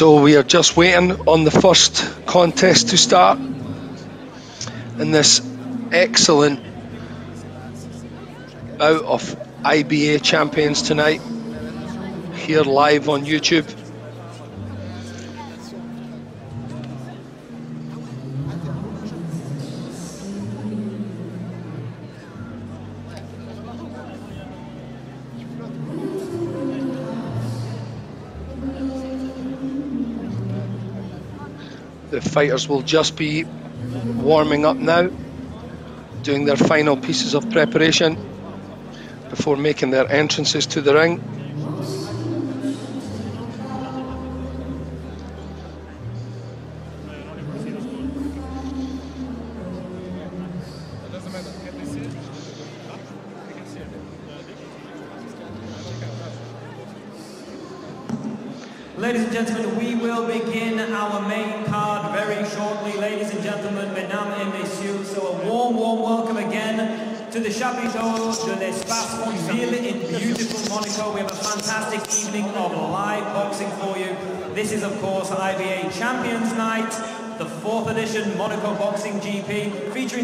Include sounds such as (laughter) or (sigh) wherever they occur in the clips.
So we are just waiting on the first contest to start in this excellent bout of IBA champions tonight here live on YouTube. Fighters will just be warming up now, doing their final pieces of preparation before making their entrances to the ring.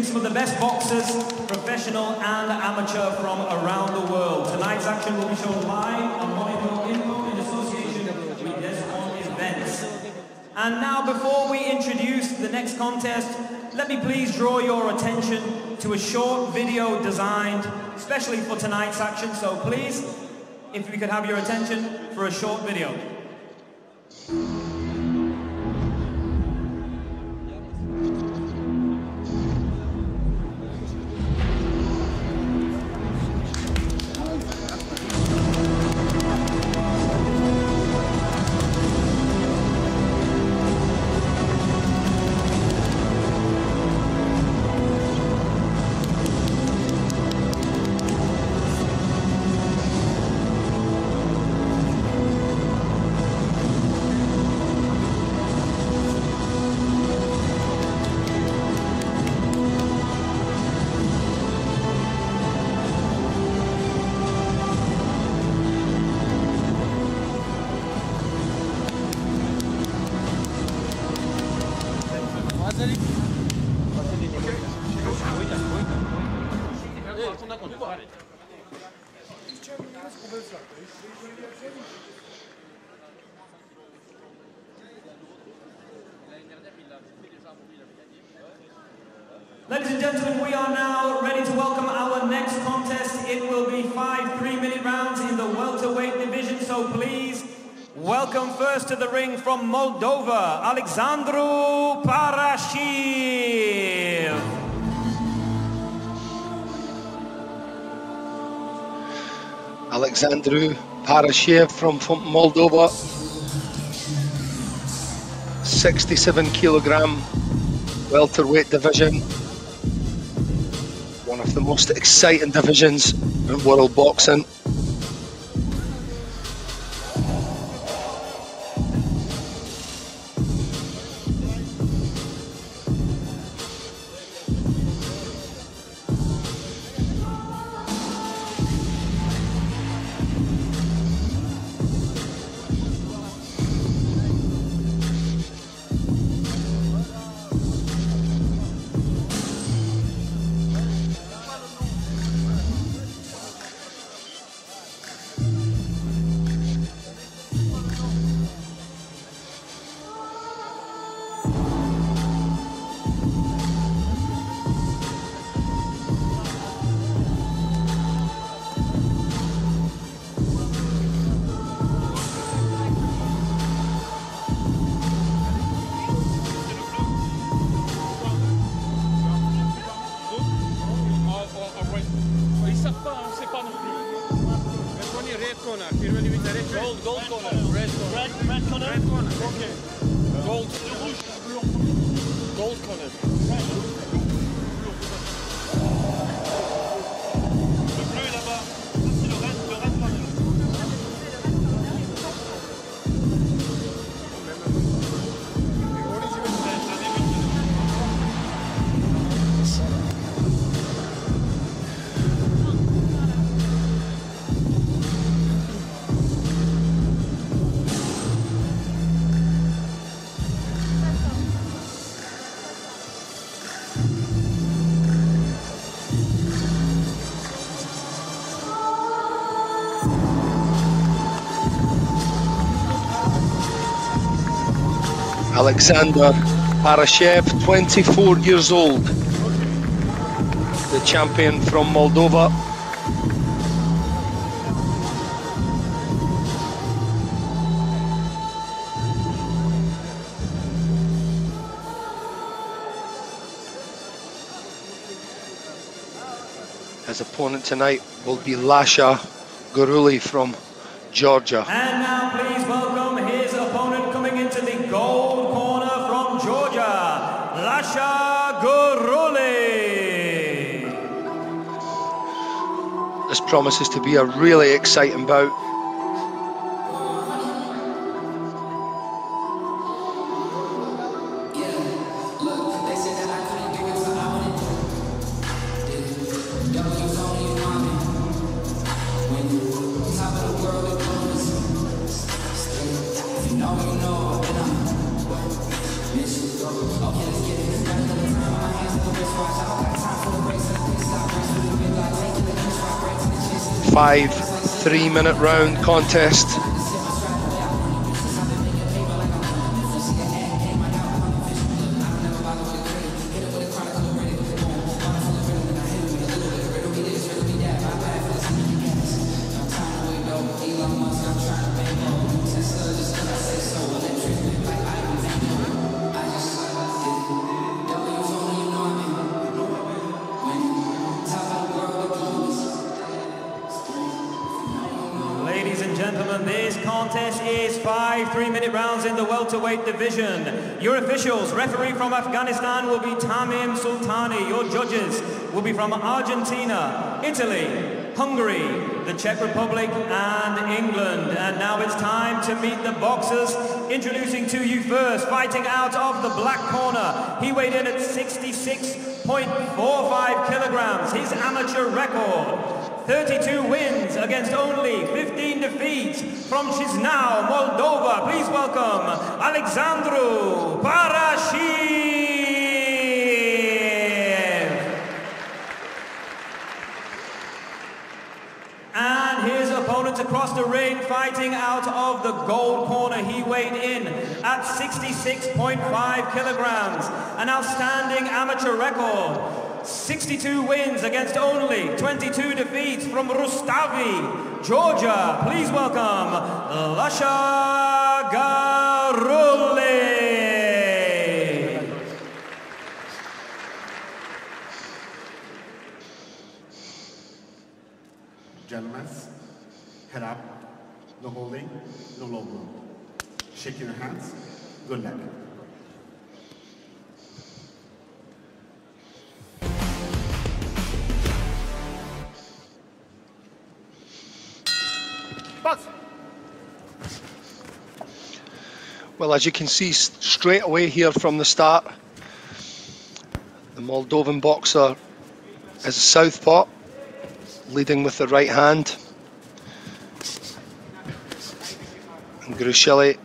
Some of the best boxers, professional and amateur from around the world. Tonight's action will be shown live on Monaco Info in association with Desmond Events. And now, before we introduce the next contest, let me please draw your attention to a short video designed especially for tonight's action. So please, if we could have your attention for a short video. To the ring from Moldova, Alexandru Paraschiv. Alexandru Paraschiv from, from Moldova. 67 kilogram welterweight division. One of the most exciting divisions in world boxing. Alexander Paraschiv, 24 years old. The champion from Moldova. His opponent tonight will be Lasha Guruli from Georgia. And promises to be a really exciting bout. Minute round contest. Contest is five three-minute rounds in the welterweight division. Your officials, referee from Afghanistan will be Tamim Sultani. Your judges will be from Argentina, Italy, Hungary, the Czech Republic, and England. And now it's time to meet the boxers. Introducing to you first, fighting out of the black corner. He weighed in at 66.45 kilograms. His amateur record. 32 wins against only 15 defeats from Chisinau, Moldova. Please welcome Alexandru Paraschiv. And his opponent across the ring fighting out of the gold corner. He weighed in at 66.5 kilograms. An outstanding amateur record. 62 wins against only 22 defeats from Rustavi, Georgia. Please welcome Lasha Guruli. Gentlemen, head up, no holding, no low blow. Shake your hands, good luck. Well, as you can see straight away here from the start, the Moldovan boxer is a southpaw, leading with the right hand. And Guruli,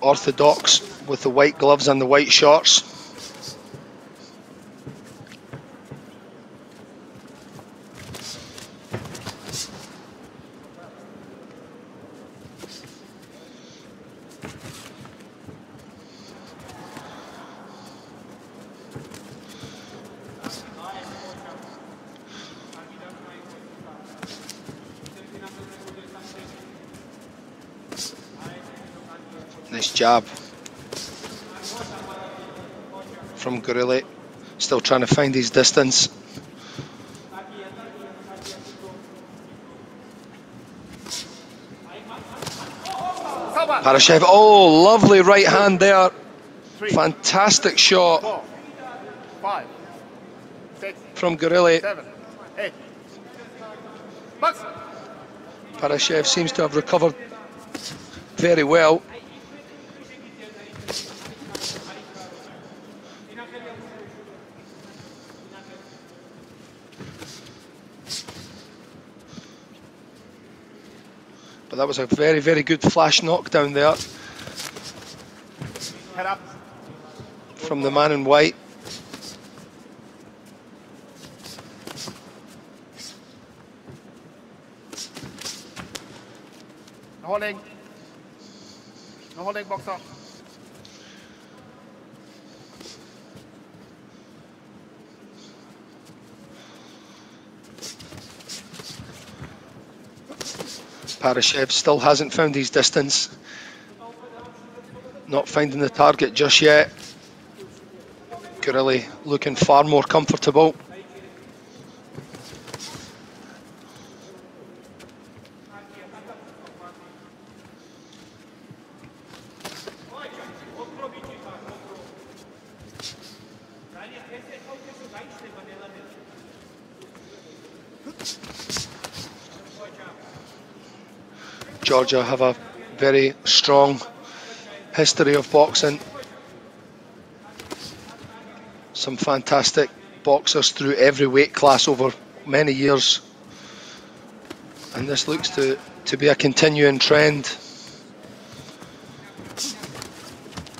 orthodox with the white gloves and the white shorts. Jab from Guruli. Still trying to find his distance. Paraschiv, oh, lovely right hand there. Fantastic shot from. Box. Paraschiv seems to have recovered very well. But that was a very, very good flash knockdown there Head up. from the man in white. Holding. No holding, boxer. Paraschiv still hasn't found his distance. Not finding the target just yet. Guruli looking far more comfortable. Georgia have a very strong history of boxing. Some fantastic boxers through every weight class over many years. And this looks to, to be a continuing trend.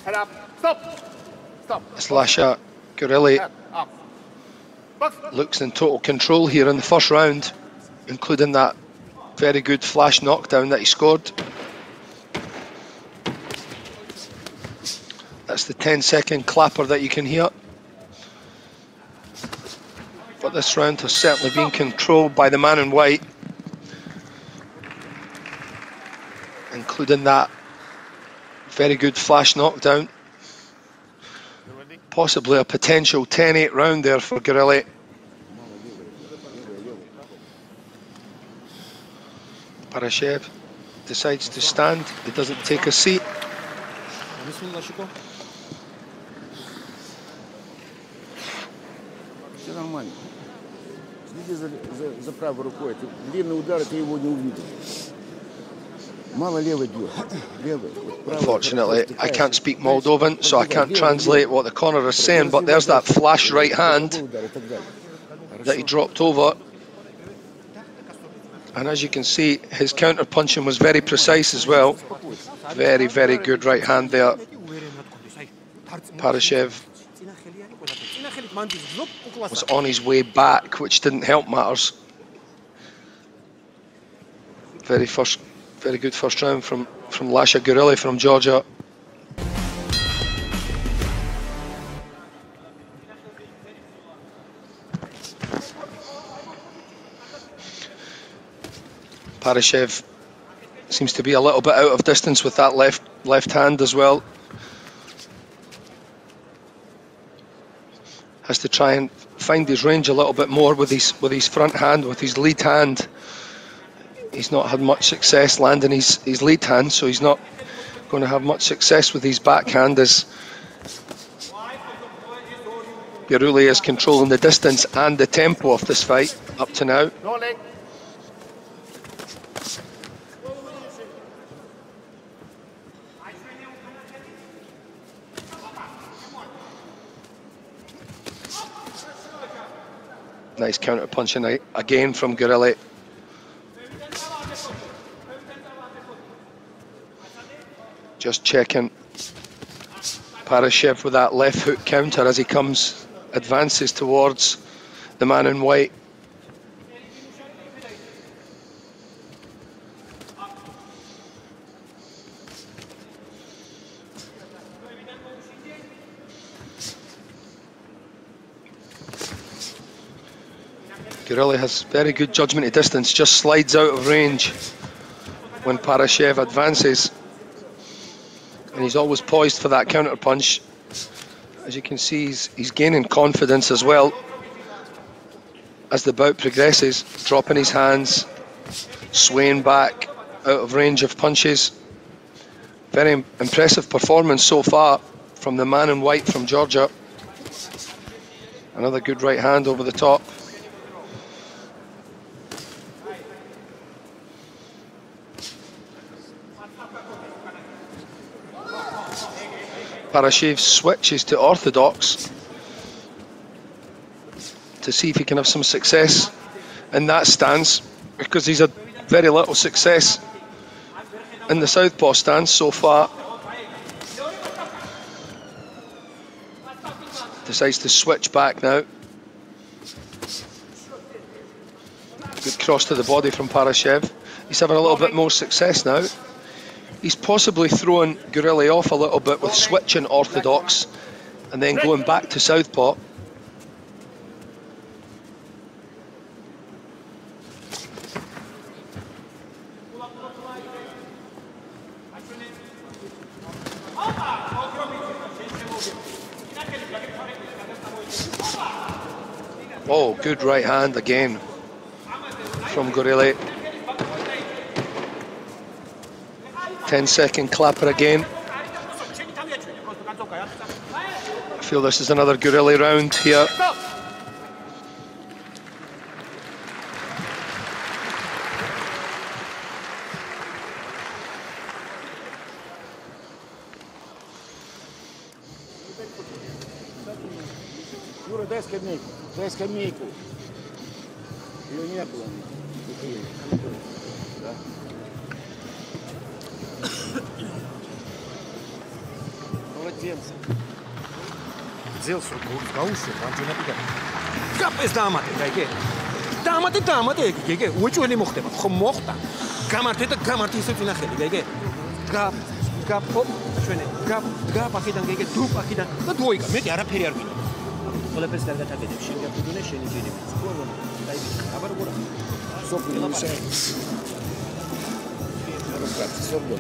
Head up. Stop. Stop. As Lasha Guruli Head up. Box. looks in total control here in the first round, including that very good flash knockdown that he scored. That's the 10 second clapper that you can hear. But this round has certainly been controlled by the man in white, including that very good flash knockdown. Possibly a potential 10 8 round there for Guruli. Paraschiv decides to stand, he doesn't take a seat. Unfortunately, I can't speak Moldovan, so I can't translate what the corner is saying, but there's that flash right hand that he dropped over. And as you can see, his counter punching was very precise as well. Very, very good right hand there. Paraschiv was on his way back, which didn't help matters. Very first, very good first round from from Lasha Guruli from Georgia. Paraschiv seems to be a little bit out of distance with that left left hand as well. Has to try and find his range a little bit more with his with his front hand, with his lead hand. He's not had much success landing his, his lead hand, so he's not going to have much success with his backhand as Guruli is controlling the distance and the tempo of this fight up to now. Nice counter punching again from Guruli. Just checking Paraschiv with that left hook counter as he comes, advances towards the man in white. Guruli has very good judgment of distance, just slides out of range when Paraschiv advances. And he's always poised for that counter punch. As you can see, he's, he's gaining confidence as well as the bout progresses, dropping his hands, swaying back out of range of punches. Very impressive performance so far from the man in white from Georgia. Another good right hand over the top. Paraschiv switches to orthodox to see if he can have some success in that stance because he's had very little success in the southpaw stance so far. Decides to switch back now. Good cross to the body from Paraschiv. He's having a little bit more success now. He's possibly throwing Guruli off a little bit with switching orthodox and then going back to southpaw. Oh, good right hand again from Guruli. 10 second clapper again. I feel this is another Guruli round here. Юра, дай скамейку, дай скамейку. Ее не было. ზიანზე. ძელს რო გული გაუშვე გამჯენატიდან. კაპეს დაამატე და ეგე. დაამატე, დაამატე ეგ ეგე. უეჭველი მოხდება. ხო მოხდა. გამართე და გამართე ისე წინა ხელი ეგე. გაბ გაბო ჩვენე გაბ გაბ აქედან ეგე დუ აქედან და დუოიკა მეტი არაფერი არ გინდა. ყველაფერს კარგად აკეთებ. შენ გაგიგონე შენი ჯერები. ხო რომ დაიბი. აბა როგორ ახლა? სოფლი ისე. რა გაცხობო.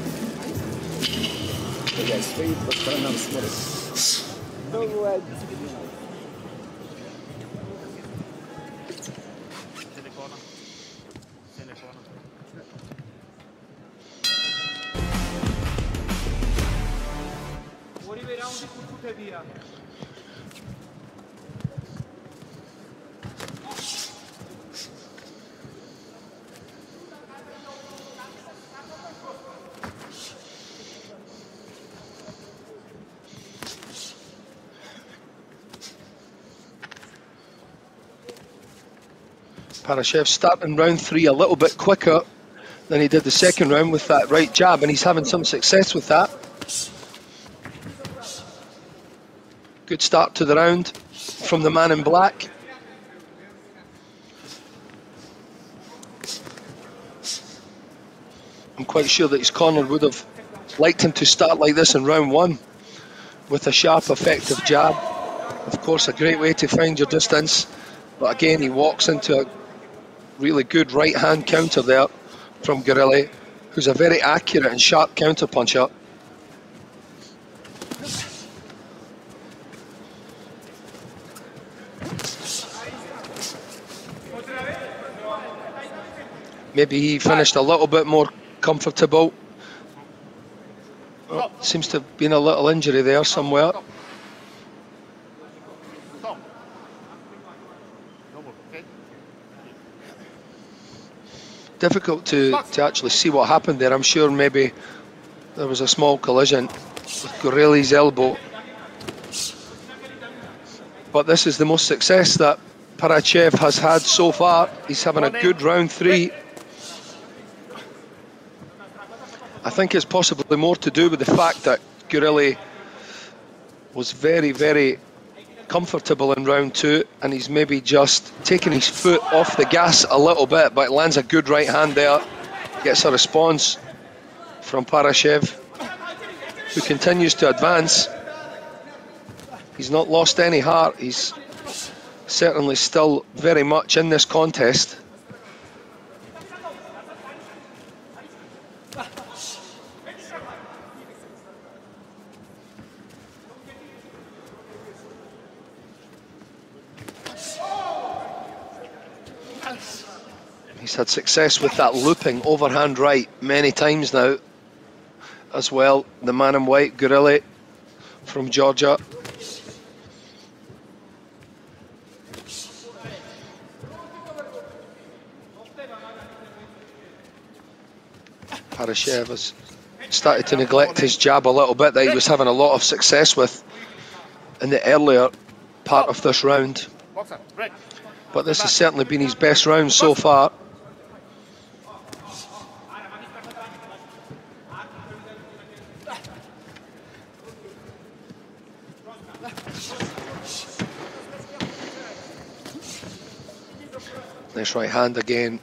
Я стою по сторонам смотрю. Что бывает? Oliveira onde curto devia. Paraschiv starting round three a little bit quicker than he did the second round with that right jab, and he's having some success with that. Good start to the round from the man in black. I'm quite sure that his corner would have liked him to start like this in round one with a sharp, effective jab. Of course, a great way to find your distance. But again, he walks into a really good right hand counter there from Guruli, who's a very accurate and sharp counter puncher. Maybe he finished a little bit more comfortable. Oh, seems to have been a little injury there somewhere. Stop. No more, okay? Difficult to, to actually see what happened there. I'm sure maybe there was a small collision with Guruli's elbow. But this is the most success that Paraschiv has had so far. He's having a good round three. I think it's possibly more to do with the fact that Guruli was very, very comfortable in round two and he's maybe just taking his foot off the gas a little bit but lands a good right hand there. Gets a response from Paraschiv who continues to advance. He's not lost any heart. He's certainly still very much in this contest He's had success with that looping overhand right many times now as well. The man in white, Guruli from Georgia. Paraschiv has started to neglect his jab a little bit that he was having a lot of success with in the earlier part of this round. But this has certainly been his best round so far. Nice right hand again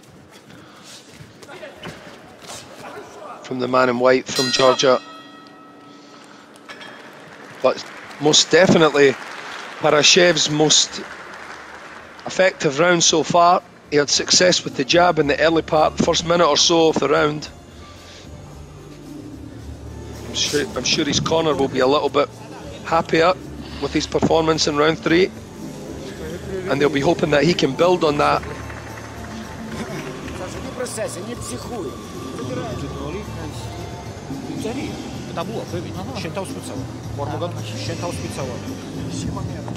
from the man in white from Georgia. But most definitely Paraschiv's most effective round so far. He had success with the jab in the early part, the first minute or so of the round. I'm sure, I'm sure his corner will be a little bit happier with his performance in round three. And they'll be hoping that he can build on that Сася, не психуй. Выбирай же туалет. Взагалі, там було пивіть. Ага. Ще та успіцяло. Форму ще та успіцяло. Ще момент.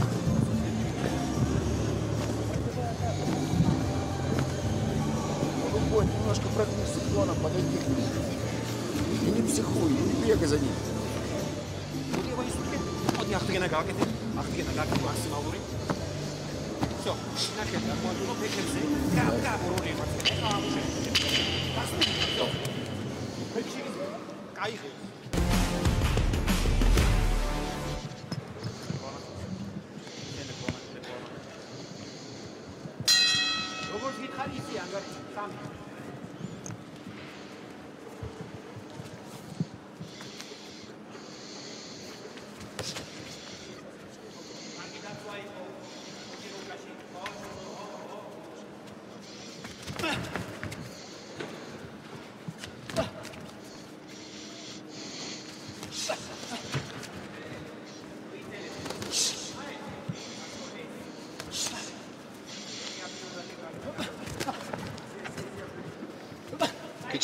Рукой немножко прогни с уклоном, подойди к ним. И не психуй, не бегай за ним. Левая сутки. Вот я ахтыгена гагати. Ахтыгена гагати максимал уровень. всё ნახეთ რა მოდი ფექებზე გა გა პრობლემა ხა კაიღე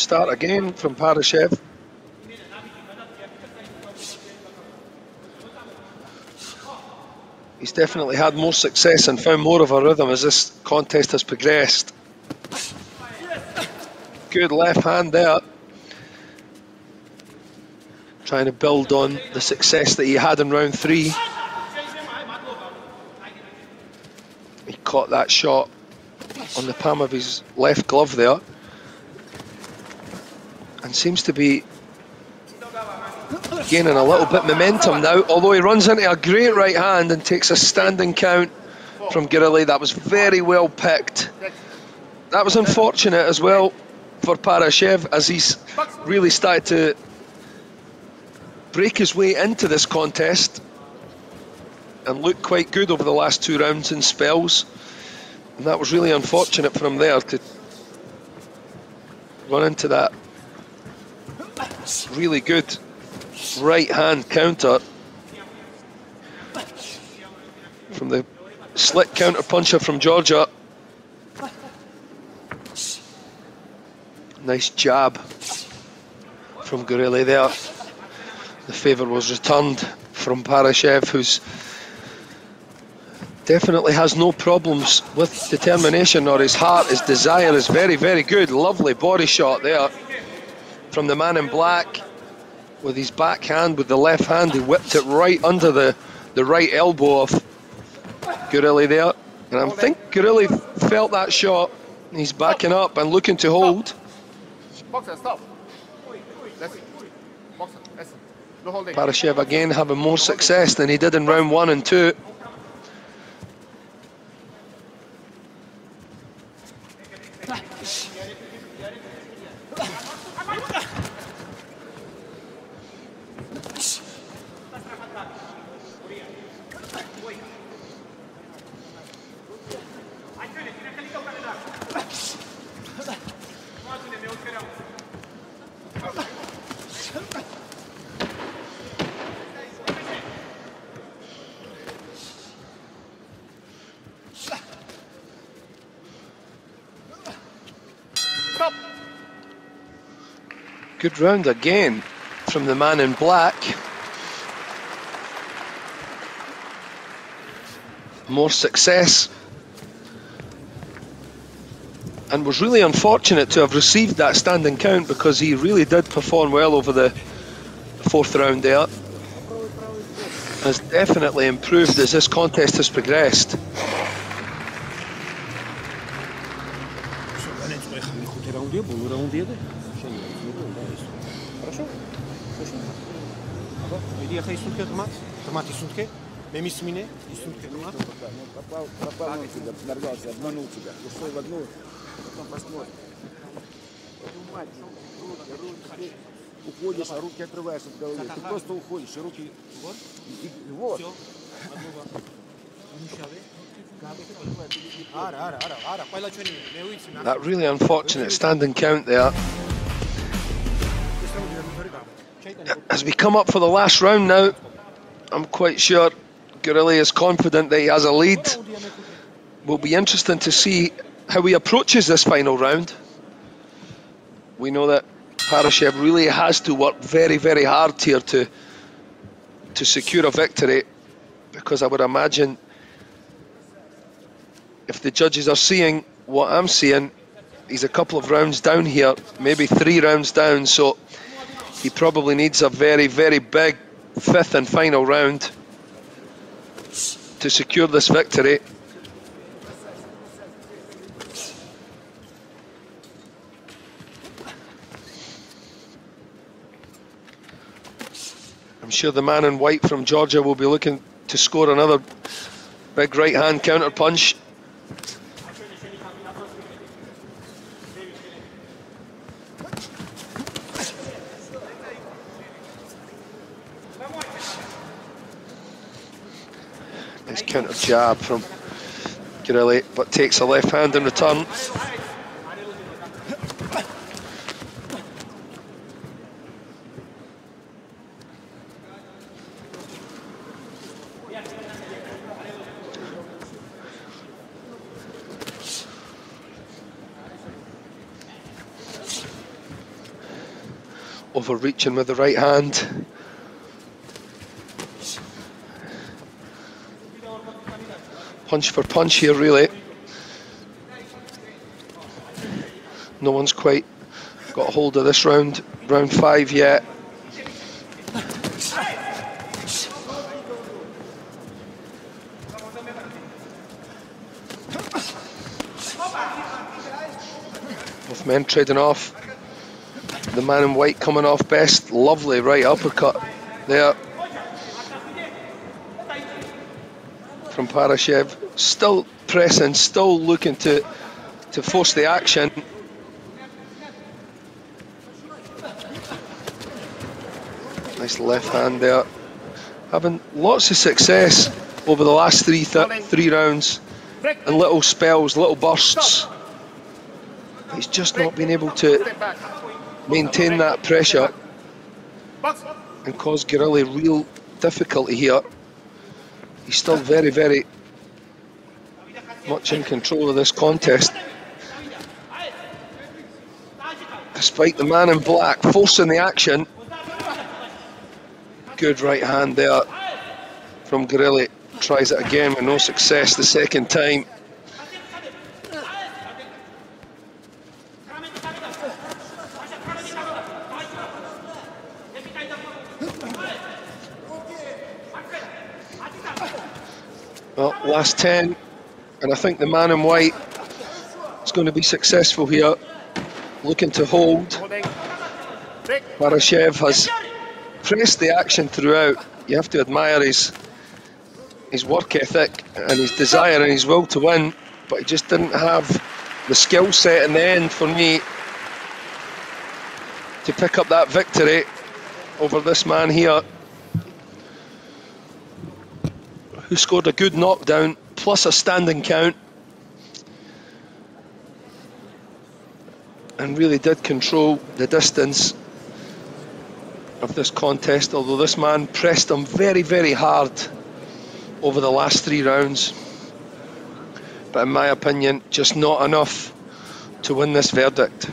start again from Paraschiv. He's definitely had more success and found more of a rhythm as this contest has progressed. Good left hand there. Trying to build on the success that he had in round three. He caught that shot on the palm of his left glove there and seems to be gaining a little bit momentum now although he runs into a great right hand and takes a standing count from Guruli that was very well picked. That was unfortunate as well for Paraschiv as he's really started to break his way into this contest and look quite good over the last two rounds in spells. And that was really unfortunate for him there to run into that really good right hand counter from the slick counter puncher from Georgia. Nice jab from Guruli there. The favour was returned from Paraschiv, who's definitely has no problems with determination or his heart, his desire is very, very good. Lovely body shot there from the man in black with his backhand with the left hand. He whipped it right under the, the right elbow of Guruli there. And I think Guruli felt that shot. He's backing up and looking to hold. Boxer, stop. Listen. Boxer, listen. No holding. Paraschiv again having more success than he did in round one and two. Good round again from the man in black. More success. And was really unfortunate to have received that standing count because he really did perform well over the fourth round there. Has definitely improved as this contest has progressed. აბა, მიდი ახლა ისუნთქე ღმათ, ღმათ ისუნთქე. მე მისმინე, ისუნთქე ღმათ. Пропал, пропал он тебя, нарвался, обманул тебя. Ушел в одну, потом посмотрим. Твою мать, руки, руки. Ты уходишь, а руки отрываешь от головы. Ты просто уходишь, и руки... Вот. И, и- вот. არა, არა, არა, არა, ყველა ჩვენი მე ვიცი, მე That really unfortunate standing count there. As we come up for the last round now, I'm quite sure Guruli is confident that he has a lead. Will be interesting to see how he approaches this final round. We know that Paraschiv really has to work very, very hard here to to secure a victory, because I would imagine if the judges are seeing what I'm seeing, he's a couple of rounds down here, maybe three rounds down. So he probably needs a very, very big fifth and final round to secure this victory. I'm sure the man in white from Georgia will be looking to score another big right hand counter punch. Nice counter jab from Guruli, but takes a left hand in return. Overreaching with the right hand. Punch for punch here, really. No one's quite got hold of this round, round five yet. Both men trading off. The man in white coming off best. Lovely right uppercut there. from Paraschiv. Still pressing, still looking to to force the action. Nice left hand there. Having lots of success over the last three th three rounds, and little spells, little bursts. He's just not been able to maintain that pressure and cause Guruli real difficulty here. He's still very, very much in control of this contest. Despite the man in black forcing the action. Good right hand there from Guruli. Tries it again with no success the second time. Well, last 10, and I think the man in white is going to be successful here, looking to hold. Paraschiv has pressed the action throughout. You have to admire his his work ethic and his desire and his will to win, but he just didn't have the skill set in the end for me to pick up that victory over this man here who scored a good knockdown plus a standing count. And really did control the distance of this contest although this man pressed him very very hard over the last three rounds. But in my opinion just not enough to win this verdict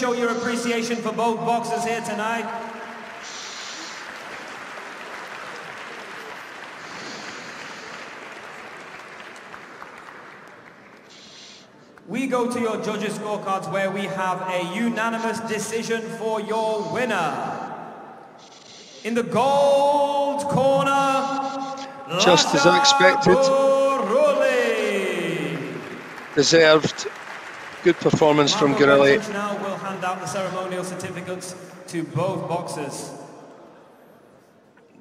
show your appreciation for both boxers here tonight. We go to your judges' scorecards where we have a unanimous decision for your winner. In the gold corner, Just as I expected. Rulli. deserved good performance from Marco Hand out the ceremonial certificates to both boxers.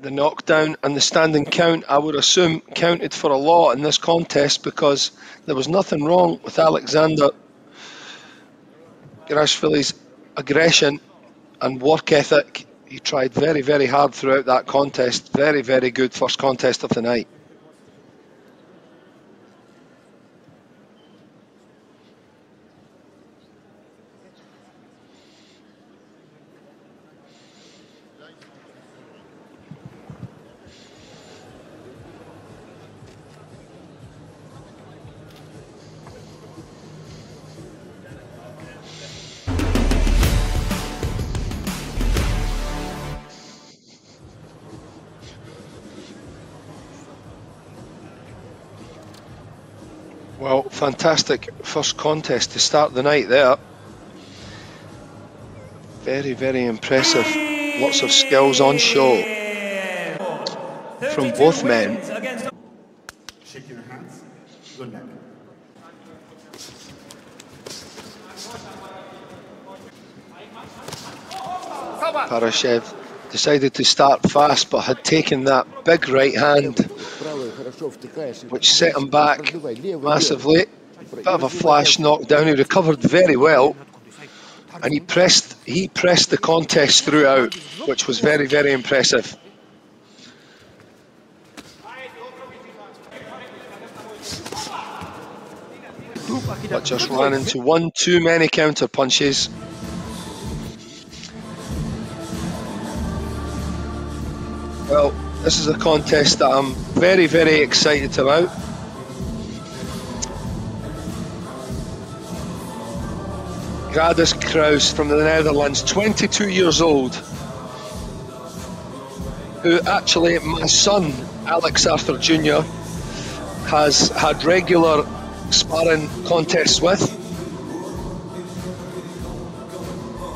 the knockdown and the standing count, I would assume, counted for a lot in this contest because there was nothing wrong with Alexander Grashvili's aggression and work ethic. He tried very, very hard throughout that contest. Very, very good first contest of the night. Fantastic first contest to start the night there. Very, very impressive. Lots of skills on show from both men. Good. Paraschiv decided to start fast but had taken that big right hand which set him back massively. Bit of a flash knockdown. He recovered very well, and he pressed he pressed the contest throughout, which was very very impressive. But just ran into one too many counter punches. Well. This is a contest that I'm very, very excited about. Gradus Kraus from the Netherlands, 22 years old, who actually my son, Alex Arthur Jr., has had regular sparring contests with.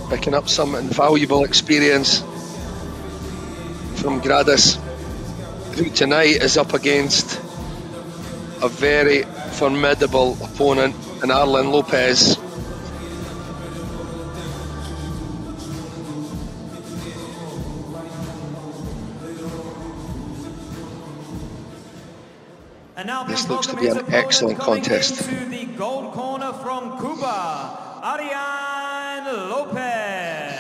Picking up some invaluable experience from Gradus, who tonight is up against a very formidable opponent in Arlen Lopez. This looks to be an excellent contest. Into the gold corner from Cuba, Arlen Lopez.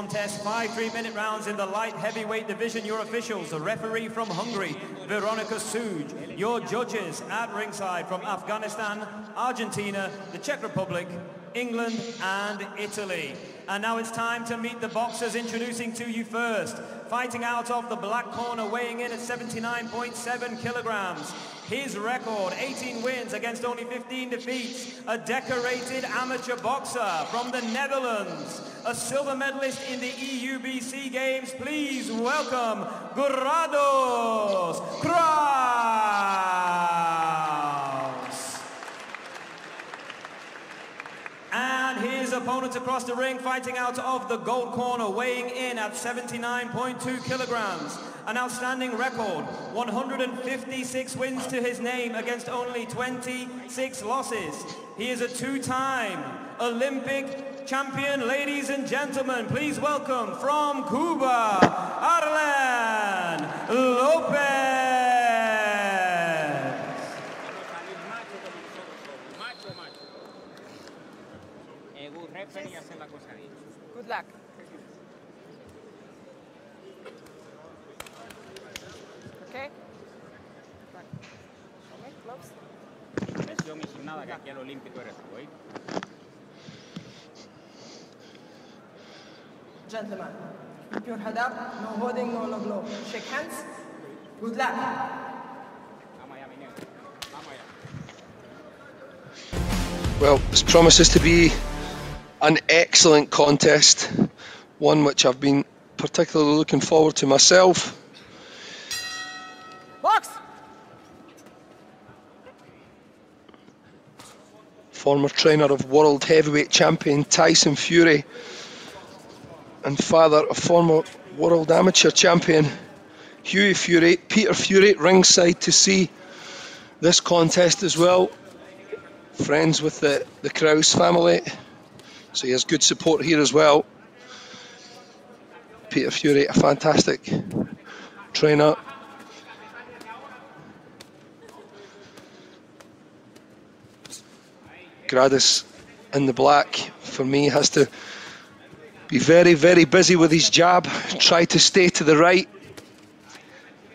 Contest, five three-minute rounds in the light heavyweight division. Your officials, the referee from Hungary, Veronica Suj. Your judges at ringside from Afghanistan, Argentina, the Czech Republic, England, and Italy. And now it's time to meet the boxers introducing to you first. Fighting out of the black corner, weighing in at 79.7 kilograms. His record, 18 wins against only 15 defeats. A decorated amateur boxer from the Netherlands. A silver medalist in the EUBC Games. Please welcome Gurados Kraus. And his opponent across the ring fighting out of the gold corner, weighing in at 79.2 kilograms. An outstanding record, 156 wins to his name against only 26 losses. He is a two-time Olympic champion, ladies and gentlemen. Please welcome from Cuba, Arlen Lopez. Good luck. Okay? Okay, gloves. Presión y sin nada, que aquí al olímpico eres tú, ¿eh? Gentlemen, keep your head up, no holding, no low blow. Shake hands. Good luck. Vamos allá, mi negro. Vamos allá. Well, this promises to be an excellent contest, one which I've been particularly looking forward to myself. Box! Former trainer of world heavyweight champion Tyson Fury, and father of former world amateur champion Hughie Fury, Peter Fury, ringside to see this contest as well. Friends with the, the Kraus family, so he has good support here as well. Peter Fury, a fantastic trainer. Gradus in the black for me has to be very, very busy with his jab, try to stay to the right,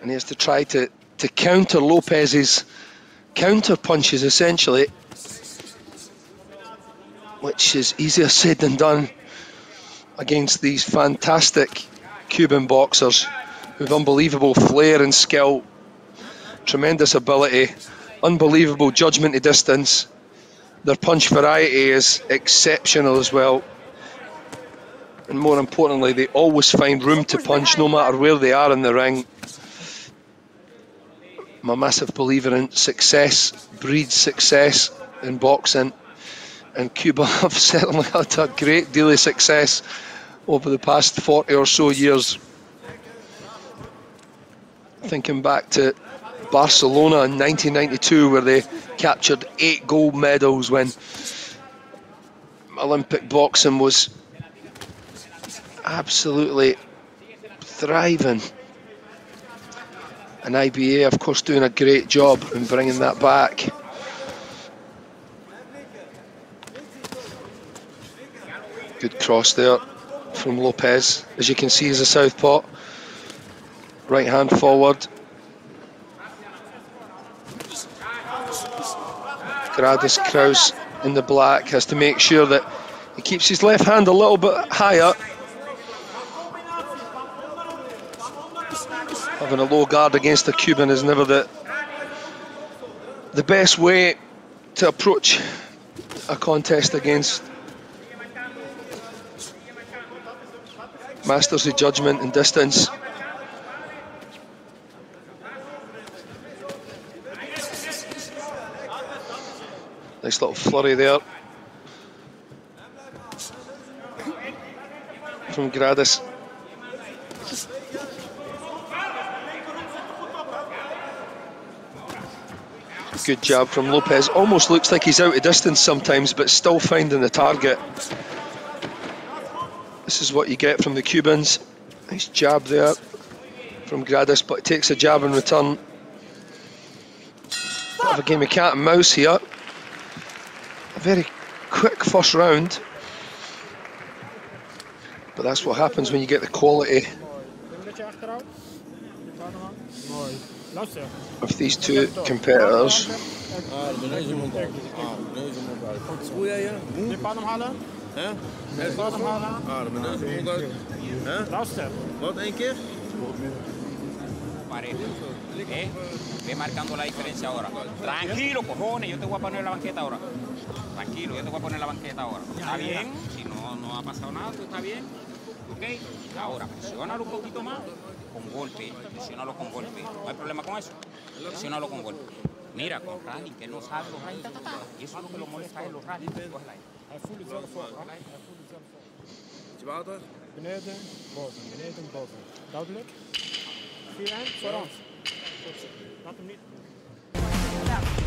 and he has to try to, to counter Lopez's counter punches essentially, which is easier said than done. against these fantastic Cuban boxers with unbelievable flair and skill, tremendous ability, unbelievable judgment to distance. Their punch variety is exceptional as well. And more importantly, they always find room to punch no matter where they are in the ring. I'm a massive believer in success breeds success in boxing, and Cuba (laughs) have certainly had a great deal of success over the past 40 or so years. Thinking back to Barcelona in 1992, where they captured eight gold medals when Olympic boxing was absolutely thriving. And IBA, of course, doing a great job in bringing that back. Good cross there from Lopez. As you can see, he's a southpaw. Right hand forward. Gradus Kraus in the black has to make sure that he keeps his left hand a little bit higher. Having a low guard against the Cuban is never the the best way to approach a contest against masters of judgment and distance. Nice little flurry there from Gradus. Good job from Lopez. Almost looks like he's out of distance sometimes, but still finding the target. This is what you get from the Cubans. Nice jab there from Gradus, but takes a jab in return. Bit of a game of cat and mouse here. A very quick first round. But that's what happens when you get the quality of these two competitors. Wat, één keer? Parejo. ¿Eh? Ve marcando la diferencia ahora. Tranquilo, cojones, yo te voy a poner la banqueta ahora. Tranquilo, yo te voy a poner la banqueta ahora. ¿Está bien? Si no, no ha pasado nada, ¿tú está bien? ¿Ok? Ahora, presiónalo un poquito más con golpe. Presiónalo con golpe. ¿No hay problema con eso? Presiónalo con golpe. Mira, con rally, que él no sabe los rally. Y eso es lo que lo molesta a él, los rally. Cógela ahí. Hij voelt het zelf wel. Hij voelt het zelf wel. Water. Beneden, boven. Beneden, boven. Duidelijk. Vier voor ons. Laat hem niet.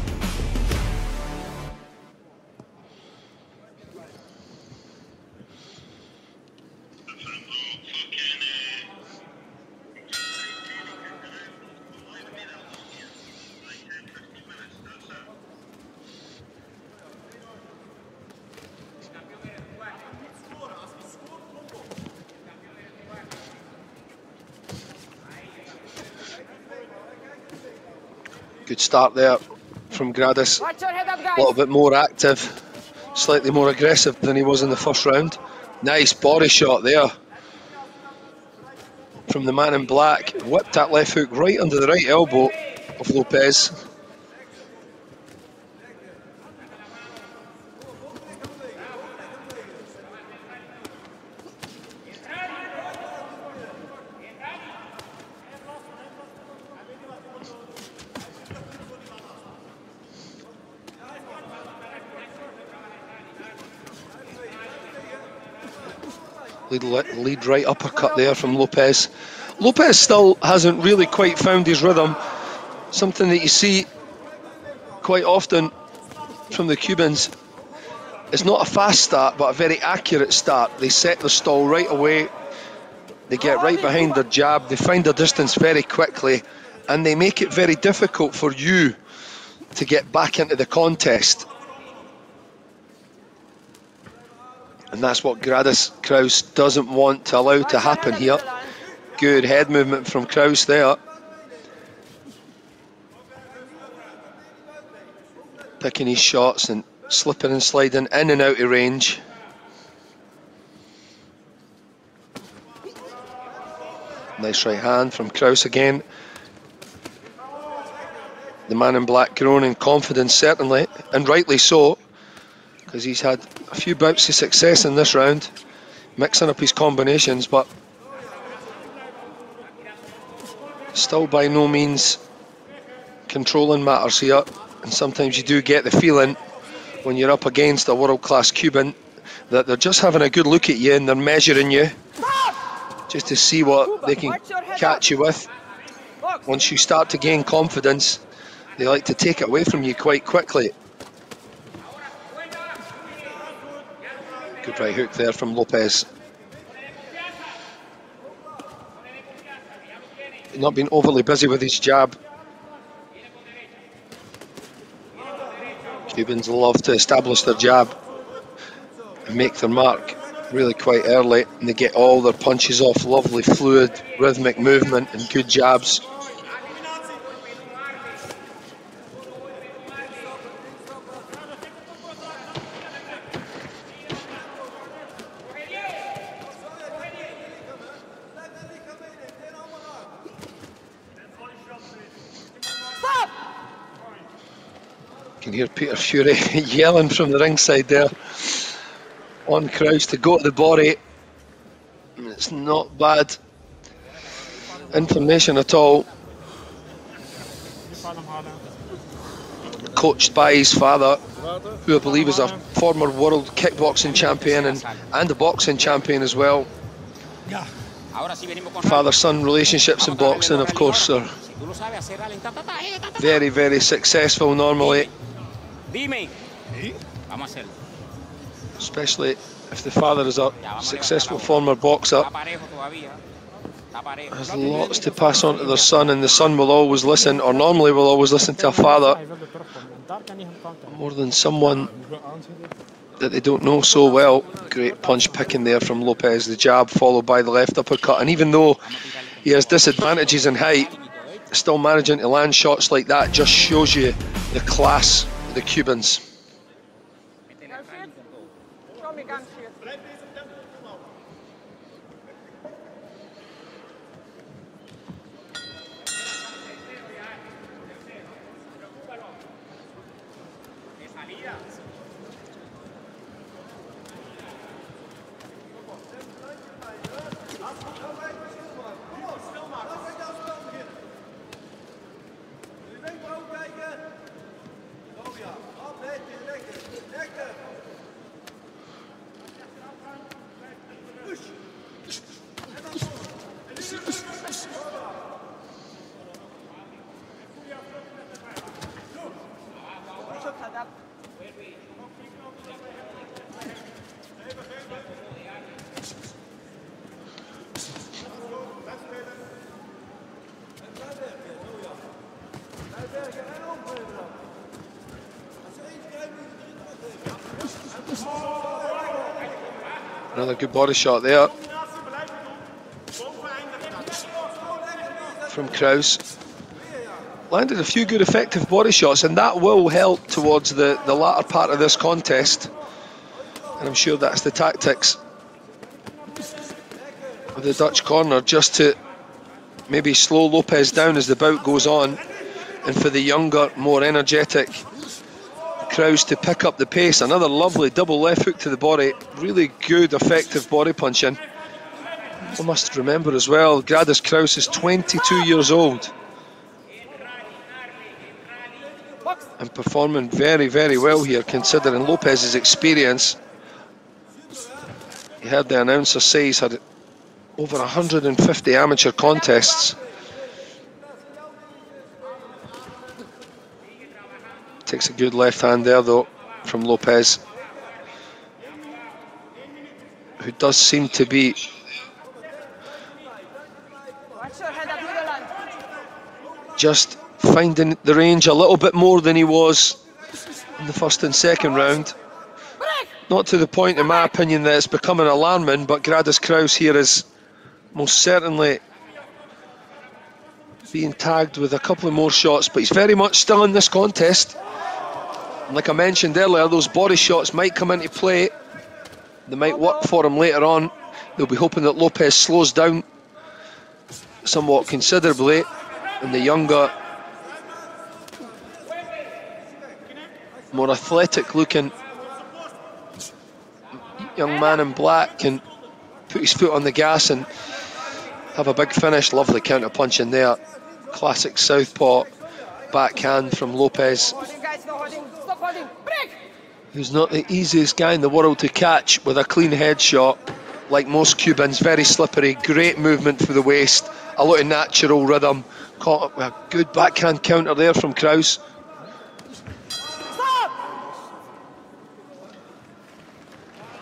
Good start there from up, A little bit more active, slightly more aggressive than he was in the first round. Nice body shot there from the man in black. Whipped that left hook right under the right elbow of Lopez. Lead, lead right uppercut there from Lopez. Lopez still hasn't really quite found his rhythm. Something that you see quite often from the Cubans. It's not a fast start, but a very accurate start. They set the stall right away. They get right behind their jab. They find their distance very quickly, and they make it very difficult for you to get back into the contest. And that's what Gradus Kraus doesn't want to allow to happen here. Good head movement from Kraus there. Picking his shots and slipping and sliding in and out of range. Nice right hand from Kraus again. The man in black growing in confidence, certainly, and rightly so, because he's had a few bouts of success in this round, mixing up his combinations, but still by no means controlling matters here. And sometimes you do get the feeling when you're up against a world-class Cuban that they're just having a good look at you and they're measuring you just to see what they can catch you with. Once you start to gain confidence, they like to take it away from you quite quickly. Good right hook there from Lopez. Not been overly busy with his jab. Cubans love to establish their jab and make their mark really quite early and they get all their punches off lovely fluid rhythmic movement and good jabs can hear Peter Fury (laughs) yelling from the ringside there on Kraus to go to the body. It's not bad information at all. Coached by his father, who I believe is a former world kickboxing champion and, and a boxing champion as well. Father son relationships in boxing, of course, are very, very successful normally. Especially if the father is a successful former boxer. Has lots to pass on to their son, and the son will always listen, or normally will always listen to a father. More than someone that they don't know so well. Great punch picking there from Lopez, the jab followed by the left uppercut. And even though he has disadvantages in height, still managing to land shots like that just shows you the class of the Cubans. Another good body shot there from Kraus. Landed a few good effective body shots and that will help towards the, the latter part of this contest. And I'm sure that's the tactics of the Dutch corner just to maybe slow Lopez down as the bout goes on and for the younger, more energetic Kraus to pick up the pace. Another lovely double left hook to the body. Really good, effective body punching. We must remember as well, Gradus Kraus is 22 years old. And performing very, very well here, considering Lopez's experience. You heard the announcer say he's had over 150 amateur contests. Takes a good left hand there though from Lopez. Who does seem to be just finding the range a little bit more than he was in the first and second round. Not to the point, in my opinion, that it's becoming alarming, but Gradus Kraus here is most certainly being tagged with a couple of more shots, but he's very much still in this contest. And like I mentioned earlier, those body shots might come into play. They might work for him later on. They'll be hoping that Lopez slows down somewhat considerably, and the younger, more athletic looking young man in black can put his foot on the gas and have a big finish. Lovely counter punch in there. Classic southpaw backhand from Lopez, who's not the easiest guy in the world to catch with a clean headshot. Like most Cubans, very slippery, great movement for the waist, a lot of natural rhythm. Caught up with a good backhand counter there from Kraus.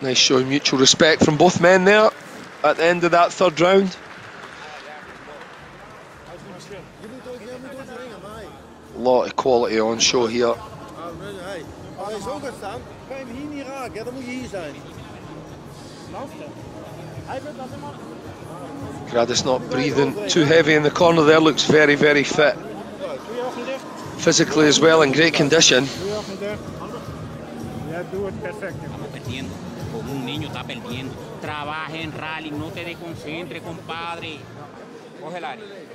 Nice show of mutual respect from both men there at the end of that third round. Lot of quality on show here. Gradus not breathing too heavy in the corner there, looks very, very fit. Physically as well, in great condition. Trabaja en rally, no te desconcentres, compadre. Coge el aire.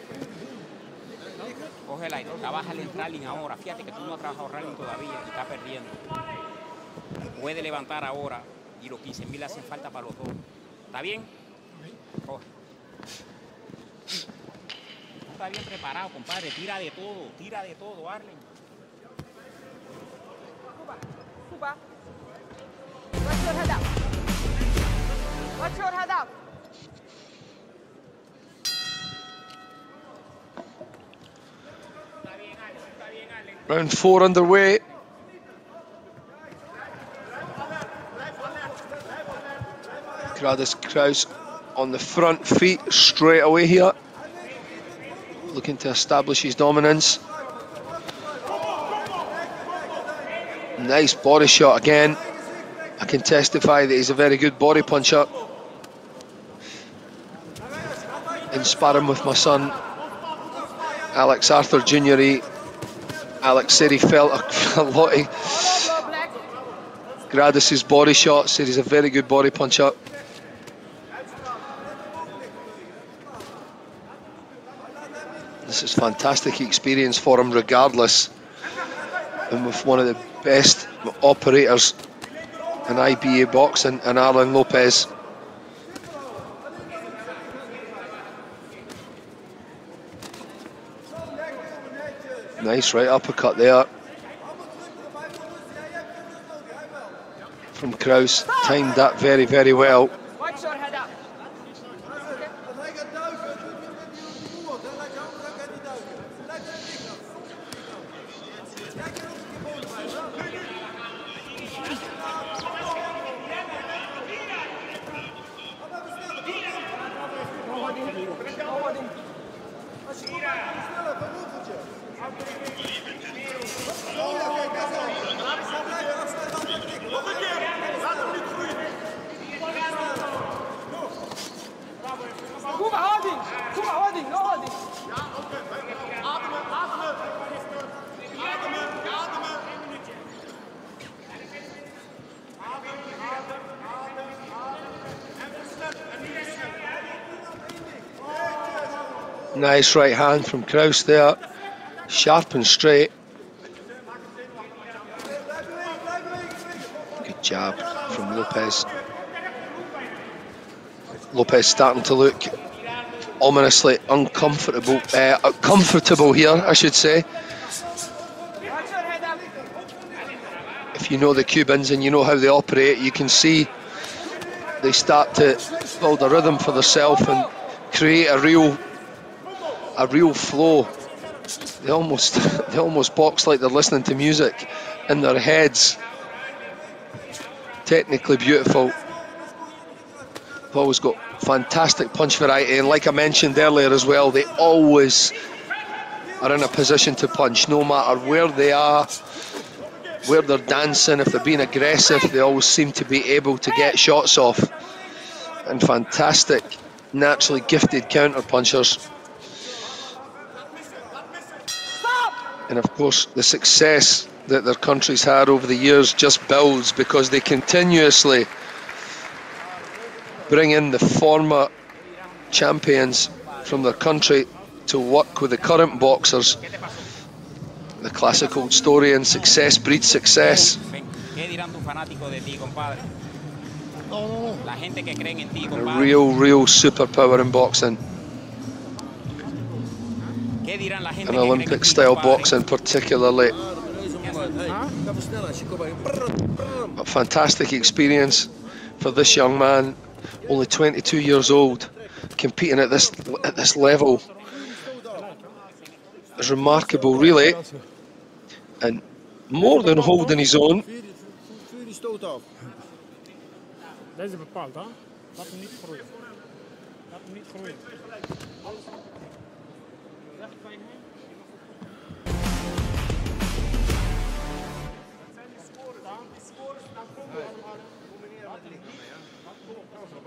Coge el aire. Trabaja en rally ahora. Fíjate que tú no has trabajado rally todavía y está perdiendo. Puede levantar ahora y los 15 mil hacen falta para los dos. ¿Está bien? Coge. Tú bien preparado, compadre. Tira de todo, tira de todo, Arlen. Watch your head up. Watch your head up. Round four underway. Gradus Kraus on the front feet straight away here. Looking to establish his dominance. Nice body shot again. I can testify that he's a very good body puncher. In sparring with my son, Alex Arthur Jr., he Alex said he felt a, (laughs) a lot of. Gradus's body shot, said he's a very good body puncher. This is fantastic experience for him regardless. And with one of the best operators in IBA boxing and Arlen Lopez. Nice right uppercut there. From Kraus, timed that very, very well. Nice right hand from Kraus there. Sharp and straight. Good jab from Lopez. Lopez starting to look ominously uncomfortable, uh, comfortable here, I should say. If you know the Cubans and you know how they operate, you can see they start to build a rhythm for themselves and create a real, a real flow. They almost, (laughs) they almost box like they're listening to music in their heads. Technically beautiful. They've always got fantastic punch variety, and like I mentioned earlier as well, they always are in a position to punch, no matter where they are, where they're dancing, if they're being aggressive, they always seem to be able to get shots off. And fantastic, naturally gifted counter punchers. And of course, the success that their country's had over the years just builds because they continuously bring in the former champions from their country to work with the current boxers. The classic old story and success breeds success. Ven, ¿qué dirán tus fanáticos de ti, compadre? La gente que creen en ti, A real, real superpower in boxing. And que creen en Olympic style boxing, particularly. A fantastic experience for this young man, only 22 years old, competing at this at this level. Is remarkable, really, and more than holding his own.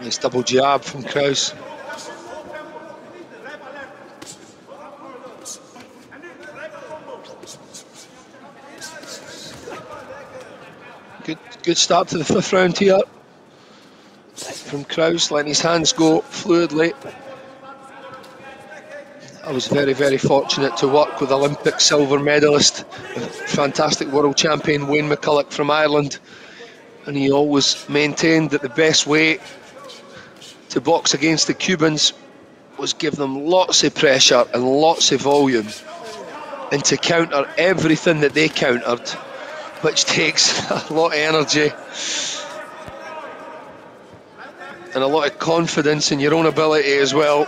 Nice double jab from Kraus. Good, good start to the fifth round here from Kraus, letting his hands go fluidly. I was very, very fortunate to work with Olympic silver medalist, fantastic world champion Wayne McCullough from Ireland, and he always maintained that the best way to box against the Cubans was give them lots of pressure and lots of volume, and to counter everything that they countered, which (laughs) takes a lot of energy and a lot of confidence in your own ability as well.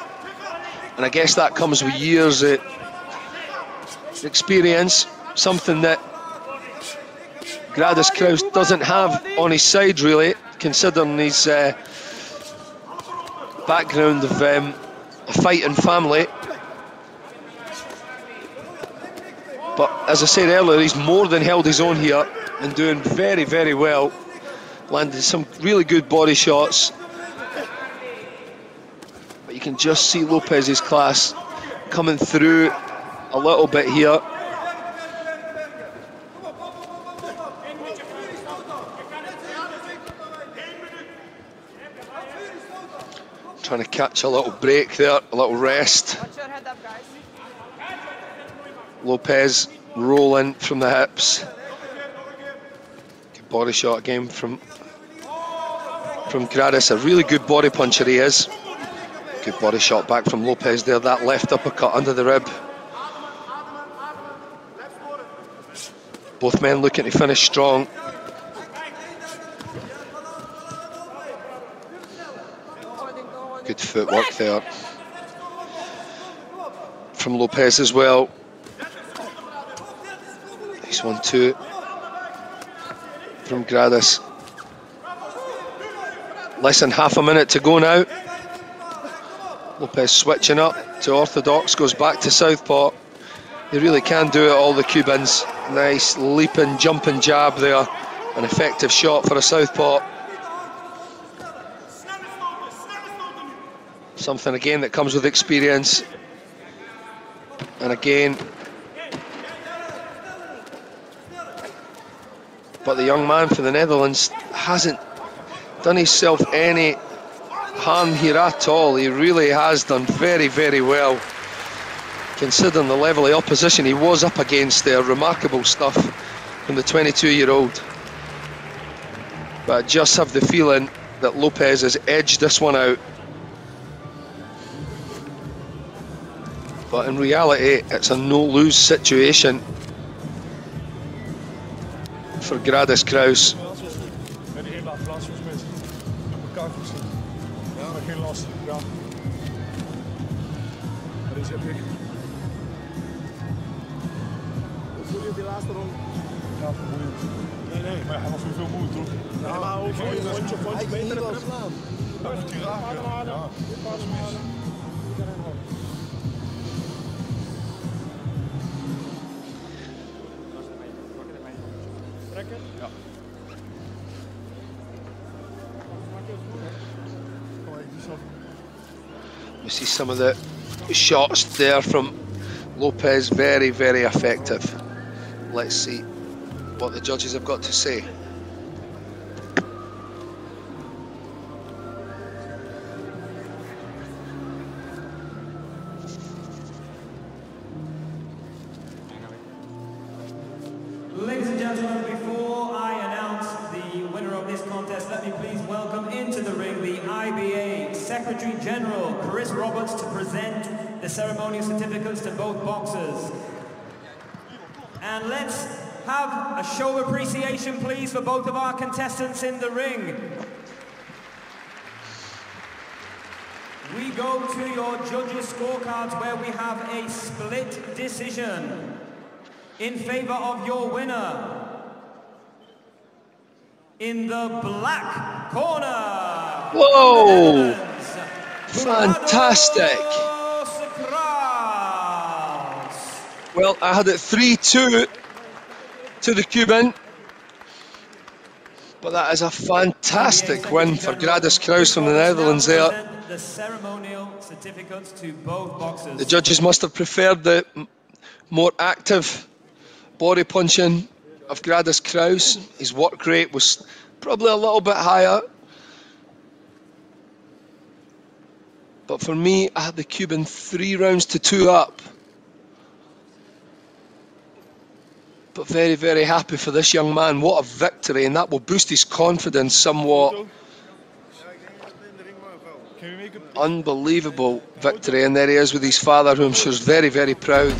And I guess that comes with years of experience, something that Gradus Kraus doesn't have on his side really, considering his uh, background of um, a fighting family. But as I said earlier, he's more than held his own here and doing very, very well. Landed some really good body shots. But you can just see Lopez's class coming through a little bit here. Trying to catch a little break there, a little rest. Watch your head up. Lopez rolling from the hips. Good body shot again from from Gradus. A really good body puncher he is. Good body shot back from Lopez there. That left uppercut under the rib. Both men looking to finish strong. Good footwork there from Lopez as well. Nice one too from Gradus. Less than half a minute to go now. Lopez switching up to orthodox, goes back to southpaw. They really can do it, all the Cubans. Nice leaping, jumping jab there. An effective shot for a southpaw. Something again that comes with experience. And again, but the young man for the Netherlands hasn't done himself any harm here at all. He really has done very, very well. Considering the level of opposition he was up against there, remarkable stuff from the 22 year old. But I just have the feeling that Lopez has edged this one out. But in reality, it's a no-lose situation for Gradus Kraus. Bij de inlaatplaats volgens mij. Op elkaar goed zien. Ja, maar geen last. Ja. Maar deze heb ik. Hoe voel je die laatste ronde? Ja, vermoeiend. Nee, nee, maar hij was weer veel moe, toch? Ja, maar hoe voel je Hij dat? ging Hij ging niet wel slaan. Ja, moet hij raken. Ja, dat is mis. We see some of the shots there from Lopez, very, very effective. Let's see what the judges have got to say. Show of appreciation, please, for both of our contestants in the ring. We go to your judges' scorecards where we have a split decision in favor of your winner. In the black corner. Whoa! Fantastic! Well, I had it 3 2 to the Cuban. But that is a fantastic win for Gradus Kraus from the Netherlands there. The ceremonial certificates to both boxers. The judges must have preferred the more active body punching of Gradus Kraus. His work rate was probably a little bit higher. But for me, I had the Cuban three rounds to two up. But very, very happy for this young man. What a victory, and that will boost his confidence somewhat. Unbelievable victory, and there he is with his father, who I'm sure is very, very proud.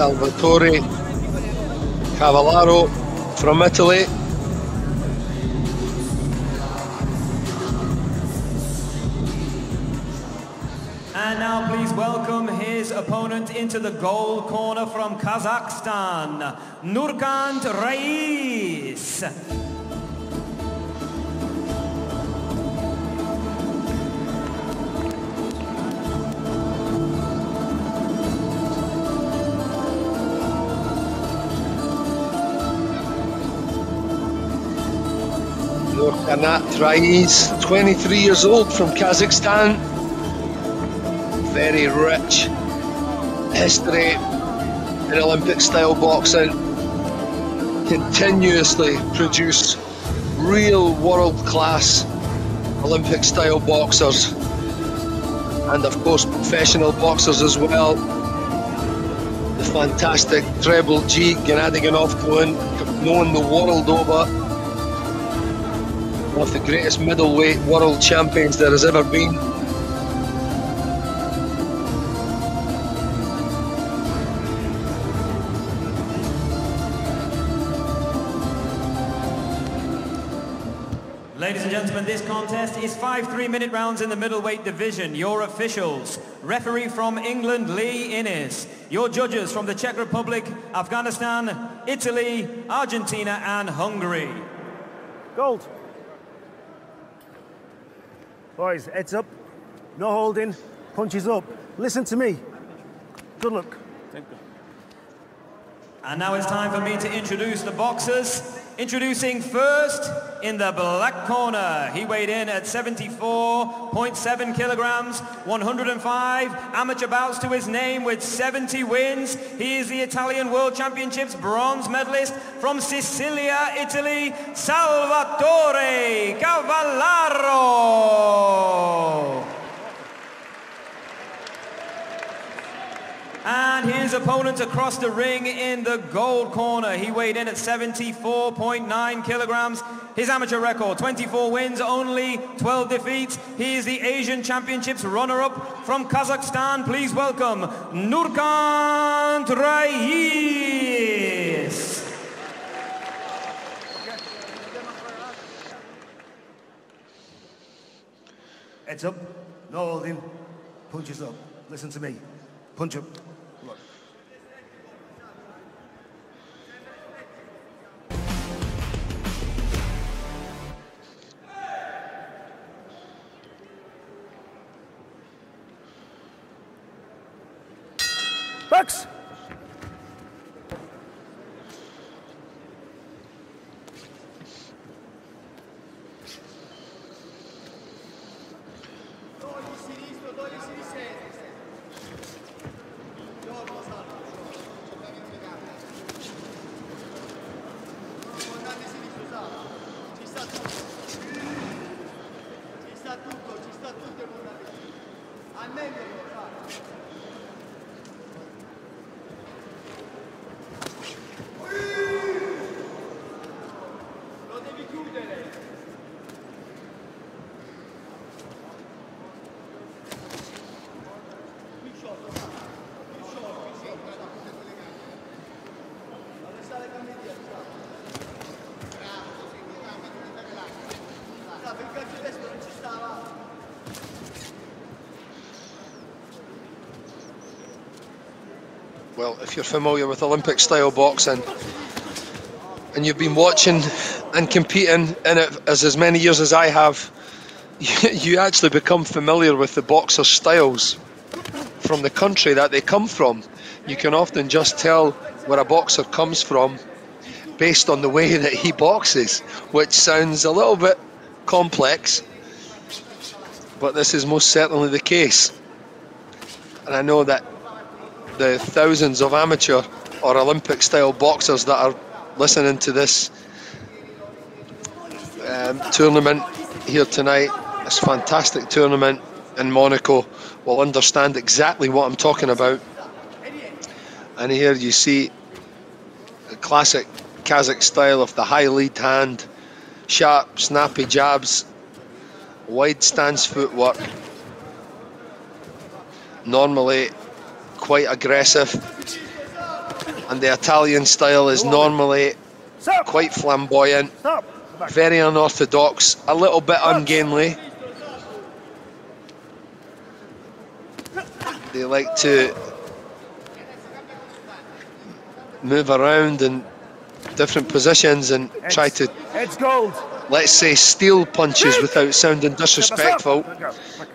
Salvatore Cavallaro from Italy. And now please welcome his opponent into the goal corner from Kazakhstan, Nurkanat Raiys. Nurkanat Raiys, 23 years old from Kazakhstan. Very rich history in Olympic style boxing. Continuously produce real world class Olympic style boxers and, of course, professional boxers as well. The fantastic Treble G Gennady Golovkin, known the world over One of the greatest middleweight world champions there has ever been. Ladies and gentlemen, this contest is five three-minute rounds in the middleweight division. Your officials, referee from England, Lee Innes. Your judges from the Czech Republic, Afghanistan, Italy, Argentina, and Hungary. Gold. Boys, heads up. No holding. Punches up. Listen to me. Good luck. And now it's time for me to introduce the boxers. Introducing first in the black corner. He weighed in at 74.7 kilograms, 105 amateur bouts to his name with 70 wins. He is the Italian World Championships bronze medalist from Sicilia, Italy, Salvatore Cavallaro. And his opponent across the ring in the gold corner. He weighed in at 74.9 kilograms. His amateur record, 24 wins, only 12 defeats. He is the Asian Championships runner-up from Kazakhstan. Please welcome Nurkan Raiys. Heads up. No holding. Punches up. Listen to me. Punch up. Well, if you're familiar with Olympic style boxing and you've been watching and competing in it as as many years as I have, you, (laughs) you actually become familiar with the boxer styles from the country that they come from. You can often just tell where a boxer comes from based on the (laughs) way that he boxes, which sounds a little bit complex, but this is most certainly the case. And I know that the thousands of amateur or Olympic style boxers that are listening to this um, tournament here tonight, this fantastic tournament in Monaco, will understand exactly what I'm talking about. And here you see the classic Kazakh style of the high lead hand, sharp, snappy jabs, wide stance footwork. Normally quite aggressive, and the Italian style is normally quite flamboyant, very unorthodox, a little bit ungainly. They like to move around in different positions and try to. Let's say, steel punches without sounding disrespectful.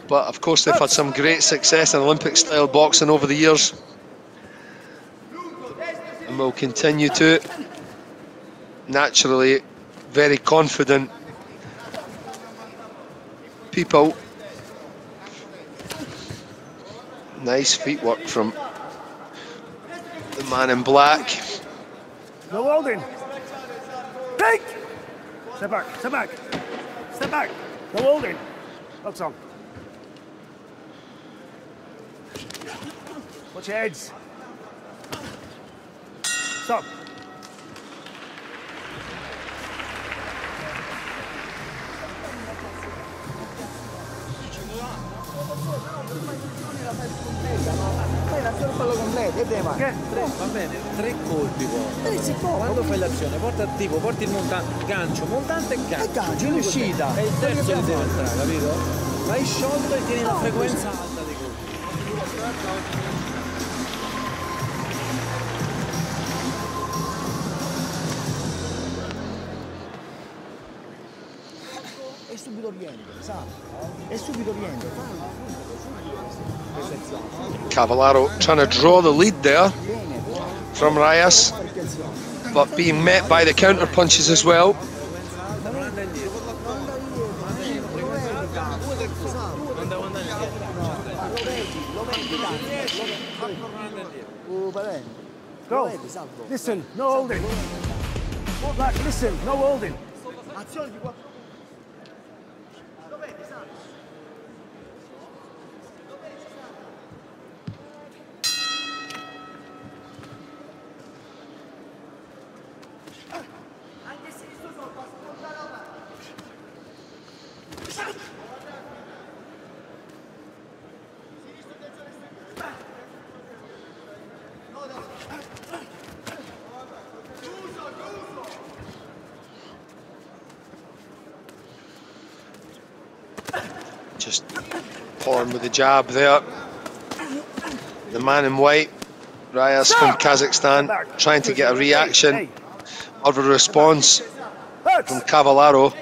But of course, they've had some great success in Olympic style boxing over the years and will continue to. Naturally, very confident people. Nice feet work from the man in black. No holding. Take! Step back, step back. Step back. No holding. Locks on. Watch your heads. Stop. Che te vai? Che? Va bene, tre colpi porta. Eh, si può. Quando fai l'azione, porta tipo, porti il montante, gancio, montante e gancio. E gancio, in uscita. E il terzo che deve entrare, capito? Vai sciolto e tieni una frequenza alta dei colpi. E subito rientra, sa? E subito rientra. Cavallaro trying to draw the lead there from Raiys, but being met by the counter punches as well. Go. Listen, no holding. Listen, no holding. Jab there. The man in white, Raiys from Kazakhstan, trying to get a reaction of a response from Cavallaro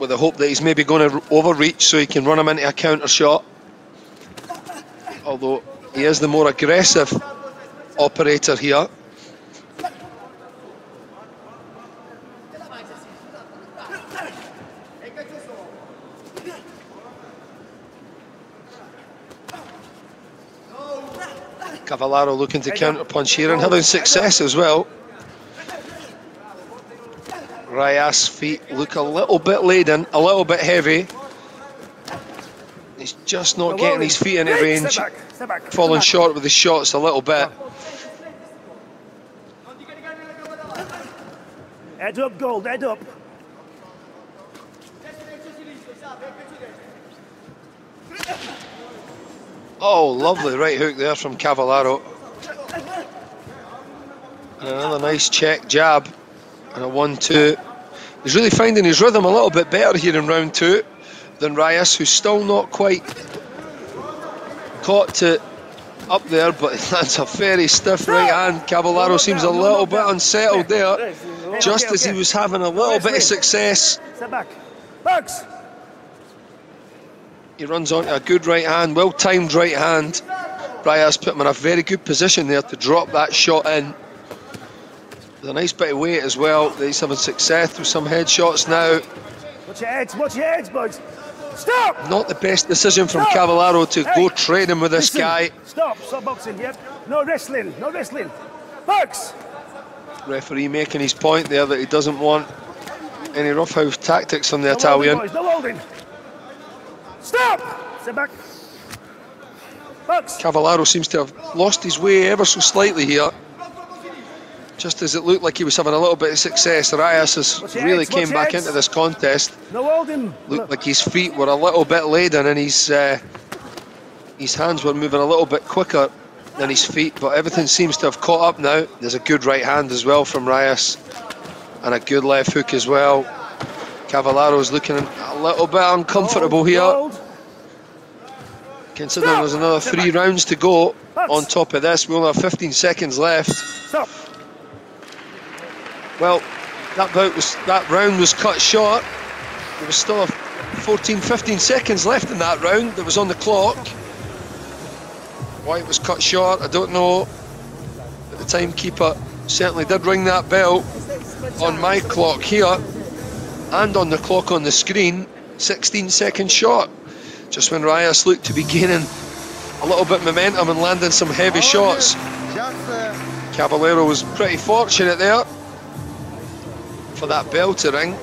with the hope that he's maybe going to overreach so he can run him into a counter shot. Although he is the more aggressive operator here. Cavallaro looking to counter punch here and having success as well. Raiys' feet look a little bit laden, a little bit heavy. He's just not getting his feet in range, Step back, step back. falling short with his shots a little bit. Head up, gold, head up. Oh, lovely right hook there from Cavallaro. And another nice check jab and a 1 2. He's really finding his rhythm a little bit better here in round two than Raiys, who's still not quite caught to up there, but that's a very stiff right hand. Cavallaro seems a little bit unsettled there, just as he was having a little bit of success. Step back. Bugs. He runs onto a good right hand, well timed right hand. Raiys put him in a very good position there to drop that shot in. With a nice bit of weight as well. He's having success with some headshots now. Watch your heads, watch your heads, Bugs. Stop! Not the best decision from Stop! Cavallaro to Hey, go him with this listen. guy. Stop, stop boxing, yep. No wrestling, no wrestling. Bugs! Referee making his point there that he doesn't want any roughhouse tactics from the No holding, Italian. boys, no holding. Stop! Step back. Bugs! Cavallaro seems to have lost his way ever so slightly here. Just as it looked like he was having a little bit of success, Raiys has Watch really came back into this contest. No holding. Looked like his feet were a little bit laden and his uh, his hands were moving a little bit quicker than his feet, but everything seems to have caught up now. There's a good right hand as well from Raiys and a good left hook as well. Cavallaro's looking a little bit uncomfortable here. Considering there's another three rounds to go on top of this, we only have 15 seconds left. Well, that bout was that round was cut short. There was still a 14, 15 seconds left in that round that was on the clock. Why it was cut short, I don't know. But the timekeeper certainly did ring that bell on my clock here and on the clock on the screen. 16 seconds short. Just when Raiys looked to be gaining a little bit momentum and landing some heavy oh, shots. Uh, Cavallaro was pretty fortunate there for that bell to ring.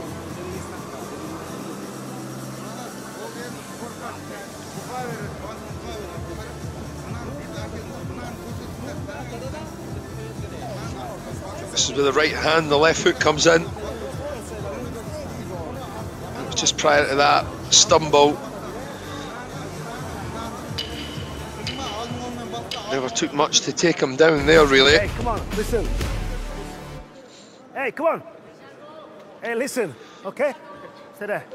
This is with the right hand, the left foot comes in. Just prior to that stumble. Never took much to take him down there, really. Hey, come on, listen. Hey, come on. Hey, listen, okay? Stay there.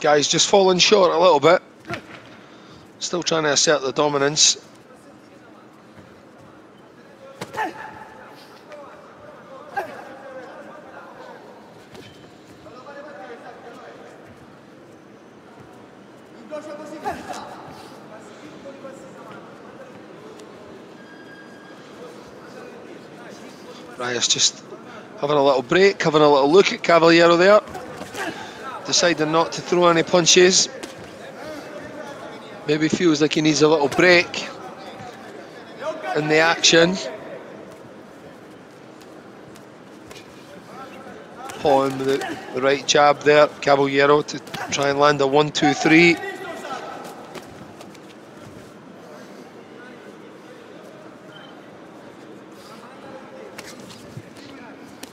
Guys just falling short a little bit. Still trying to assert the dominance. Raiys just having a little break, having a little look at Cavallaro there. Deciding not to throw any punches. Maybe feels like he needs a little break in the action. Pulling the, the right jab there, Cavallaro to try and land a one, two, three.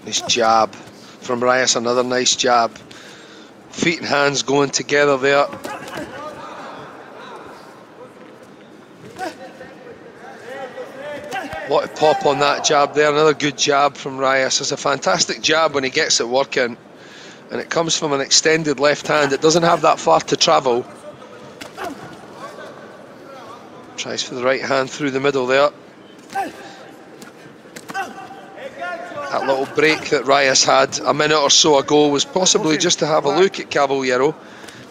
Nice jab from Raiys, another nice jab. Feet and hands going together there. Lot of pop on that jab there. Another good jab from Raiys. It's a fantastic jab when he gets it working. And it comes from an extended left hand. It doesn't have that far to travel. Tries for the right hand through the middle there. That little break that Raiys had a minute or so ago was possibly just to have a look at Cavallaro,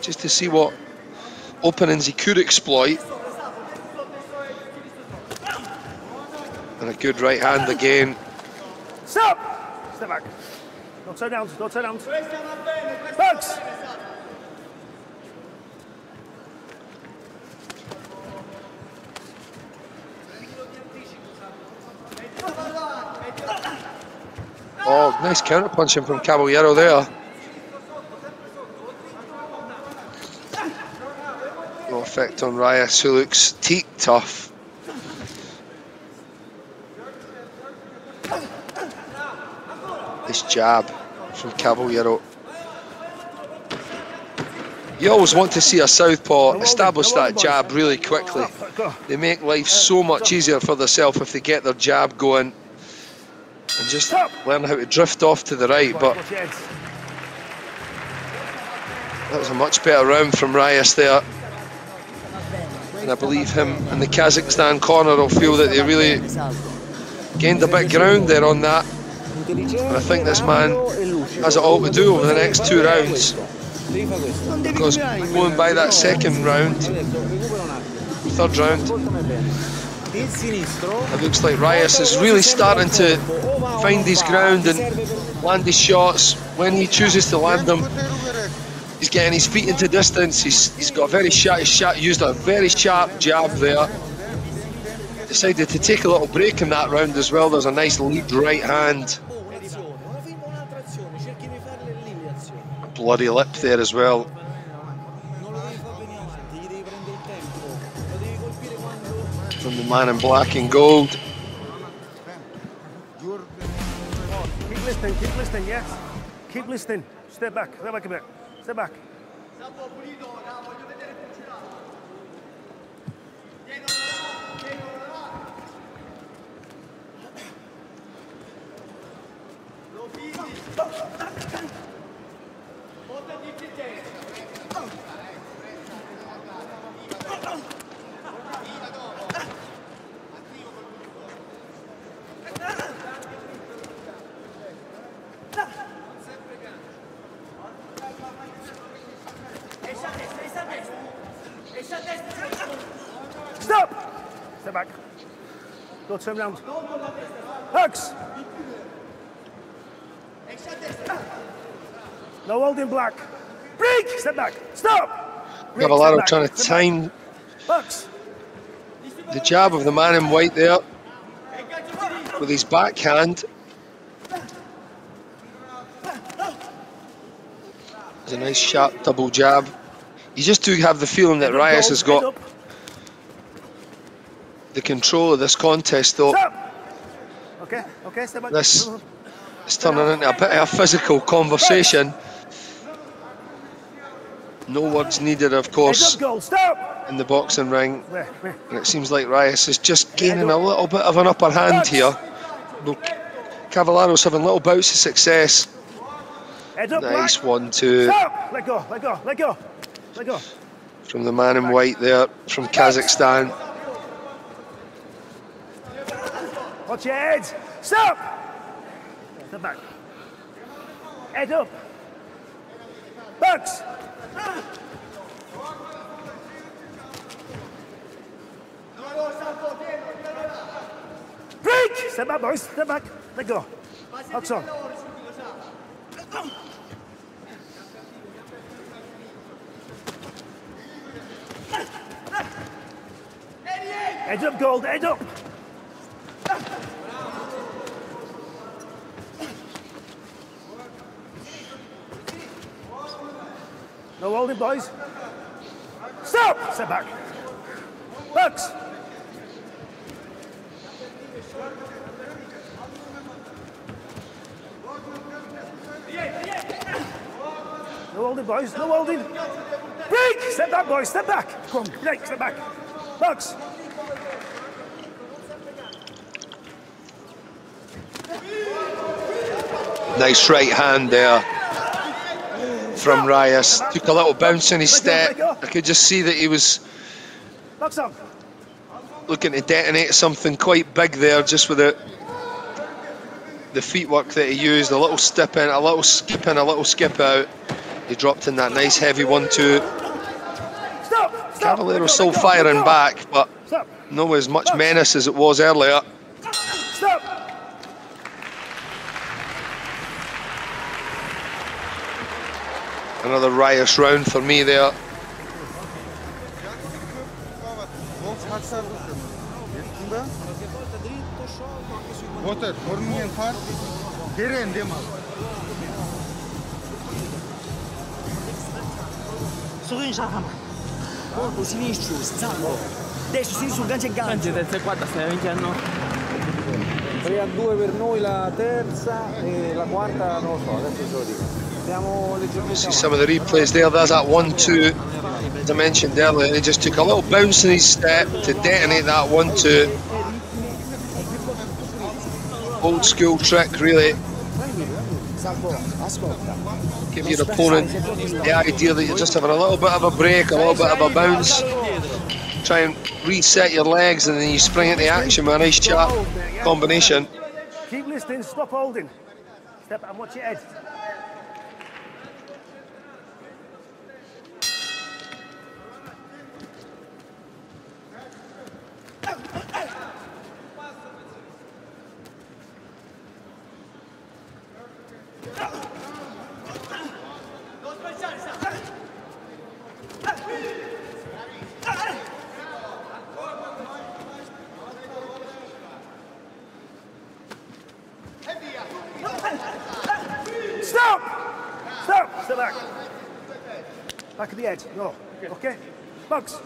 just to see what openings he could exploit. And a good right hand again. Stop! Step back. Don't turn down, don't turn down. Bugs! Oh, nice counter punching from Cavallaro there. No effect on Raiys, who looks teak tough. This jab from Cavallaro. You always want to see a southpaw establish that jab really quickly. They make life so much easier for themselves if they get their jab going and just learn how to drift off to the right. But that was a much better round from Raiys there. And I believe him and the Kazakhstan corner will feel that they really gained a bit ground there on that. And I think this man has it all to do over the next two rounds. Because going by that second round, third round, it looks like Raiys is really starting to find his ground and land his shots. When he chooses to land them, he's getting his feet into distance. He's, he's got a very sharp, sharp, used a very sharp jab there. Decided to take a little break in that round as well. There's a nice lead right hand. Bloody lip there as well. From the man in black and gold. Keep listening, keep listening, yes? Keep listening. Step back, step back a bit. Step back. Stop! Step back. Go turn round. Bucks. No holding black. Break! Step back. Stop! Break, step back, trying to step time the jab of the man in white there with his backhand. It's a nice sharp double jab. You just do have the feeling that Raiys has got the control of this contest though. Okay, okay, step back. This is turning into a bit of a physical conversation. No words needed, of course, up, goal. Stop! in the boxing ring. And it seems like Raiys is just gaining a little bit of an upper hand here. Well, Cavallaro's having little bouts of success. Nice one, two Let go, let go, let go. Let go. from the man in white there from Kazakhstan. Watch your head. Stop! Step back. Head up. Bucks. Break! Step back, boys. Step back. Let go. Bucks on. Head up, Gold. Head up. No holding, boys. Stop! Step back. Bucks. No holding, boys. No holding. Break! Step back, boys. Step back. Come on. Break. Step back. Bucks. Nice right hand there from Raiys. Took a little bounce in his step. I could just see that he was looking to detonate something quite big there just with the the feet work that he used, a little step in, a little skip in, a little skip out. He dropped in that nice heavy one two. Stop! Stop! Still firing back, but no as much menace as it was earlier. Another riotous round for me there. Water, far. Here and. Sorriso, Corpo sinistro, zango. Destro, sinistro, gancio e gancio. Gancio, terza e quarta, stai vincendo? 3 a 2 per noi la terza e la quarta non lo so, adesso ce lo dico. See some of the replays there. There's that one-two, as I mentioned earlier. He just took a little bounce in his step to detonate that one-two. Old school trick, really. Give your opponent the idea that you're just having a little bit of a break, a little bit of a bounce. Try and reset your legs, and then you spring into action with a nice sharp combination. Keep listening. Stop holding. Step and watch your head. Stop! Stop! Step back. Back of the head. No. Okay? Bugs.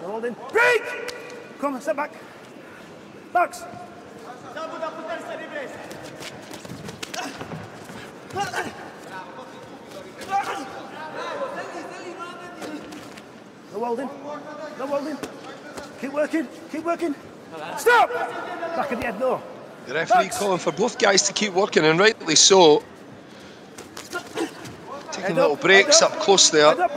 No holding. Break! Come, step back. Bugs. No holding. No holding. Keep working. Keep working. Stop! Back of the head, no. The referee calling for both guys to keep working, and rightly so. Taking little breaks up close there. Up.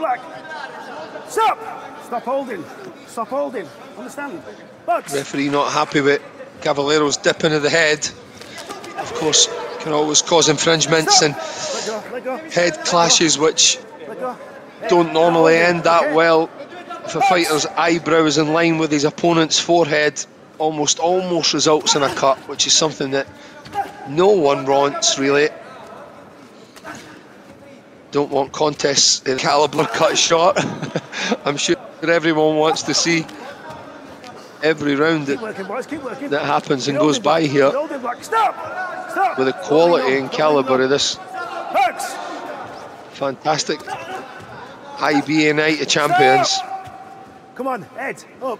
Stop! Stop holding. Stop holding. Understand? Bugs. Referee not happy with Cavallaro's dip into the head. Of course, can always cause infringements, and Let go. head clashes which don't normally end that well. If a fighter's eyebrow is in line with his opponent's forehead, almost almost results in a cut, which is something that no one wants really. Don't want contests in caliber cut short. (laughs) I'm sure everyone wants to see every round that, that happens and goes by here with the quality and caliber of this fantastic IBA Night of Champions. Come on, head up.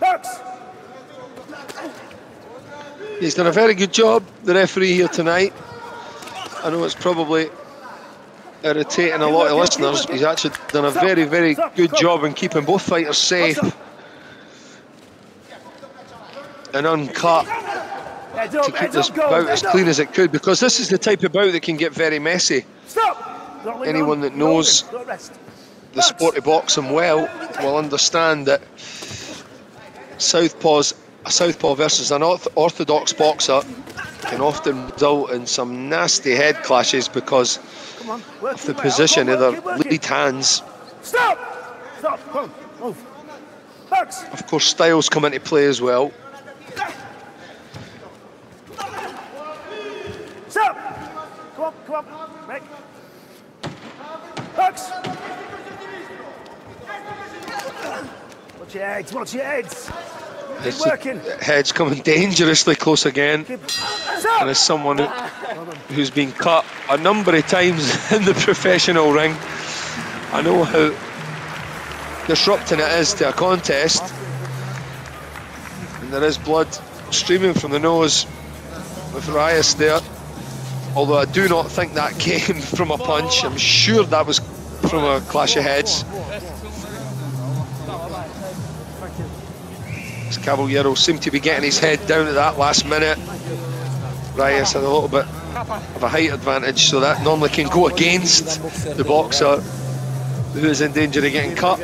Hooks. He's done a very good job, the referee here tonight. I know it's probably irritating a lot of listeners. He's actually done a very, very good job in keeping both fighters safe and uncut to keep this bout as clean as it could because this is the type of bout that can get very messy. Anyone that knows the sport of boxing well will understand that southpaws, a southpaw versus an orthodox boxer can often result in some nasty head clashes because. Of the your way out. position of their lead hands. Stop. Stop. Come on. Move. Hooks. Of course, styles come into play as well. Stop. Come on. Come on. Hooks. Watch your heads. Watch your heads. It's working. heads coming (laughs) dangerously close again. And as someone who, who's been cut a number of times (laughs) in the professional ring, I know how disrupting it is to a contest. And there is blood streaming from the nose with Raiys there. Although I do not think that (laughs) came from a punch. I'm sure that was from a clash of heads. As Cavallaro seemed to be getting his head down at that last minute. Raiys had a little bit of a height advantage, so that normally can go against the boxer who is in danger of getting cut.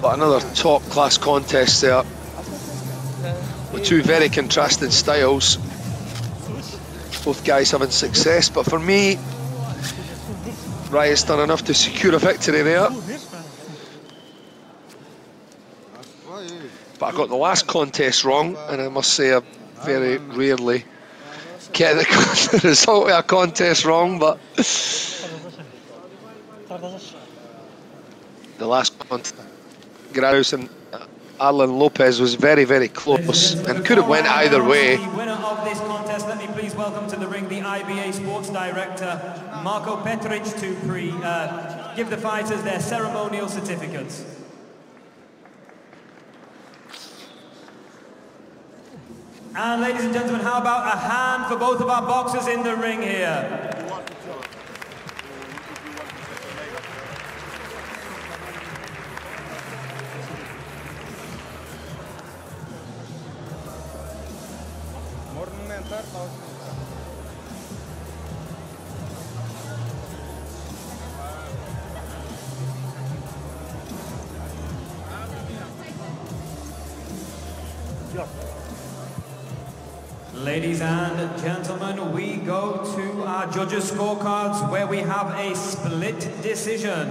But another top class contest there with two very contrasting styles. Both guys having success, but for me, Riot's done enough to secure a victory there. But I got the last contest wrong, and I must say I very rarely get the, (laughs) result of a contest wrong, but the last contest, Kraus and uh, Arlen Lopez was very, very close and could have went either way. The winner of this contest, let me please welcome to the ring the IBA Sports Director, Marco Petric, to pre, uh, give the fighters their ceremonial certificates. And ladies and gentlemen, how about a hand for both of our boxers in the ring here? Go to our judges' scorecards where we have a split decision.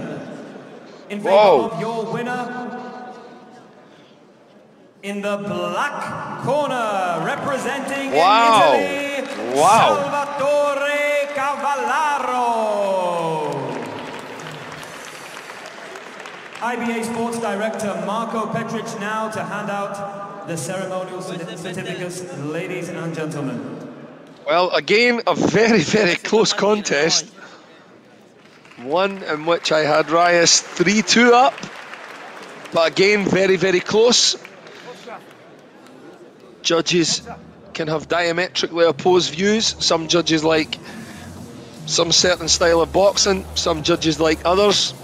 In favor Whoa. of your winner, in the black corner, representing Wow. Italy, Wow. Salvatore Cavallaro. IBA Sports Director Marco Petric now to hand out the ceremonial certificates, ladies and gentlemen. Well, again, a very, very close contest. One in which I had Raiys 3 2 up, but again, very, very close. Judges can have diametrically opposed views. Some judges like some certain style of boxing, some judges like others.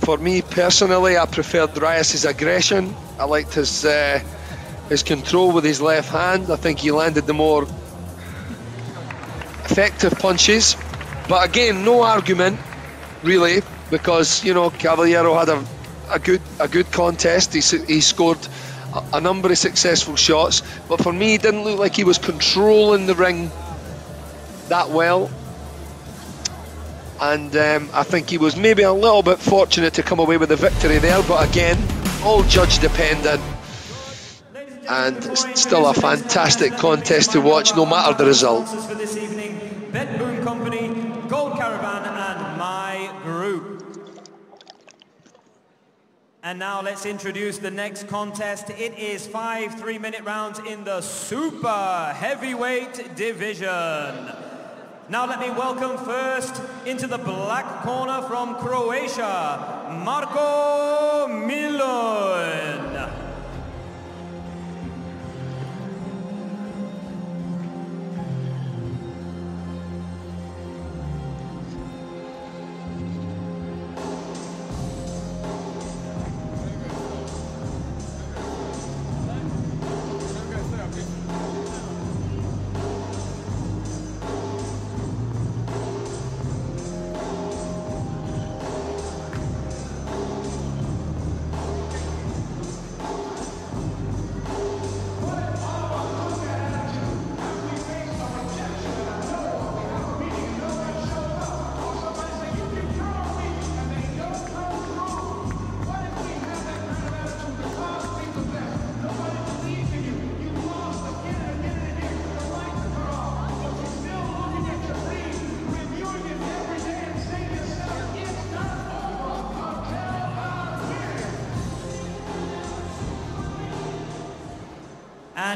For me personally, I preferred Raiys's aggression. I liked his uh, his control with his left hand. I think he landed the more effective punches. But again, no argument really, because you know Cavallaro had a, a good a good contest. He he scored a, a number of successful shots, but for me, he didn't look like he was controlling the ring that well. And um, I think he was maybe a little bit fortunate to come away with the victory there, but again, all judge dependent. And still a fantastic contest to watch, no matter the result. Bet Boom Company, Gold Caravan, and My Group. And now let's introduce the next contest. It is five three-minute rounds in the super heavyweight division. Now let me welcome first into the black corner from Croatia, Marko Milun.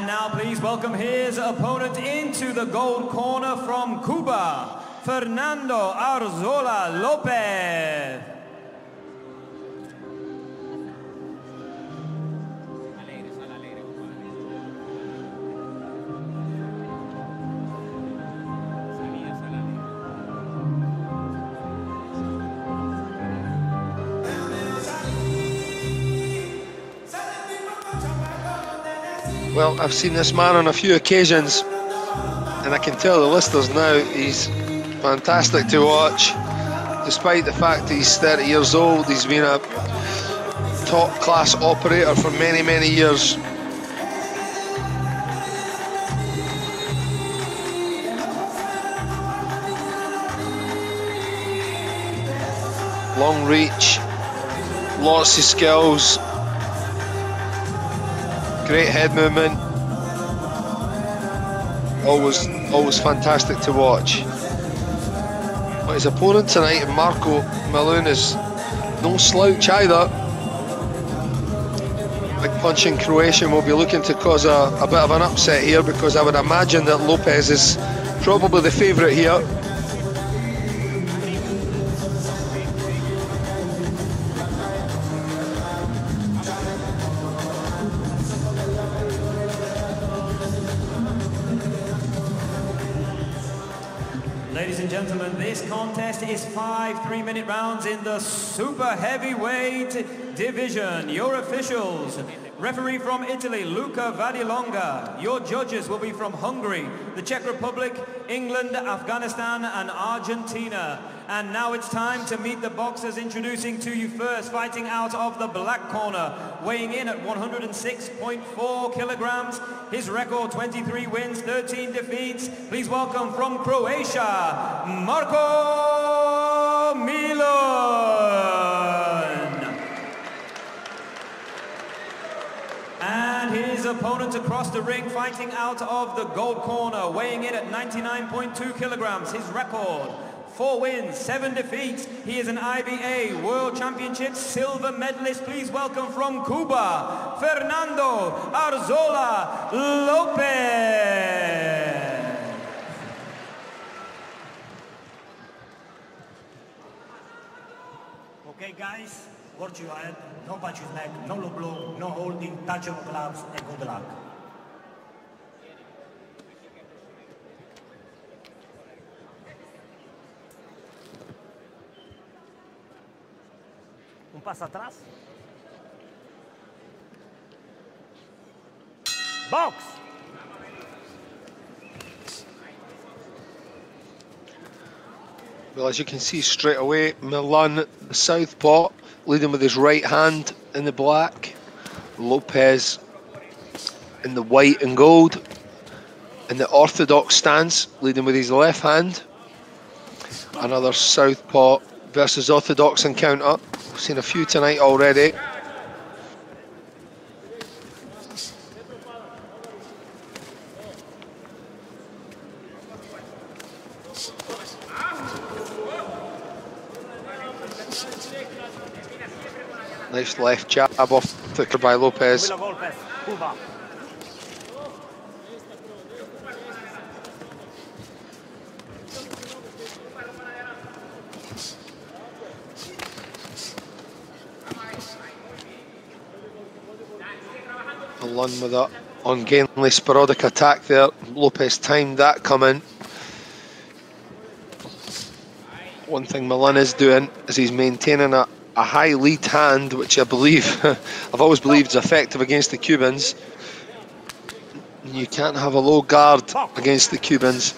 Now please welcome his opponent into the gold corner from Cuba, Fernando Arzola Lopez. Well, I've seen this man on a few occasions, and I can tell the listeners now he's fantastic to watch. Despite the fact he's 30 years old, he's been a top class operator for many, many years. Long reach, lots of skills, great head movement. Always, always fantastic to watch. But his opponent tonight, Marko Milun, is no slouch either. Big punching Croatian will be looking to cause a, a bit of an upset here because I would imagine that Lopez is probably the favourite here. Rounds in the super heavyweight division. Your officials, referee from Italy, Luca Vadilonga. Your judges will be from Hungary, the Czech Republic, England, Afghanistan, and Argentina. And now it's time to meet the boxers introducing to you first, fighting out of the black corner, weighing in at 106.4 kilograms. His record 23 wins, 13 defeats. Please welcome from Croatia, Marko Milun. And his opponent across the ring fighting out of the gold corner, weighing in at 99.2 kilograms. His record, four wins, seven defeats. He is an IBA World Championship silver medalist. Please welcome from Cuba, Fernando Arzola Lopez. Okay, guys, watch your head. No punch his neck, no low blow, no holding, touch your gloves, and good luck. Un paso atrás. Box! Well, as you can see straight away, Milan, the southpaw, leading with his right hand in the black. Lopez in the white and gold in the orthodox stance, leading with his left hand. Another southpaw versus orthodox encounter. We've seen a few tonight already. Nice left jab off the by Lopez. Milo golpes. Cuba. Milan with that ungainly sporadic attack there. Lopez timed that coming. One thing Milan is doing is he's maintaining a, a high lead hand, which I believe, (laughs) I've always believed is effective against the Cubans. You can't have a low guard against the Cubans.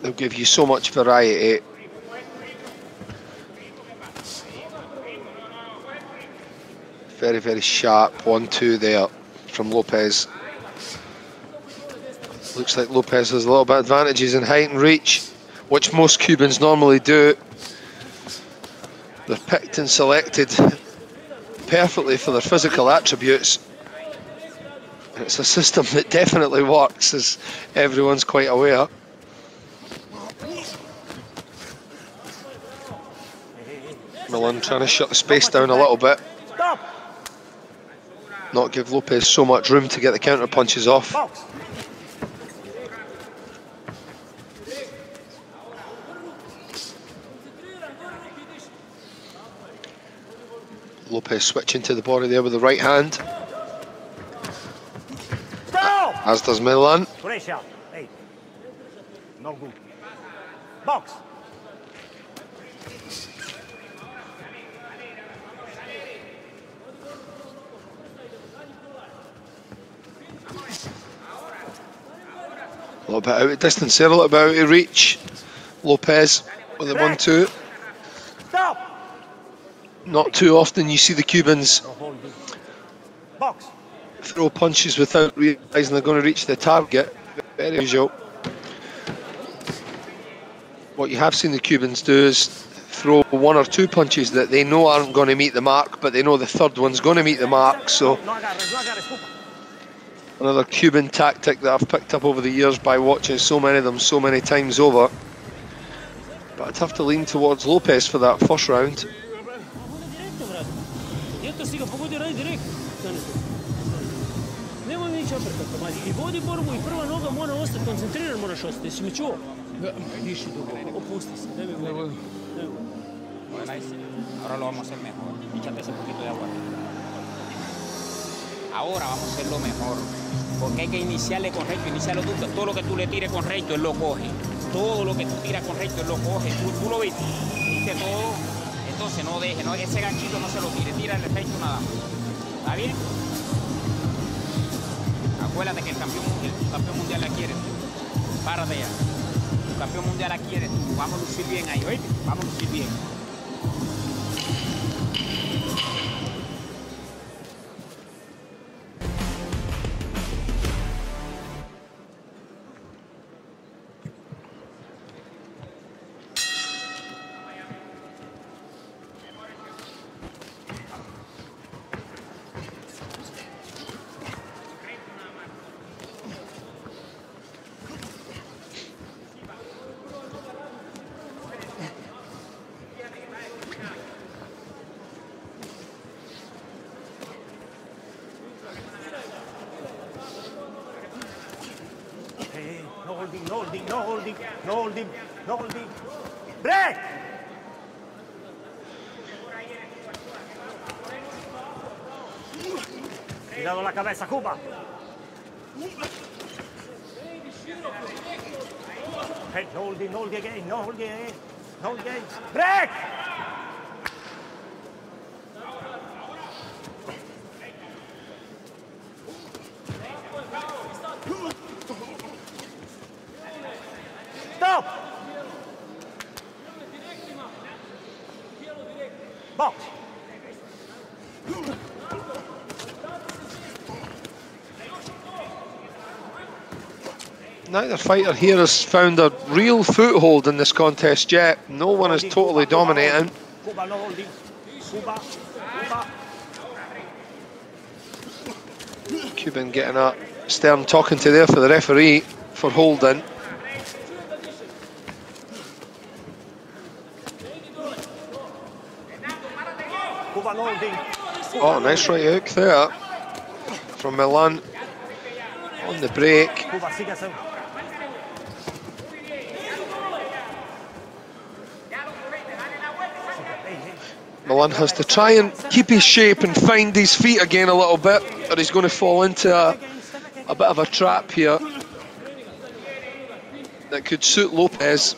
They'll give you so much variety. Very, very sharp one-two there from Lopez. Looks like Lopez has a little bit of advantages in height and reach, which most Cubans normally do. They're picked and selected perfectly for their physical attributes. And it's a system that definitely works, as everyone's quite aware. Milan trying to shut the space down a little bit. Not give Lopez so much room to get the counter punches off. Lopez switching to the body there with the right hand, as does Milan. Pressure. Hey. No good. Box. A little bit out of distance there, a little bit out of reach. Lopez with the one-two. Stop. Not too often you see the Cubans Box. throw punches without realising they're going to reach the target. Very usual. What you have seen the Cubans do is throw one or two punches that they know aren't going to meet the mark, but they know the third one's going to meet the mark. So No agarres, no agarres. Cuba. another Cuban tactic that I've picked up over the years by watching so many of them so many times over. But I'd have to lean towards Lopez for that first round. Jesi me čuo? Dugo, opusti se, ne. Ahora lo vamos a hacer mejor. Échate ese poquito de agua. Ahora vamos a hacerlo mejor. Porque hay que iniciarle con recto, iniciarlo tú. Todo lo que tú le tires con recto, él lo coge. Todo lo que tú tiras con recto, él lo coge. Tú, tú lo viste. Viste todo. Entonces no deje, no, ese ganchito no se lo tire, tira el recto nada más. ¿Está bien? Acuérdate que el campeón, el campeón mundial la quiere Párate ya. Tu campeón mundial la quiere tú. Vamos a lucir bien ahí, ¿oíste? Vamos a lucir bien. Hey, no holding, no again, no holding again, holding again. Break! Stop! Box. Neither fighter here has found a real foothold in this contest yet. No one is totally dominating. Cuban getting a stern talking to there for the referee for. Holding. Oh, nice right hook there from Milan on the break. Cuba, sigue así. Milan has to try and keep his shape and find his feet again a little bit, or he's going to fall into a, a bit of a trap here that could suit Lopez.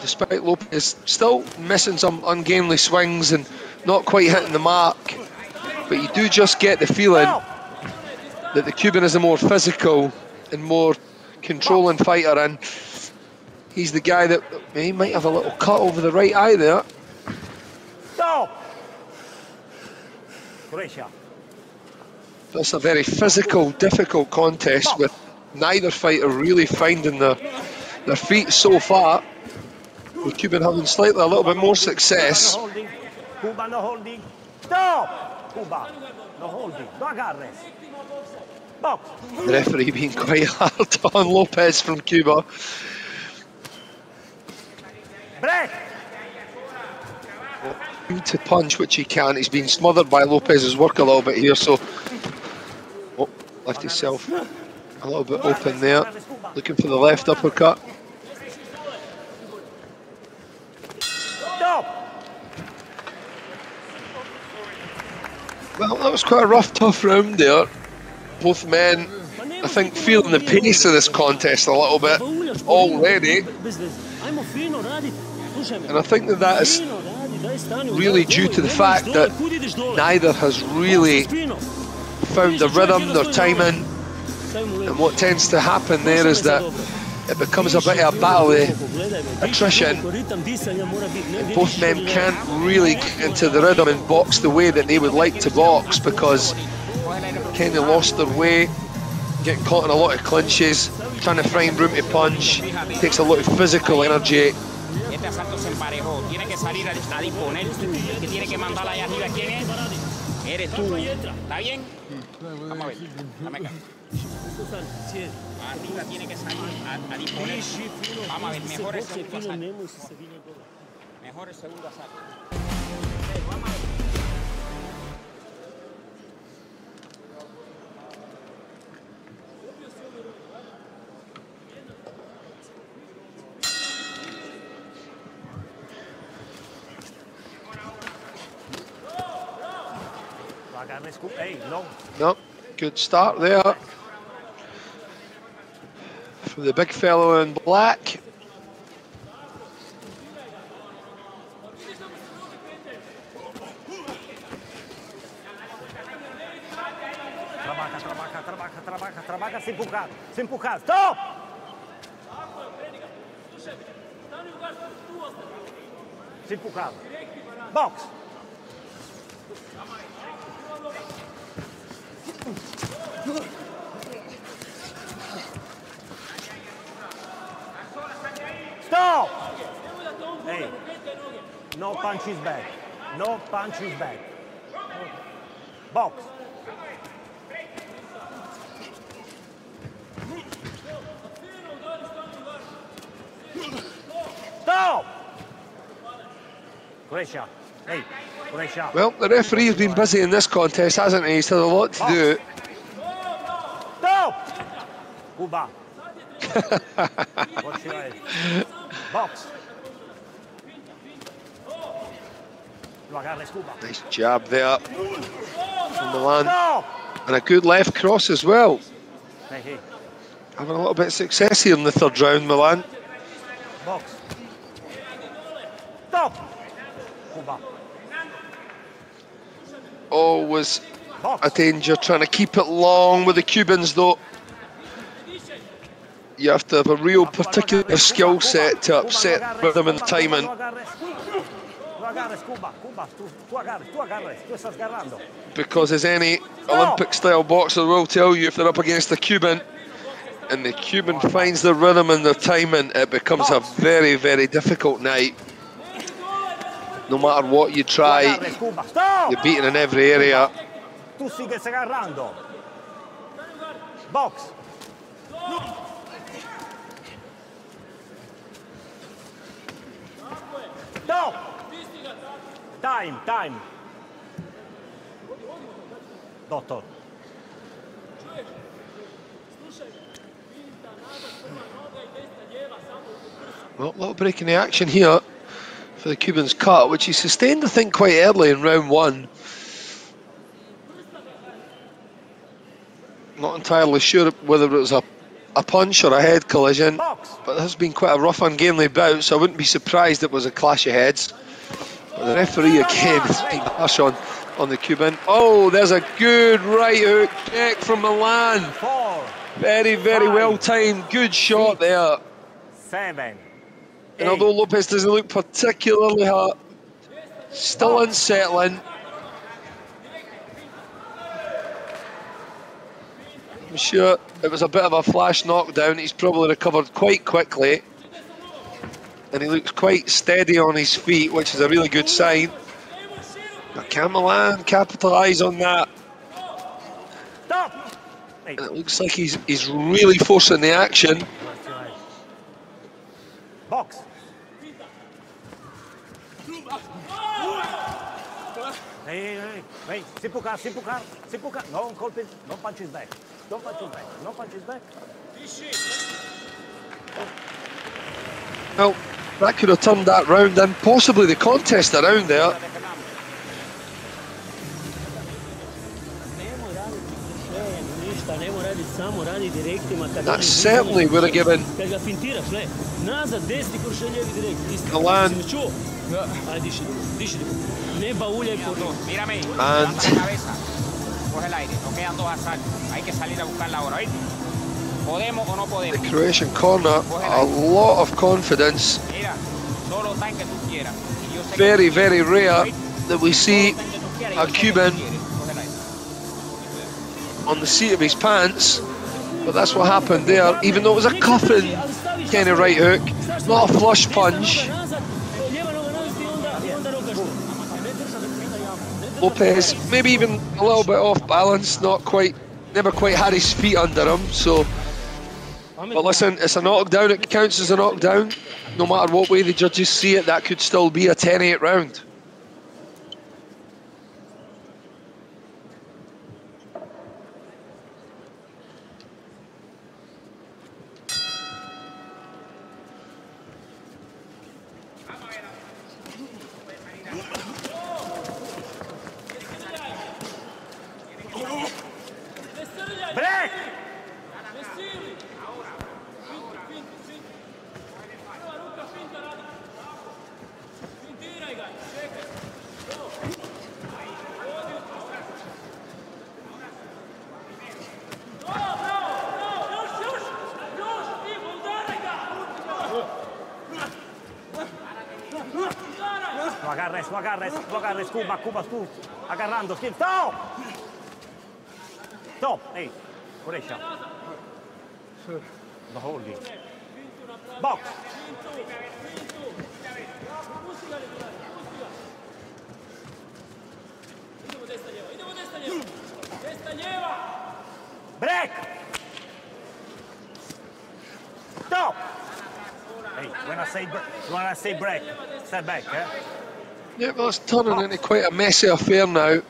Despite Lopez still missing some ungainly swings and not quite hitting the mark, but you do just get the feeling that the Cuban is a more physical and more controlling fighter, and he's the guy that he might have a little cut over the right eye there. Stop. Croatia. That's a very physical, difficult contest with neither fighter really finding their their feet so far. The Cuban having slightly a little bit more success. Cuba, no holding. Stop. Cuba, no holding. No agarres. Box. The referee being quite (laughs) hard on Lopez from Cuba. Break. To punch, which he can. He's been smothered by Lopez's work a little bit here, so oh, left himself a little bit open there. Looking for the left uppercut. Stop. Well, that was quite a rough, tough round there. Both men, I think, feeling the pace of this contest a little bit already. And I think that that is really due to the fact that neither has really found the rhythm, their timing. And what tends to happen there is that it becomes a bit of a battle of attrition. And Both men can't really get into the rhythm and box the way that they would like to box because kind of lost their way, getting caught in a lot of clinches, trying to find room to punch, takes a lot of physical energy. Este asalto se emparejó. Tiene que salir a, a disponer. El que tiene que mandar allá arriba, ¿quién es? Eres tú. ¿Está bien? Vamos a ver. Dame acá. Arriba tiene que salir a, a disponer. Vamos a ver, mejor el segundo asalto. Mejor el segundo asalto. No agarres. Cuba. Hey, no. No, good start there. From the big fellow in black. Trabaja, trabaja, trabaja, trabaja, trabaja sin empujar. Sin empujar. Stop. Sin empujar. Box. Stop! Hey, no punches back. No punches back. Box. Stop! Croatia. Hey. Well, the referee has been busy in this contest, hasn't he? He's had a lot to do. Stop! Cuba. Watch your head. Box. Nice jab there from Milan. And a good left cross as well. Hey, hey. Having a little bit of success here in the third round, Milan. Box. Stop! Cuba. Always a danger trying to keep it long with the Cubans though. You have to have a real particular skill set to upset rhythm and timing. Because as any Olympic style boxer will tell you, if they're up against a Cuban, and the Cuban finds the rhythm and the timing, it becomes a very, very difficult night. No matter what you try, Agarres, Cuba. Stop! you're beaten in every area. Tú sigues agarrando. Box. Stop! Time, time. Doctor. Well, little break in the action here for the Cubans cut, which he sustained, I think, quite early in round one. Not entirely sure whether it was a, a punch or a head collision, but it has been quite a rough, ungainly bout, so I wouldn't be surprised it was a clash of heads. But the referee again (laughs) is being harsh on, on the Cuban. Oh, there's a good right hook check from Milan. Very, very well timed. Good shot there. Seven. And although Lopez doesn't look particularly hurt, still oh. unsettling. I'm sure it was a bit of a flash knockdown. He's probably recovered quite quickly. And he looks quite steady on his feet, which is a really good sign. But can Milan capitalise on that? And it looks like he's he's really forcing the action. Box. Hey, hey, hey, hey, sit pucar, sit pucar, sit pucar. No colping, no punch his back. Don't punch his back, no punch his back. Well, that could have turned that round and possibly the contest around there. Ništa, nemo radit samo, radi direktima. Kad That certainly would have given Kad the Croatian corner. A lot of confidence. Very, very rare that we see a Cuban on the seat of his pants. But that's what happened there, even though it was a cuffing kind of right hook, not a flush punch. Lopez, maybe even a little bit off balance, not quite, never quite had his feet under him. So, but listen, it's a knockdown. It counts as a knockdown. No matter what way the judges see it, that could still be a 10-8 round. Agarrando, skin, stop! Hey, Croatia. The holding. Box. Break! Stop! Hey, when I say when I say break, step back, eh? Yeah, well, it's turning into quite a messy affair now.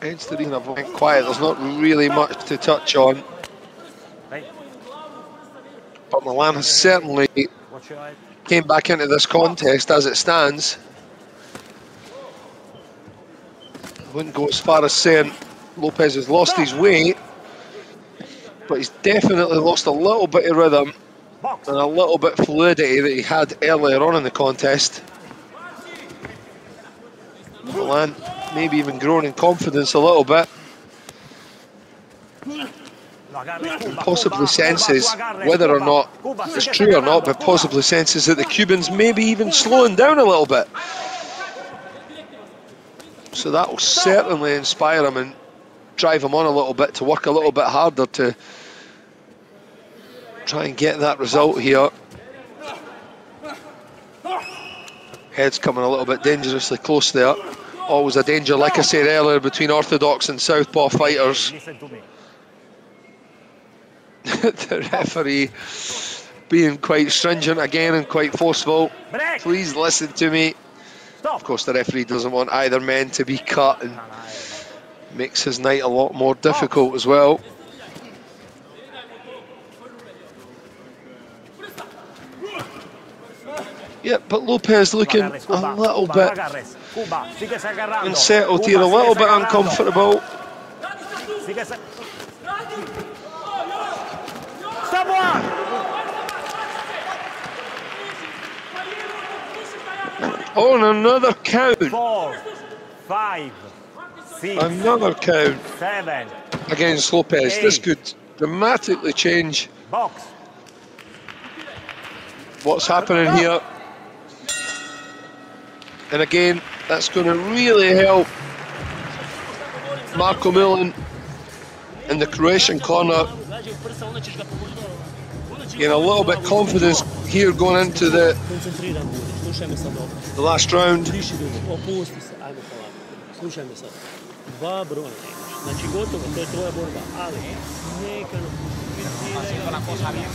Bench the arena went quiet. There's not really much to touch on. But Milan has certainly came back into this contest as it stands. I wouldn't go as far as saying Lopez has lost his weight, but he's definitely lost a little bit of rhythm and a little bit fluidity that he had earlier on in the contest. Milan maybe even grown in confidence a little bit. And Possibly senses whether or not it's true or not, but possibly senses that the Cubans maybe even slowing down a little bit. So that will certainly inspire him and drive him on a little bit, to work a little bit harder to try and get that result here. Head's coming a little bit dangerously close there. Always a danger, like I said earlier, between orthodox and southpaw fighters. (laughs) The referee being quite stringent again and quite forceful. Please listen to me. Of course, the referee doesn't want either men to be cut and makes his night a lot more difficult as well. Yeah, but Lopez looking a little bit no agarres. Cuba, sigues agarrando. unsettled here, a little bit uncomfortable. On another count, Four, five, six, another count seven, against Lopez. This could dramatically change box. what's happening here. And again, that's going to really help Marko Milan in the Croatian corner gain a little bit confidence here going into the, the last round. Diši dugo, opusti se, ajmo polako. Slušaj me sad. Dva broja nemaš. Znači gotovo, to je tvoja borba, ali neka haciendo la cosa bien,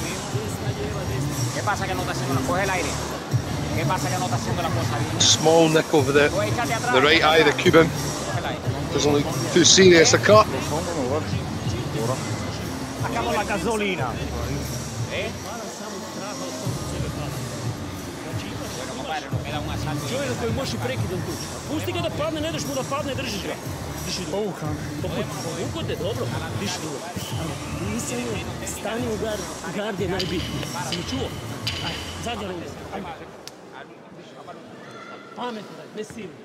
¿Qué pasa que no está haciendo Coge el aire. Small nick over the, the right eye, the Cuban. Doesn't look too serious a cut. Sacamos la gasolina. ¿Eh? Bueno, compadre, nos queda un asalto. Čovjek koji može prekidan tuč. Pusti ga da padne, ne daš mu da padne, držiš ga. Diši dugo. Povukam. Povuko te, dobro. Diši dugo. Nisam stani u gard. Gard je najbitniji. Si me čuo? Ajde, zadnja runda. Ajde. قامت من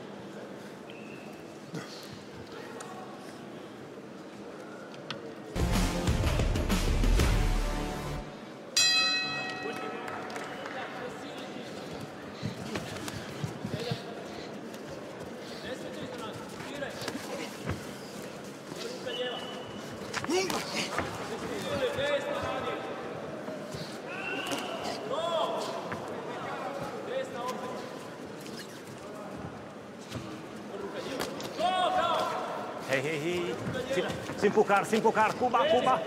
sin pucar, sin pucar. Cuba, Cuba.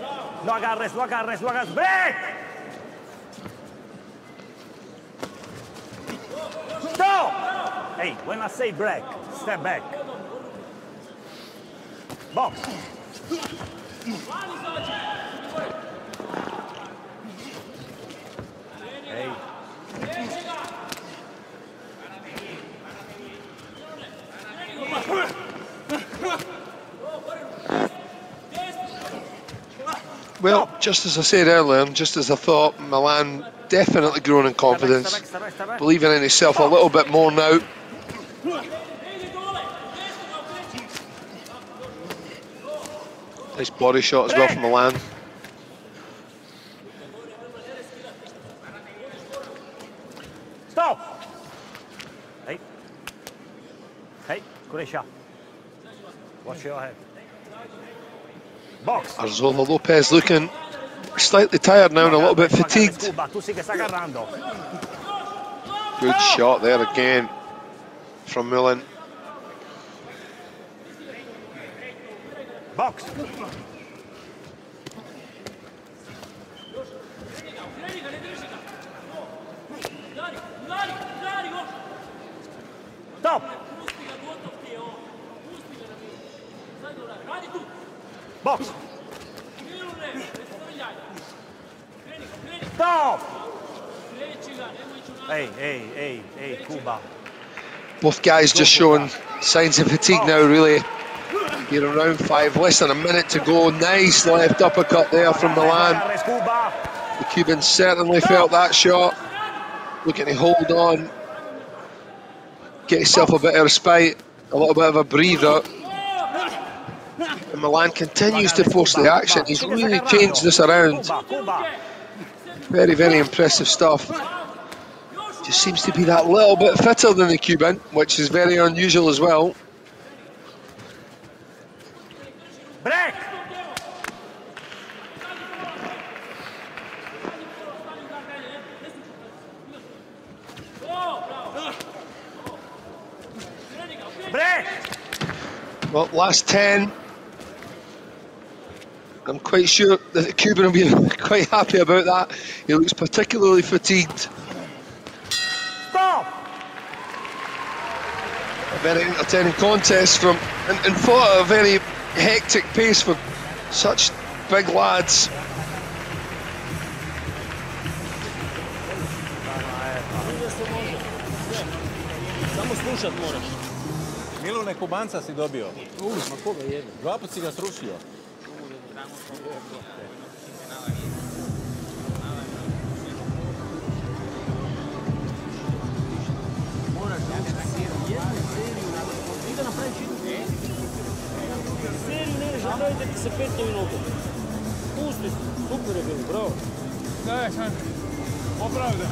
No agarres, no agarres, no agarres. ¡Break! Stop! Hey, when I say break, step back. Box. Well, just as I said earlier, and just as I thought, Milan definitely growing in confidence, believing in himself a little bit more now. Nice body shot as well from Milan. Stop! Hey. Hey, Croatia. Watch your head. Box. Arzola Lopez looking slightly tired now and a little bit fatigued. Cuba, tú sigues agarrando. Good shot there again from Milan. Box. Stop. Box. Stop. Hey, hey, hey, hey, Cuba. Both guys just showing signs of fatigue now, really. Here around five, less than a minute to go. Nice left uppercut there from Milan. The Cuban certainly felt that shot. Looking to hold on, get yourself a bit of respite, a little bit of a breather. And Milan continues to force the action. He's really changed this around. Very, very impressive stuff. Just seems to be that little bit fitter than the Cuban, which is very unusual as well. Break! Well, last 10, I'm quite sure that the Cuban will be (laughs) quite happy about that. He looks particularly fatigued. Stop! A very entertaining contest from and, and fought at a very hectic pace for such big lads. Samo slušat moraš. Milune Kubanca si dobio. U, ma koga jebe. Dva put si ga srušio. Moraš jednu seriju napraviti. Ti da napraviš jednu seriju, ne možeš napraviti ti se petovi nogu. Pusti, super je bilo, bravo. Daj, sam. Opravda.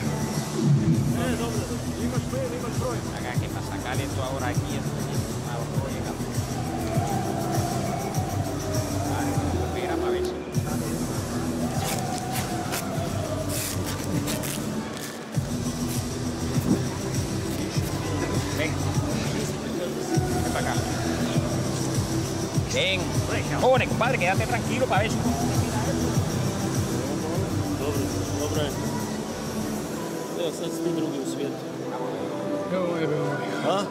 Ne, dobro. Imaš pet, imaš broj. Acá, que para sacar esto ahora aquí Compadre, quédate tranquilo para eso. A?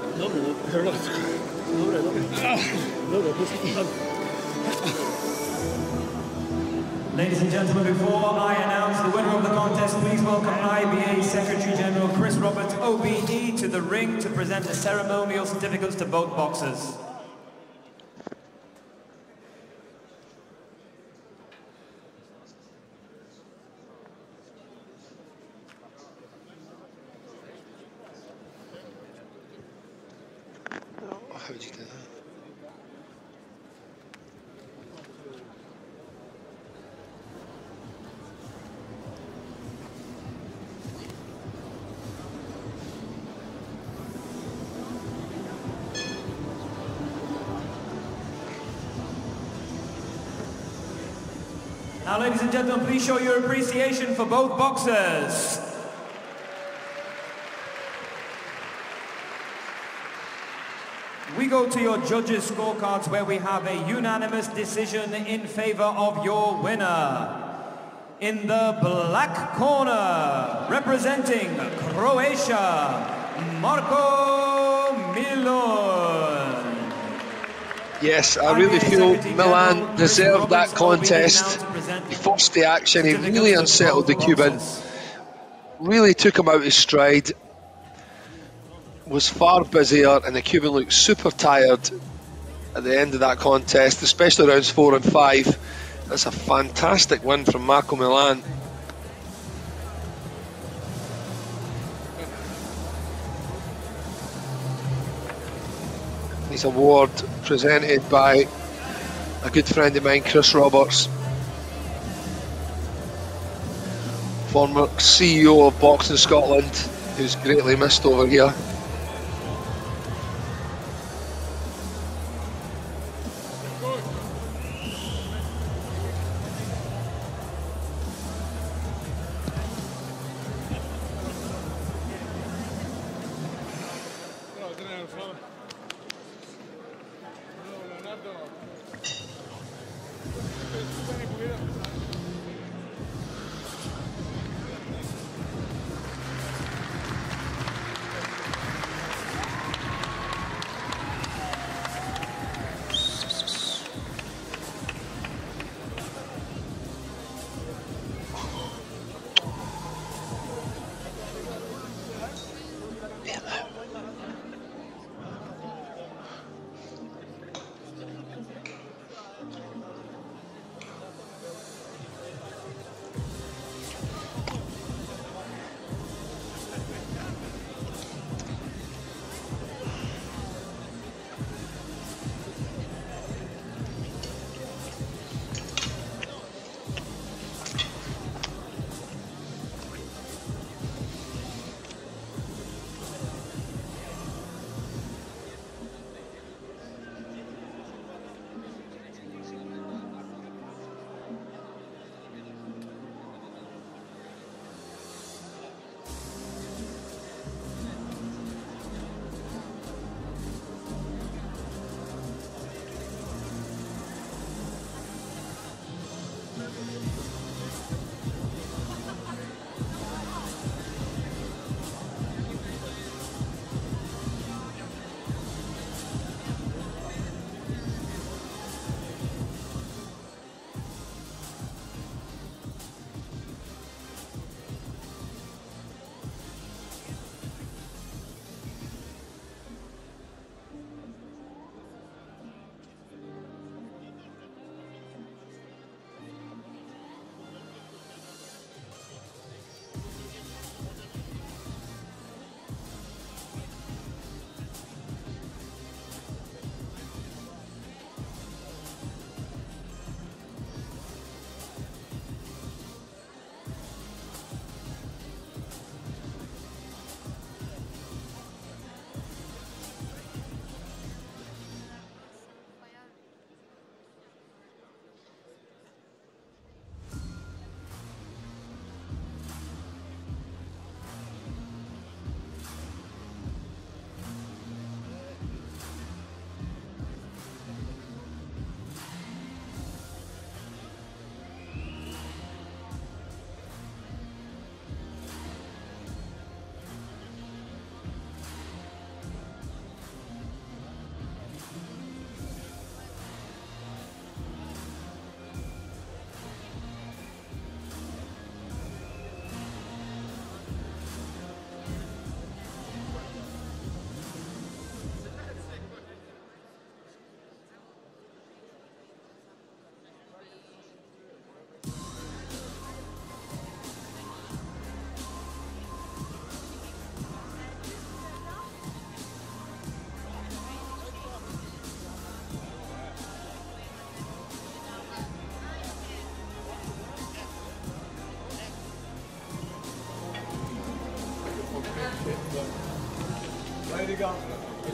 Ladies and gentlemen, before I announce the winner of the contest, please welcome IBA Secretary General Chris Roberts, OBE, to the ring to present the ceremonial certificates to both boxers. Please show your appreciation for both boxers. We go to your judges' scorecards where we have a unanimous decision in favor of your winner. In the black corner, representing Croatia, Marko Milun. Yes, I really feel Milan deserved that contest. He forced the action, he really unsettled the Cuban, really took him out of stride, was far busier, and the Cuban looked super tired at the end of that contest, especially rounds four and five. That's a fantastic win from Marko Milan. This award presented by a good friend of mine, Chris Roberts, former CEO of Boxing Scotland, who's greatly missed over here.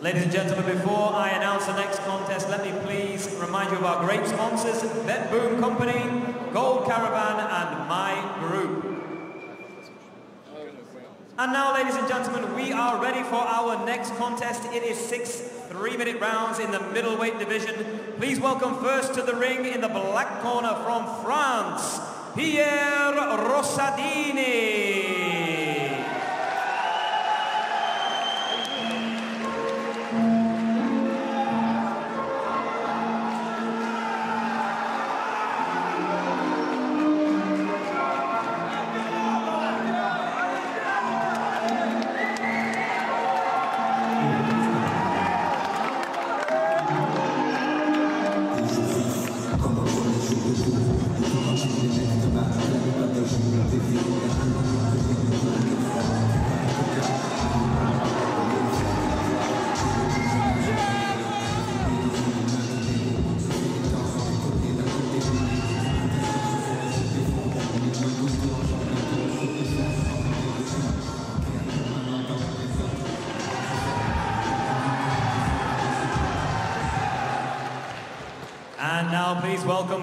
Ladies and gentlemen, before I announce the next contest, let me please remind you of our great sponsors, Bet Boom Company, Gold Caravan, and My Group. And now, ladies and gentlemen, we are ready for our next contest. It is six three-minute rounds in the middleweight division. Please welcome first to the ring in the black corner from France, Pierre Rosadini.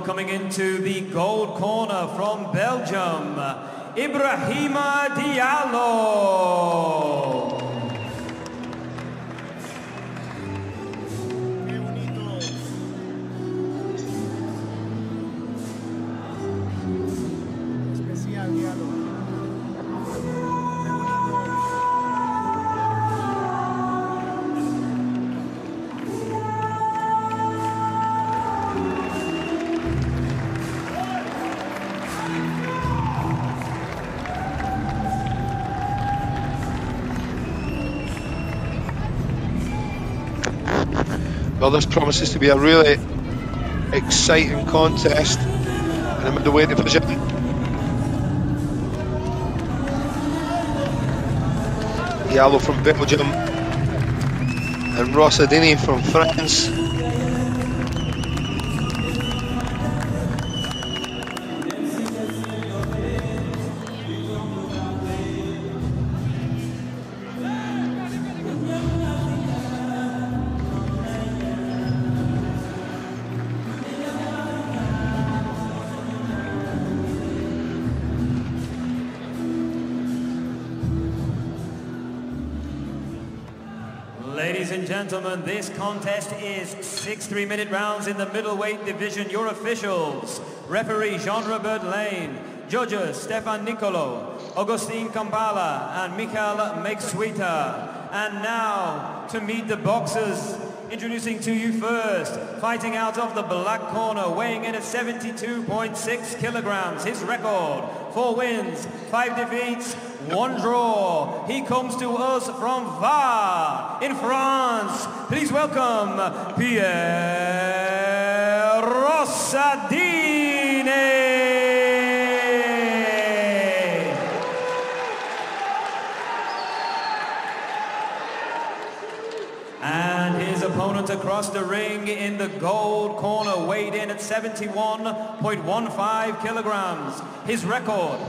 Coming into the gold corner from Belgium, Ibrahima Diallo. Well, this promises to be a really exciting contest and I'm in the middleweight division. Diallo from Belgium and Rosadini from France. Gentlemen, this contest is six three-minute rounds in the middleweight division. Your officials, referee Jean-Robert Lane, judges Stefan Nicolo, Augustine Kampala, and Michael Meksuita. And now, to meet the boxers, introducing to you first, fighting out of the black corner, weighing in at 72.6 kilograms. His record, four wins, five defeats, one draw. He comes to us from Var in France. Please welcome Pierre. And his opponent across the ring in the gold corner weighed in at 71.15 kilograms. His record,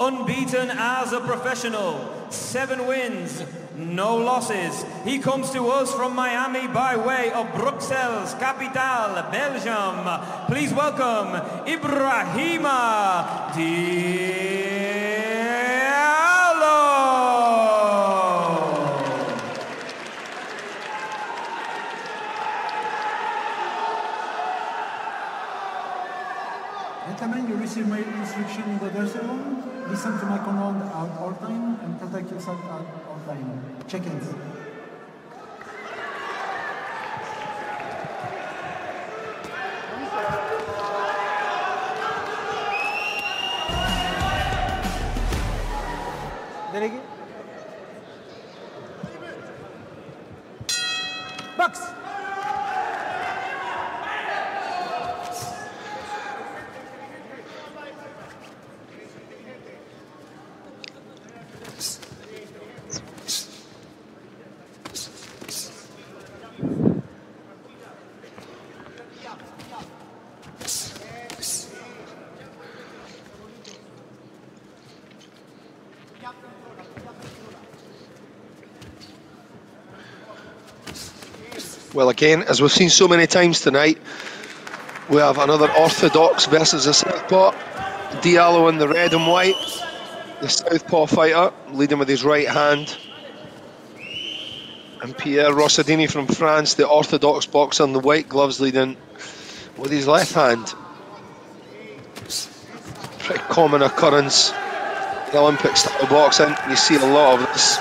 unbeaten as a professional, seven wins, no losses. He comes to us from Miami by way of Bruxelles, capital, Belgium. Please welcome Ibrahima Diallo. Gentlemen, you receive my instruction in the dressing room. Listen to my command at all time and protect yourself at all time. Check-ins. Delegate. Well, again, as we've seen so many times tonight, we have another orthodox versus a southpaw. Diallo in the red and white, the southpaw fighter, leading with his right hand. And Pierre Rosadini from France, the orthodox boxer in the white gloves, leading with his left hand. Pretty common occurrence in Olympic style boxing. You see a lot of this.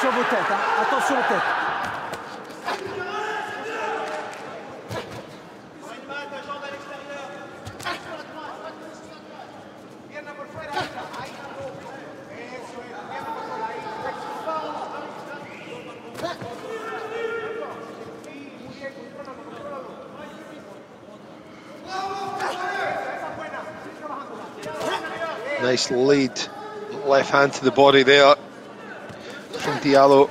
Attention vos têtes, hein. attention aux têtes. Lead, left hand to the body there from Diallo.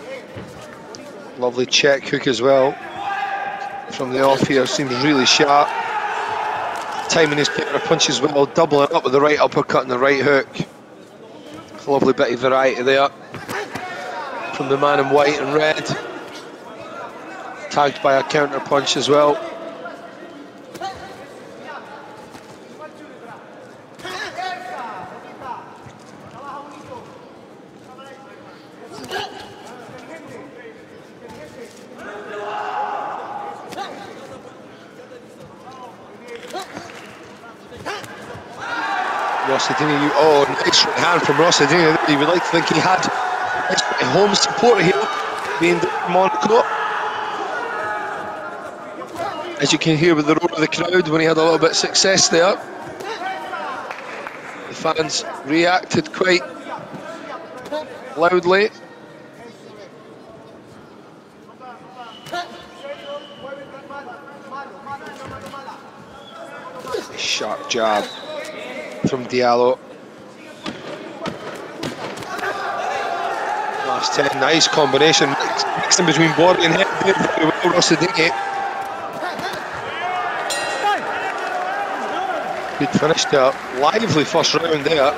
Lovely check hook as well from the off here, seems really sharp. Timing his counter punches well, doubling up with the right uppercut and the right hook. Lovely bit of variety there from the man in white and red. Tagged by a counter punch as well. Rosadini, you, oh, from Rosadini. You would like to think he had home support here, being Monaco. As you can hear with the roar of the crowd when he had a little bit of success there. The fans reacted quite loudly. Sharp jab from Diallo. Last 10, nice combination. Mixing between body and head. Did very well, Rosadini. Good finish there. Lively first round there.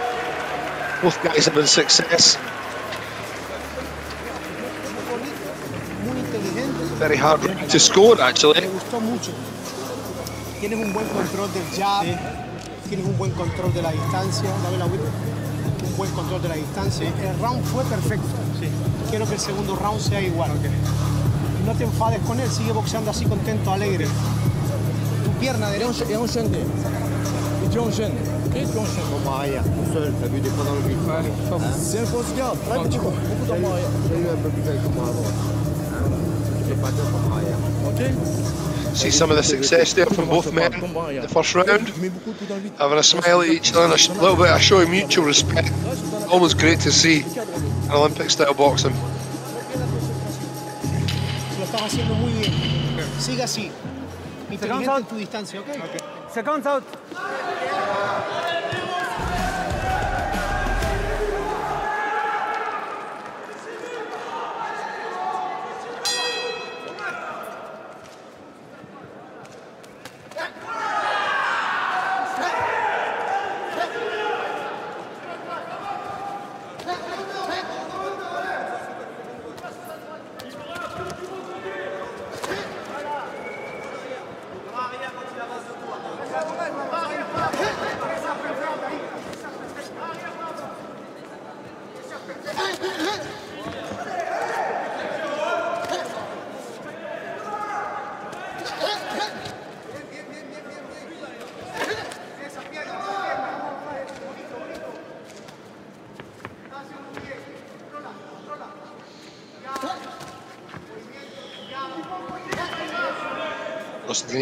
Both guys have having success. Very hard to score actually. Me gustó mucho. Tienes un buen control del jab, tienes un buen control de la distancia, dame la vuelta. un buen control de la distancia. El round fue perfecto. Quiero que el segundo round sea igual. Y no te enfades con él, sigue boxeando así contento, alegre. Tu pierna derecha. Et enchaîne. Et tu enchaînes. Ok, tu enchaînes. Comme arrière, tout seul, t'as vu des fois dans le griffe hein C'est un fausse garde. Ouais, J'ai eu- un peu plus avec moi avant. Hein J'ai pas de comme arrière. Ok See some of the success there from both men in the first round. Having a smile at each other and a little bit of showing mutual respect. Always great to see in Olympic style boxing. Lo estás haciendo muy bien. Sigue así. Inteligente en tu distancia, ¿ok? Seconds out.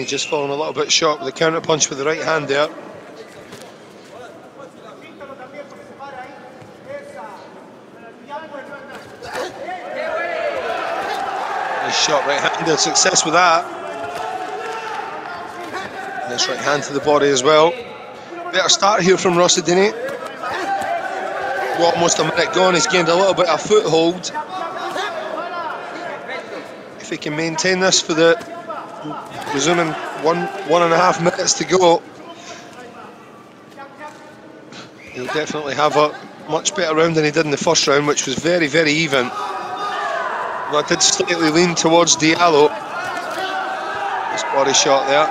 Just falling a little bit short with the counter punch with the right hand there. Nice shot right handed, success with that. Nice right hand to the body as well. Better start here from Rosadini. Got almost a minute gone, he's gained a little bit of foothold. If he can maintain this for the resuming one one and a half minutes to go, he'll definitely have a much better round than he did in the first round, which was very, very even. But I did slightly lean towards Diallo. His body shot there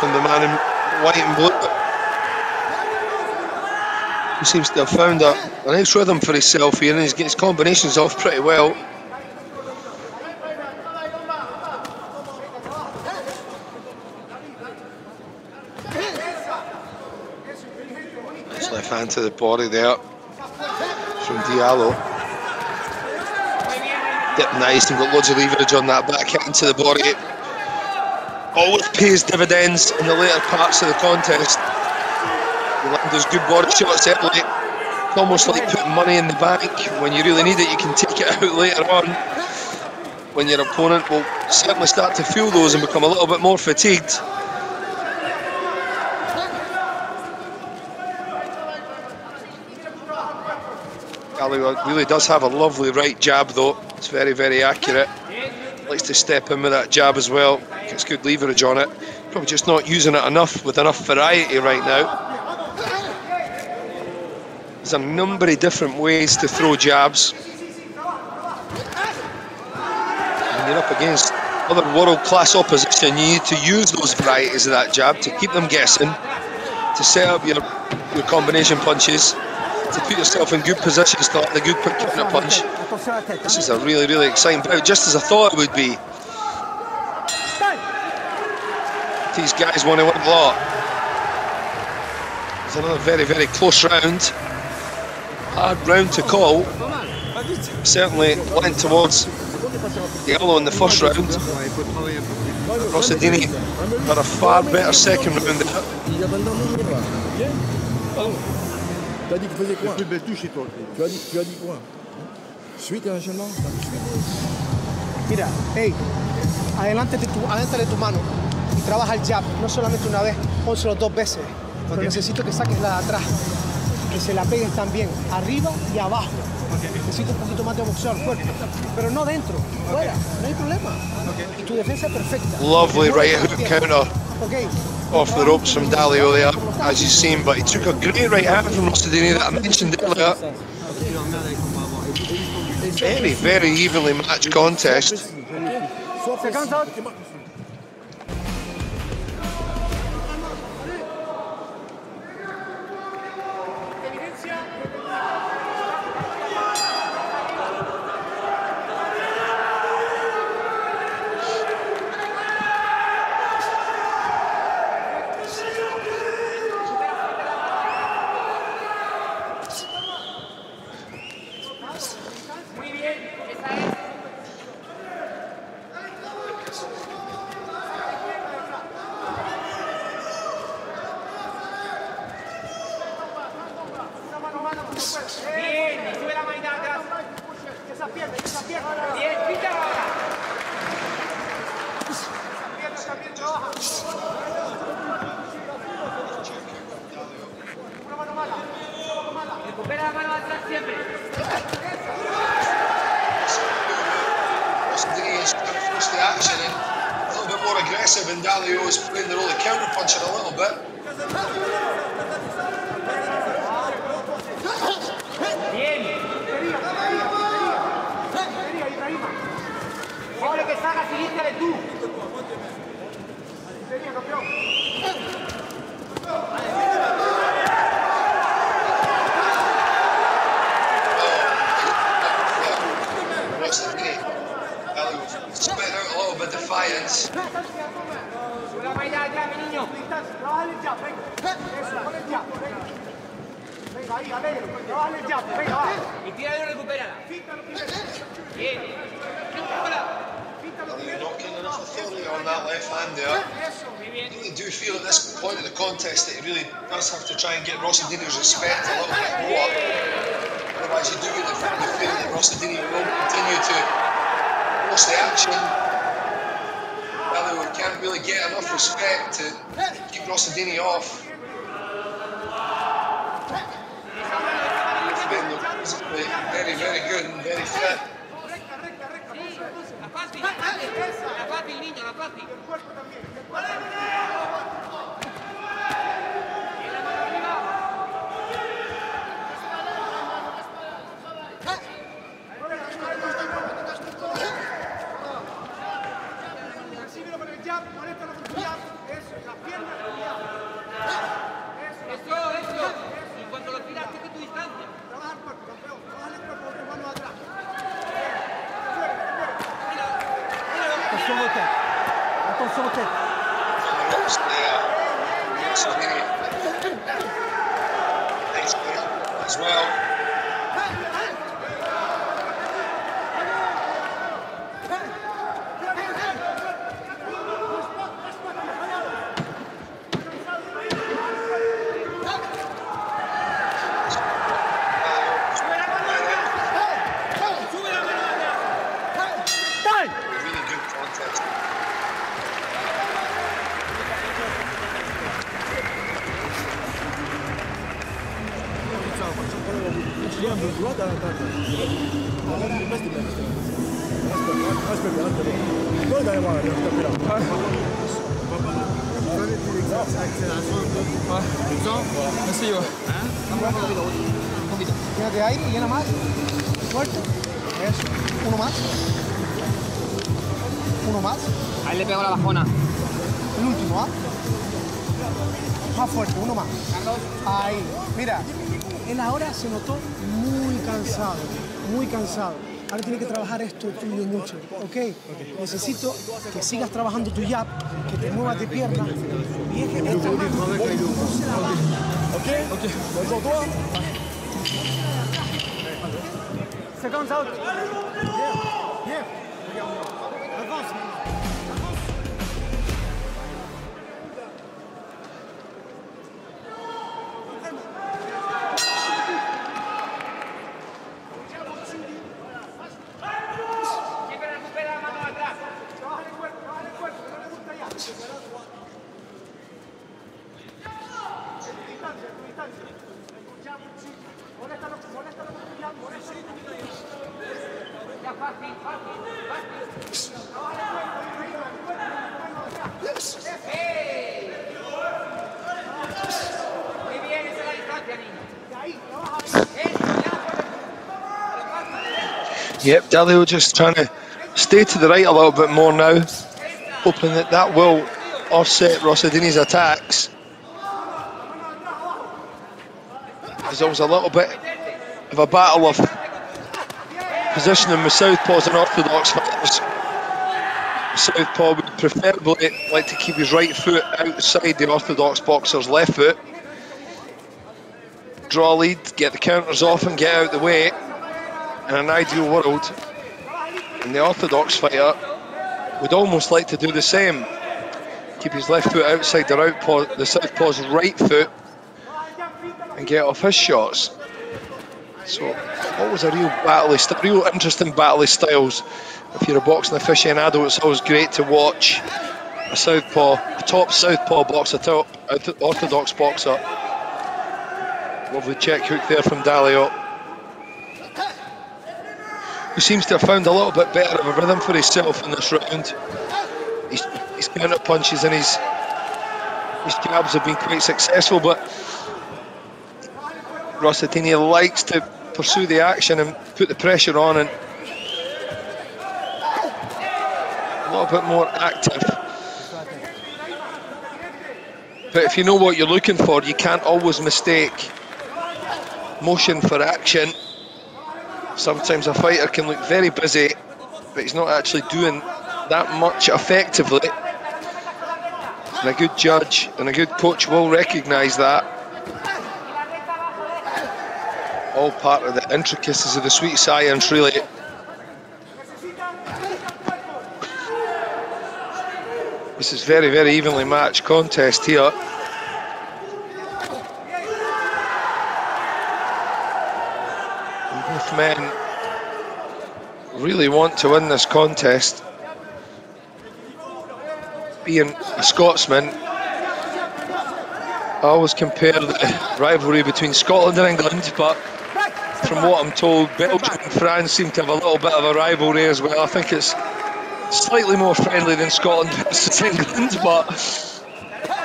from the man in white and blue. He seems to have found a, a nice rhythm for himself here, and he's getting his combinations off pretty well. Nice left hand to the body there from Diallo. Dip nice and got loads of leverage on that back hit into the body. Always pays dividends in the later parts of the contest. Those good body shots eh? early. It's almost like putting money in the bank. When you really need it, you can take it (laughs) out later on. When your opponent will certainly start to feel those and become a little bit more fatigued. Ali really does have a lovely right jab though. It's very, very accurate. Likes to step in with that jab as well. Gets good leverage on it. Probably just not using it enough with enough variety right now. There's a number of different ways to throw jabs. When you're up against other world-class opposition, you need to use those varieties of that jab to keep them guessing, to set up your, your combination punches, to put yourself in good positions to land a good punch. This is a really, really exciting bout, just as I thought it would be. These guys want to win a lot. It's another very, very close round. Hard round to call. Certainly went towards Diallo in the first round. Rosadini had a far better second round. Tu as dit qu'il faisait quoi Tu as dit, tu as dit quoi Suite et enchaînement Mira, hey, adelante tu, adelántale tu mano y trabaja el jab, no solamente una vez, pónselo dos veces. Pero necesito que saques la de atrás, que se la pegues también, arriba y abajo. Necesito un poquito más de boxeo al cuerpo, pero no dentro, fuera, no hay problema. Y tu defensa es perfecta. Lovely right hook counter Okay. Off the ropes from Diallo there, as you've seen, but he took a great right hand from Rosadini that I mentioned earlier. Very, very evenly matched contest. Tuyo mucho, ¿ok? Necesito que sigas trabajando tu jab, que te muevas de pierna. Y es que esta mano no se la baja. Ok Ok. Bonjour toi. Seconds out. Yep, Diallo just trying to stay to the right a little bit more now, hoping that that will offset Rosadini's attacks. There's always a little bit of a battle of positioning with southpaws and orthodox fighters. Southpaw would preferably like to keep his right foot outside the orthodox boxer's left foot. Draw a lead, get the counters off and get out the way. In an ideal world, and the orthodox fighter would almost like to do the same. Keep his left foot outside the, outpaw, the southpaw's right foot and get off his shots. So always a real battle, real interesting battle of styles. If you're a boxing aficionado, it's always great to watch a southpaw, a top southpaw boxer, top orthodox boxer. Lovely check hook there from Diallo. Who seems to have found a little bit better of a rhythm for himself in this round. He's, his counter punches and his his jabs have been quite successful, but Rosadini likes to pursue the action and put the pressure on and a little bit more active. But if you know what you're looking for, you can't always mistake motion for action. Sometimes a fighter can look very busy, but he's not actually doing that much effectively. And a good judge and a good coach will recognise that. All part of the intricacies of the sweet science, really. This is very, very evenly matched contest here. And both men really want to win this contest. Being a Scotsman, I always compare the rivalry between Scotland and England, but from what I'm told, Belgium and France seem to have a little bit of a rivalry as well. I think it's slightly more friendly than Scotland versus (laughs) England, but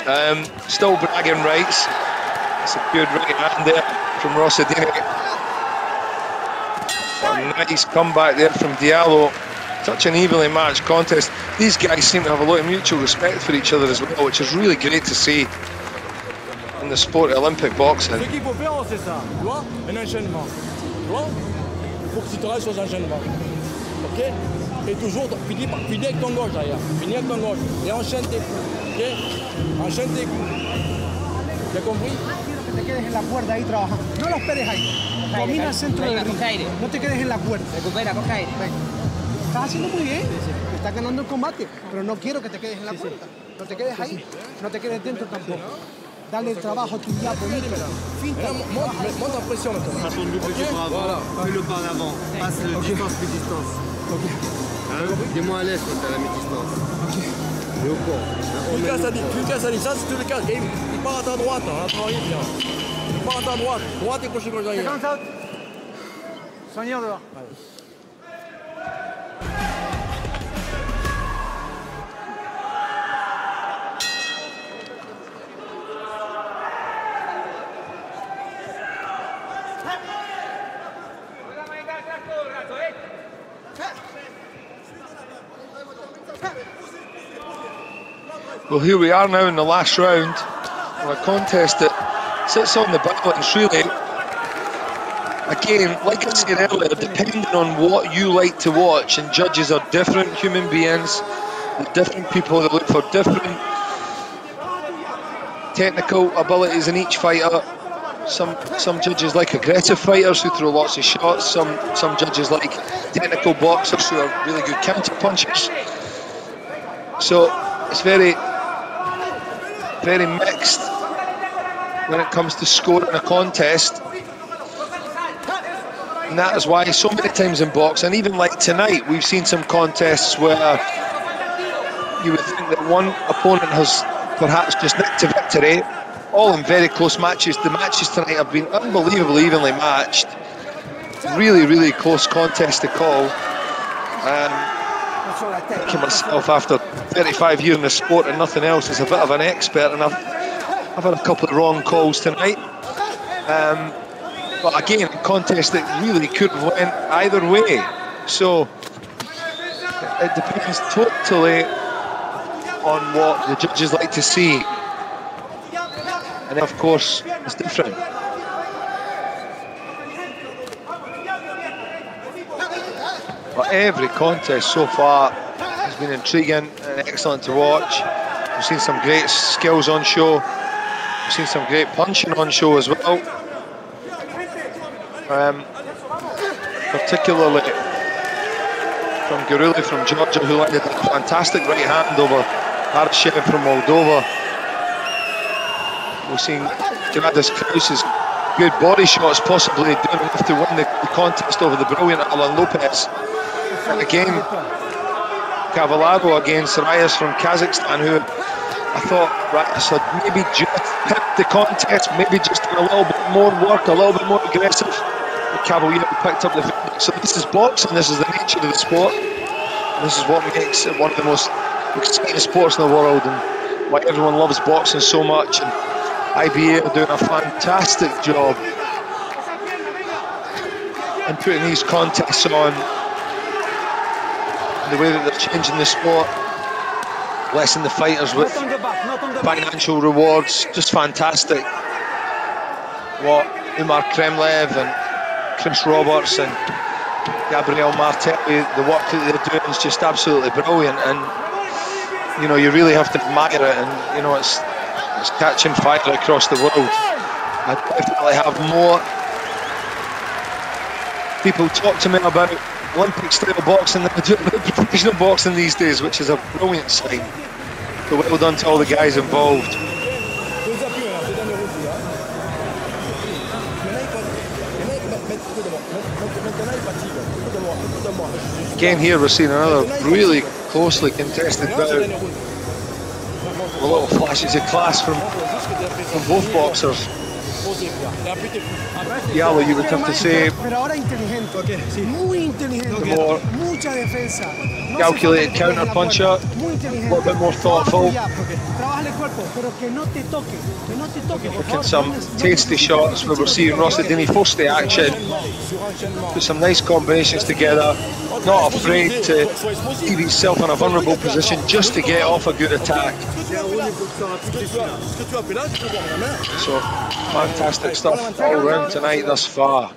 um, still bragging rights. It's a good right hand there from Rosadini. Nice comeback there from Diallo. Such an evenly matched contest. These guys seem to have a lot of mutual respect for each other as well, which is really great to see in the sport of Olympic boxing. Ok Et toujours, finis, avec ton gauche. Finis avec ton gauche. Et enchaîne tes coups. Ok Enchaîne tes coups. ¿Ya compris Que te quedes en la cuerda ahí trabajando. No lo esperes ahí. Domina el centro del ring. No te quedes en la cuerda. Recupera, coge aire. Estás haciendo muy bien. Estás ganando el combate. Pero no quiero que te quedes en la cuerda. No te quedes ahí. No te quedes dentro tampoco. Dale el trabajo tu ya bonito. Finta. Monte, en pression maintenant. Passe le plus Ok par avant, Voilà. plus le pas en avant, passe distance plus distance. Dis-moi à l'aise quand t'as la mi-distance. Et au pont. Hein, on Tu le met casses le à 10, tu le casses à 10, ça si tu le casses, il, il part à ta droite, hein, à travailler bien. Il part à ta droite, droite et crochet gauche derrière. Seconds out. Soigneur dehors. Well, here we are now in the last round of a contest that sits on the balance, really. Again, like I said earlier, depending on what you like to watch, and judges are different human beings, different people that look for different technical abilities in each fighter. Some some judges like aggressive fighters who throw lots of shots. Some some judges like technical boxers who are really good counter punchers. So it's very very mixed when it comes to scoring a contest. And that is why so many times in boxing, even like tonight, we've seen some contests where you would think that one opponent has perhaps just nicked a victory, all in very close matches. The matches tonight have been unbelievably evenly matched. Really, really close contest to call. Um, myself after 35 years in the sport and nothing else as a bit of an expert and I've, I've had a couple of wrong calls tonight. Um, but again a contest that really could have went either way. So it depends totally on what the judges like to see. And of course it's different But every contest so far has been intriguing and excellent to watch. We've seen some great skills on show. We've seen some great punching on show as well. Um, particularly from Guruli from Georgia, who landed a fantastic right hand over Harshev from Moldova. We've seen Gradus Kraus's good body shots, possibly doing enough to win the, the contest over the brilliant Arlen Lopez. And again, Cavallaro against Raiys from Kazakhstan, who I thought Raiys had maybe just picked the contest, maybe just a little bit more work, a little bit more aggressive. Cavallaro picked up the victory. So this is boxing, this is the nature of the sport. And this is what makes it one of the most exciting sports in the world and why everyone loves boxing so much. And IBA are doing a fantastic job in putting these contests on. The way that they're changing the sport, blessing the fighters with financial rewards, just fantastic. What Umar Kremlev and Chris Roberts and Gabriel Martelli, the work that they're doing is just absolutely brilliant, and you know you really have to admire it, and you know it's it's catching fire across the world. I definitely have more people talk to me about Olympic style boxing than (laughs) professional boxing these days, which is a brilliant sign. So well done to all the guys involved. Again, here we're seeing another really closely contested bout. Round. A little flashes of class from, from both boxers. Yalo, you would have to say. The more calculated counter puncher, a little bit more thoughtful. Looking some tasty shots where we're seeing Rosadini force the action, put some nice combinations together, not afraid to leave himself in a vulnerable position just to get off a good attack. So fantastic stuff all round tonight thus far.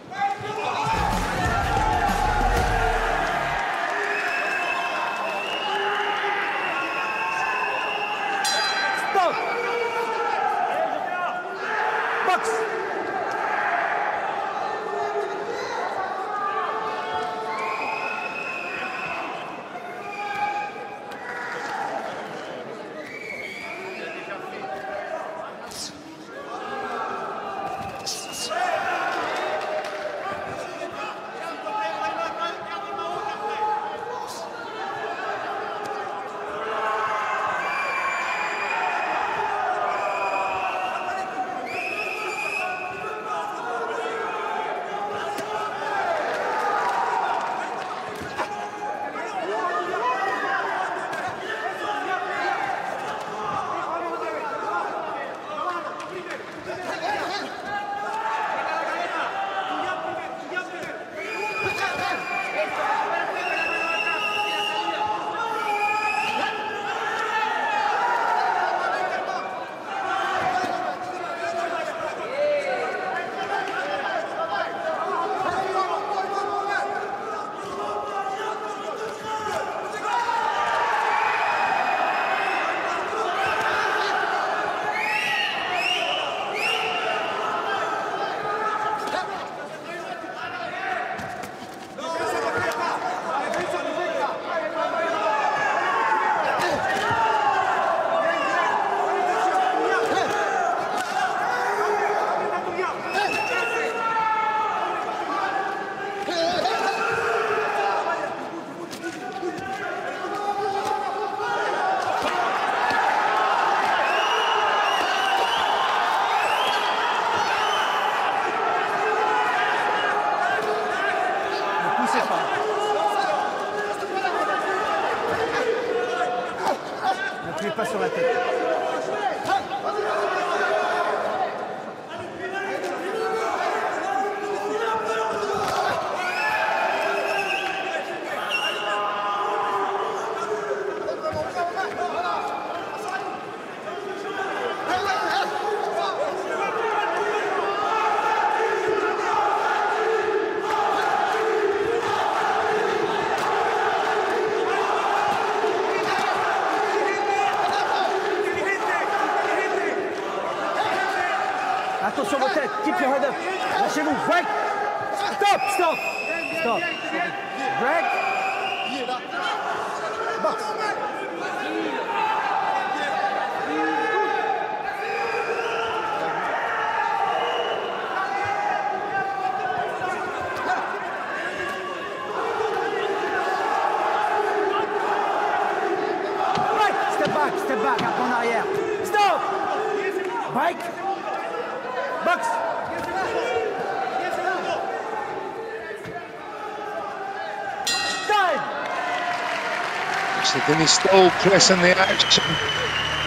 Then he's still pressing the action.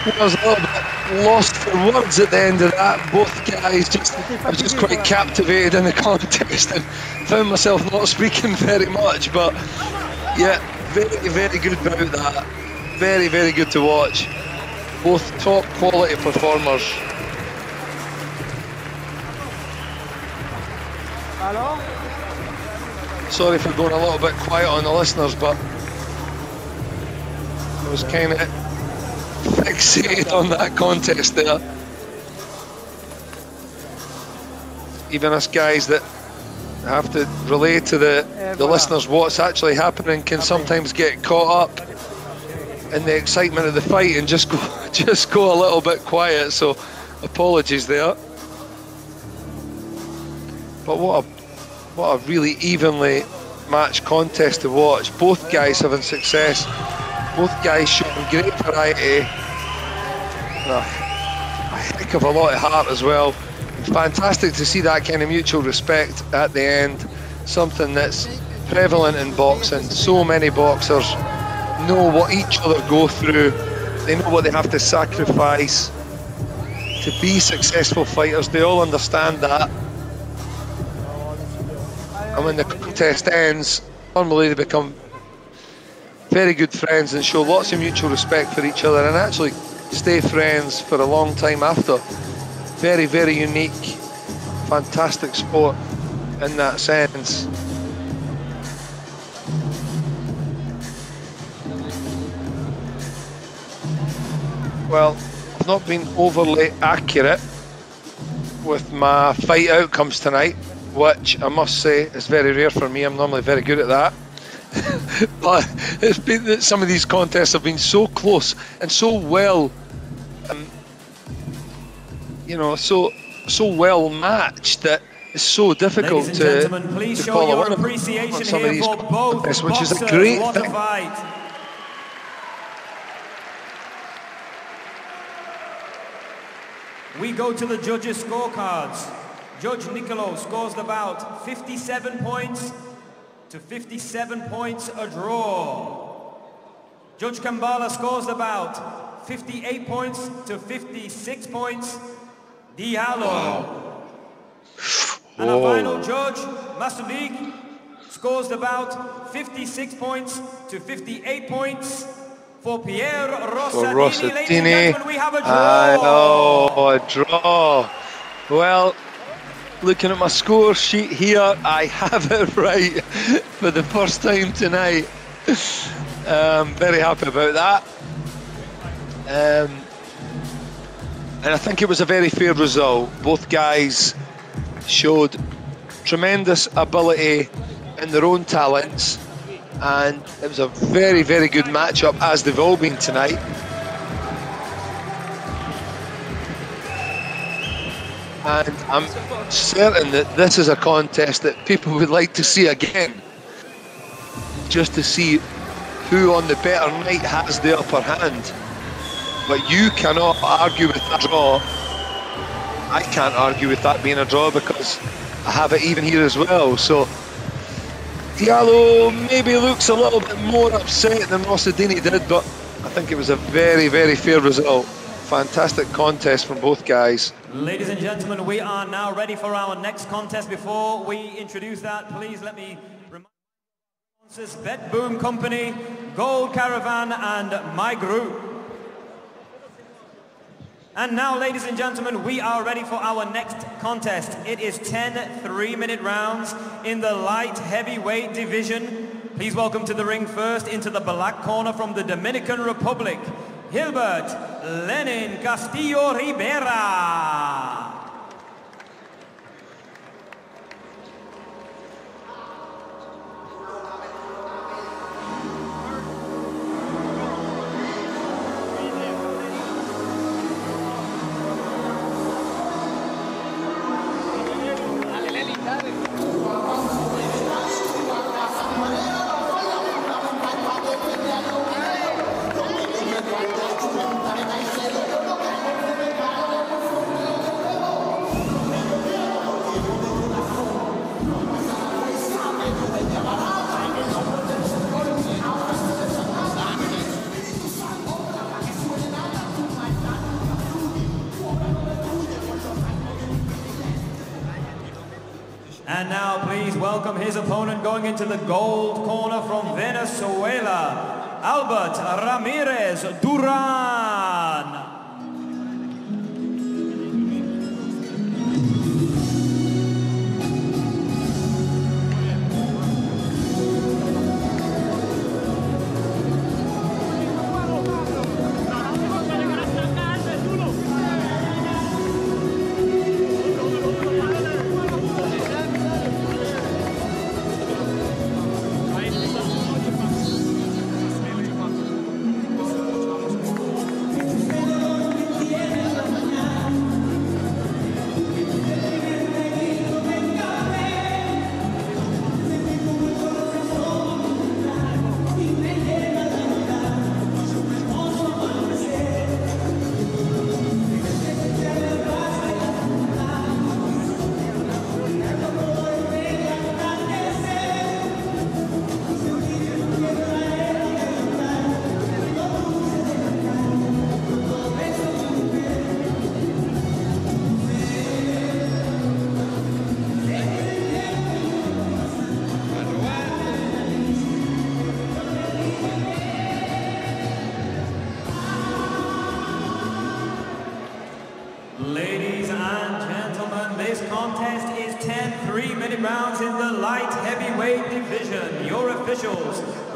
I was a little bit lost for words at the end of that. Both guys just, I was just quite captivated in the contest and found myself not speaking very much. But yeah, very, very good about that. Very, very good to watch. Both top quality performers. Sorry for going a little bit quiet on the listeners, but I was kind of fixated on that contest there. Even us guys that have to relay to the, the uh, listeners what's actually happening can sometimes get caught up in the excitement of the fight and just go (laughs) just go a little bit quiet. So apologies there. But what a what a really evenly matched contest to watch. Both guys having success. Both guys showing great variety. A, a heck of a lot of heart as well. Fantastic to see that kind of mutual respect at the end. Something that's prevalent in boxing. So many boxers know what each other go through. They know what they have to sacrifice to be successful fighters. They all understand that. And when the contest ends, normally they become very good friends and show lots of mutual respect for each other and actually stay friends for a long time after. Very, very unique, fantastic sport in that sense. Well, I've not been overly accurate with my fight outcomes tonight, which I must say is very rare for me. I'm normally very good at that. (laughs) but it's been that some of these contests have been so close and so well, um, you know, so so well matched that it's so difficult to, to show call a your appreciation on some of these contests, which is a great What thing. fight. We go to the judges' scorecards. Judge Nicolo scores the bout 57 points to 57 points a draw. Judge Kambala scores the bout 58 points to 56 points. Diallo. And our final judge, Masulik, scores the bout 56 points to 58 points for Pierre for Rosadini. Ladies and gentlemen, we have a draw. I know, a draw. Well, looking at my score sheet here, I have (laughs) it right for the first time tonight. Um, very happy about that. Um, and I think it was a very fair result. Both guys showed tremendous ability in their own talents, and it was a very, very good matchup, as they've all been tonight. And I'm certain that this is a contest that people would like to see again, just to see who on the better night has the upper hand. But you cannot argue with that draw. I can't argue with that being a draw because I have it even here as well. So Diallo maybe looks a little bit more upset than Rosadini did, but I think it was a very, very fair result. Fantastic contest from both guys. Ladies and gentlemen, we are now ready for our next contest. Before we introduce that, please let me remind sponsors Bet Boom Company, Gold Caravan, and My Group. And now, ladies and gentlemen, we are ready for our next contest. It is 10 three-minute rounds in the light heavyweight division. Please welcome to the ring first into the black corner from the Dominican Republic, Hilbert Lenin Castillo Rivera. Going into the gold corner from Venezuela, Albert Ramirez Duran.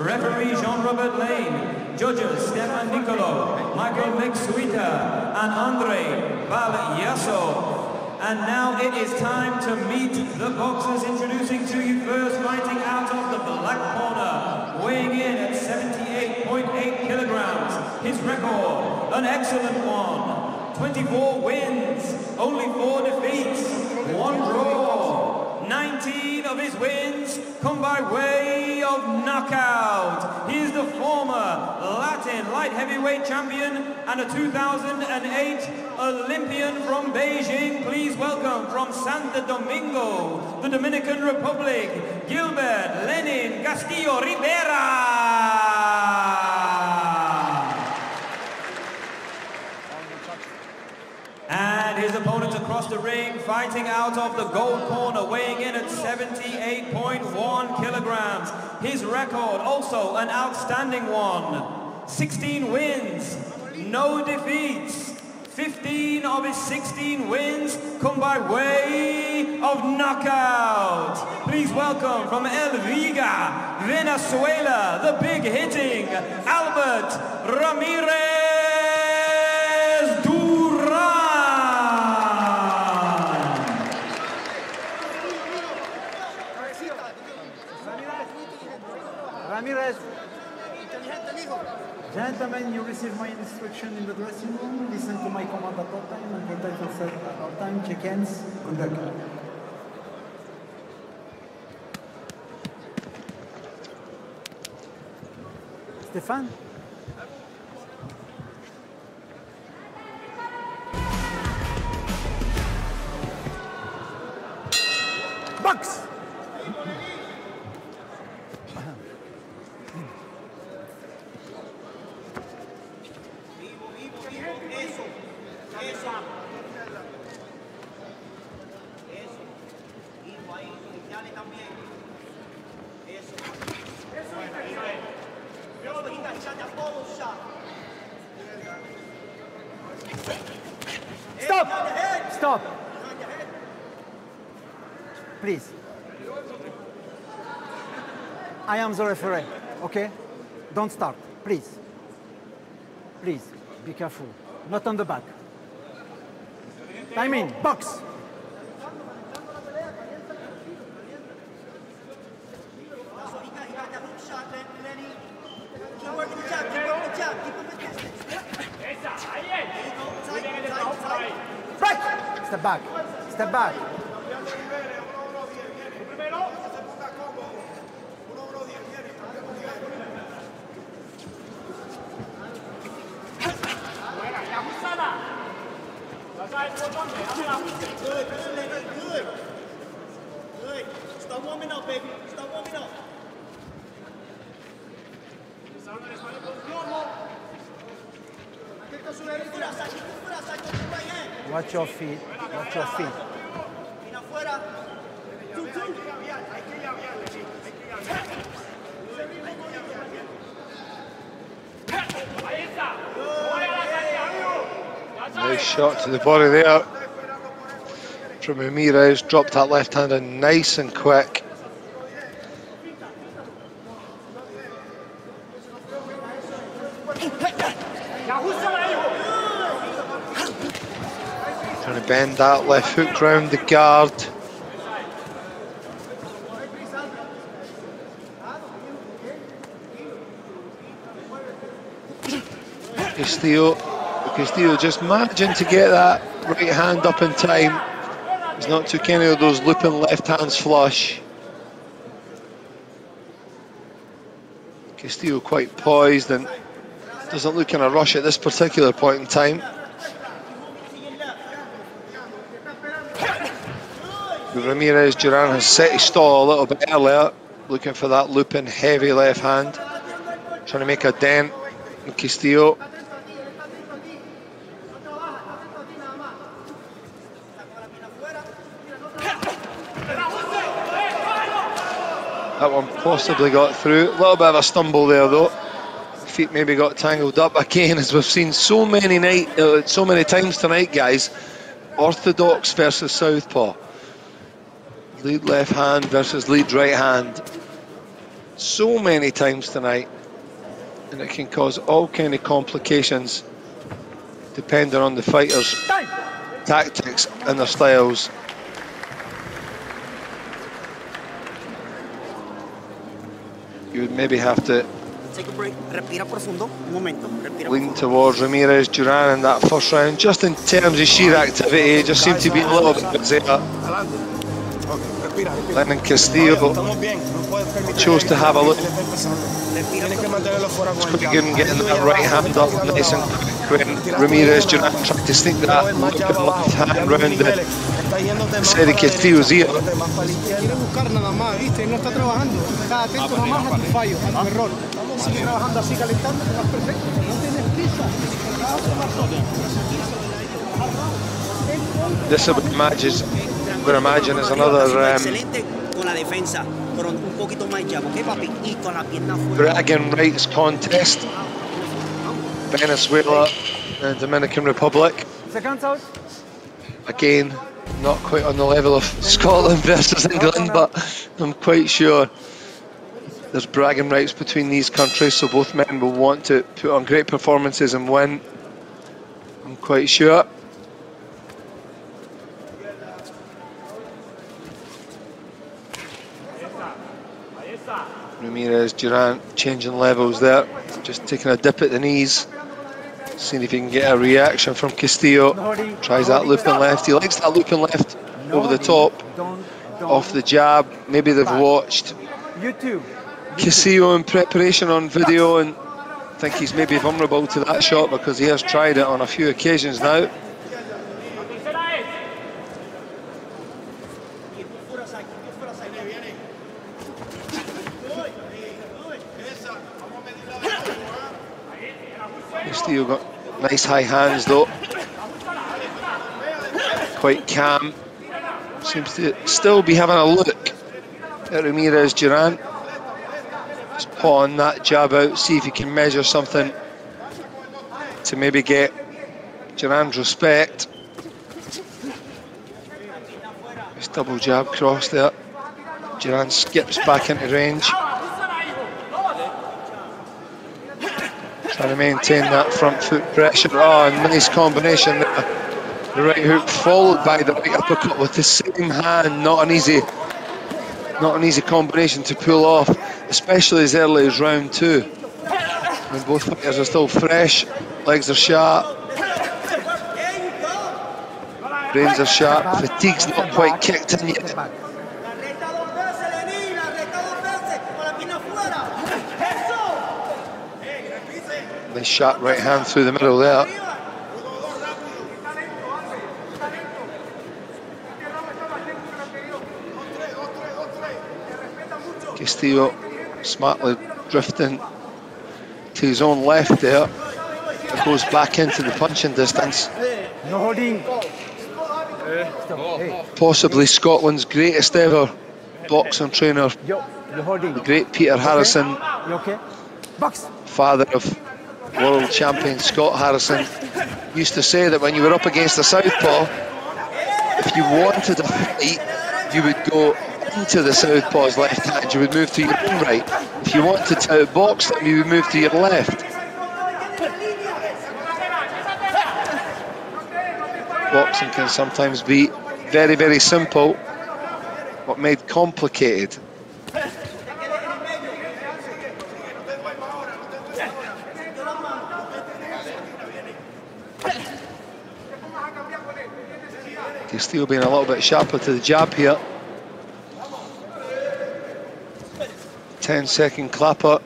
Referee Jean-Robert Lane, judges Heavyweight champion and a 2008 Olympian from Beijing. Please welcome from Santo Domingo, the Dominican Republic, Gilbert Lenin Castillo Rivera. And his opponent across the ring, fighting out of the gold corner, weighing in at 78.1 kilograms. His record, also an outstanding one. 16 wins, no defeats. 15 of his 16 wins come by way of knockout. Please welcome from El Viga, Venezuela, the big hitting, Albert Ramirez Duran. Ramirez. Gentlemen, you receive my instruction in the dressing room. Listen to my command at all time and protect yourself at all time. Check hands. Conduct. Stefan? Box! Eso, eso. Eso. Hijo ahí, iniciales también. Eso. Eso, eso es. Ahorita ya te apodo ya. Stop! Stop! Please. I am the referee, okay? Don't start, please. Please, be careful. Not on the back. I mean, box. Ahorita he got that hook shot, Len- Lenny. Keep working the jab, keep working the jab, keep him with distance. There you go, tight, tight, tight. Back! Step back. Step back. Warming up, baby. Warming up. Watch your feet. Watch your feet. Mira afuera. Two, two. Nice shot to the body there from Ramirez. Dropped that left hander nice and quick. Trying to bend that left hook round the guard. Castillo, Castillo just managing to get that right hand up in time. He's not took any of those looping left hands flush. Castillo quite poised and doesn't look in a rush at this particular point in time. Ramirez Duran has set his stall a little bit earlier, looking for that looping heavy left hand, trying to make a dent in Castillo. That one possibly got through. A little bit of a stumble there though. Feet maybe got tangled up again, (laughs) as we've seen so many night, uh, so many times tonight, guys. orthodox versus southpaw. Lead left hand versus lead right hand. So many times tonight. And it can cause all kind of complications depending on the fighters' tactics and their styles. You would maybe have to Take a break. Respira profundo. Un momento. Respira lean towards Ramirez Duran in that first round. Just in terms of sheer activity, it just seemed to be a little bit busier. Lenin Castillo chose to have a look. Quite good in getting that right hand up nice and quick Ramirez Duran tried to sneak that left hand round the side of Castillo's ear. This I would imagine, would imagine is another um, Excelente con la defensa, pero un poquito más jab, ¿ok, papi? Y con la pierna fuera. bragging rights contest. Venezuela and Dominican Republic. Again, not quite on the level of Scotland versus England, but I'm quite sure there's bragging rights between these countries, so both men will want to put on great performances and win. I'm quite sure. Ramirez Duran changing levels there, just taking a dip at the knees, seeing if he can get a reaction from Castillo. Tries that looping left. He likes that looping left over the top, off the jab. Maybe they've watched. Castillo in preparation on video and think he's maybe vulnerable to that shot because he has tried it on a few occasions now. Castillo got nice high hands though. Quite calm. Seems to still be having a look at Ramirez Duran. Just pawing that jab out, see if he can measure something to maybe get Duran's respect. This double jab cross there. Duran skips back into range. Trying to maintain that front foot pressure. Ah, oh, nice combination there. The right hook followed by the right uppercut with the same hand. Not an easy, not an easy combination to pull off, especially as early as round two. Both fighters are still fresh, legs are sharp, brains are sharp, fatigue's not quite kicked in yet. Nice sharp right hand through the middle there. Castillo smartly drifting to his own left there. It goes back into the punching distance. Possibly Scotland's greatest ever boxing trainer, the great Peter Harrison, father of world champion Scott Harrison, used to say that when you were up against a southpaw, if you wanted a fight, you would go into the southpaw's left hand, you would move to your right. If you wanted to outbox them, you would move to your left. Boxing can sometimes be very, very simple, but made complicated. Castillo being a little bit sharper to the jab here. 10 second clapper.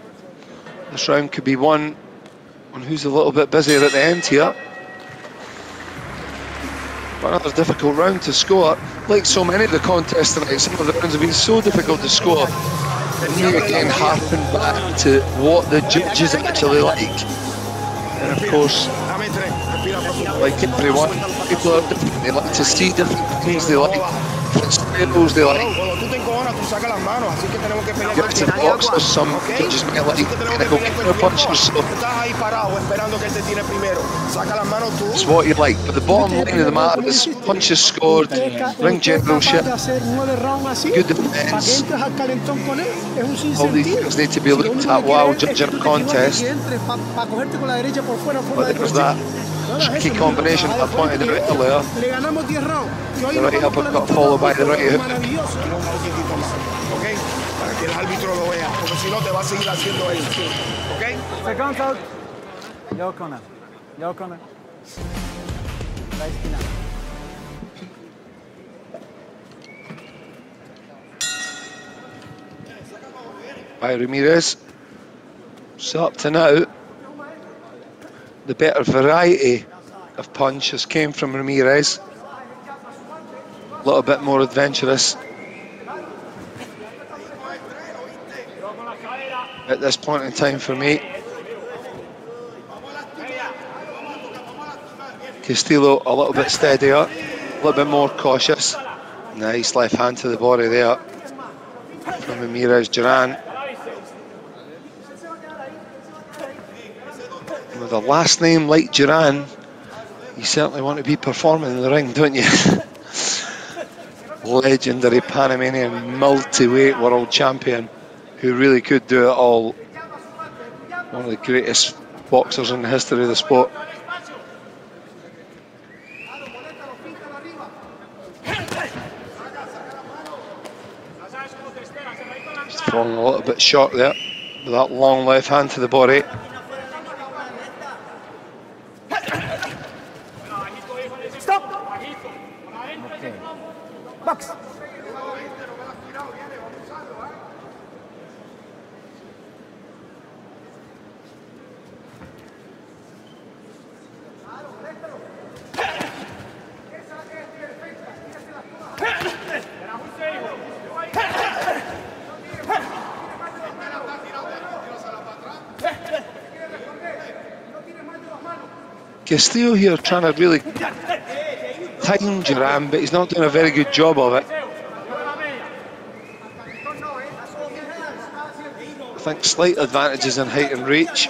This round could be won on who's a little bit busier at the end here. But another difficult round to score. Like so many of the contests tonight, some of the rounds have been so difficult to score. And me again harping back to what the judges actually like. And of course, like everyone, people are different. They like to see different things. They like different styles they like. Cuando tú te encojonas, tú sacas las manos, así que tenemos que pelear. Yes, in boxers, some judges might like kind of go counter punchers, so Estás ahí parado esperando que él te tire primero. Saca las manos tú. it's what you like. But the bottom line of the matter is punches scored, ring generalship, Capaz de hacer nueve rounds así, good defense. entres al calentón con él, es un All these things need to be looked at while judging a contest. Para cogerte con la derecha por fuera, forma But de there's that tricky combination I pointed out earlier. Le ganamos 10 rounds. Y hoy The right vamos con uppercut followed by the right hook. maravilloso. ¿Ok? Para que el árbitro lo vea, porque si no te va a seguir haciendo eso. ¿Ok? Seconds out. Your corner. Your corner. La esquina. by Ramirez. So up to now, the better variety of punches came from Ramirez. A little bit more adventurous. At this point in time for me. Castillo a little bit steadier, a little bit more cautious. Nice left hand to the body there from Ramirez Duran. With a last name like Duran, you certainly want to be performing in the ring, don't you? (laughs) Legendary Panamanian multi-weight world champion who really could do it all. One of the greatest boxers in the history of the sport. Just falling a little bit short there with that long left hand to the body. Stop. Okay. Box. Castillo here trying to really time Duran, but he's not doing a very good job of it. I think slight advantages in height and reach,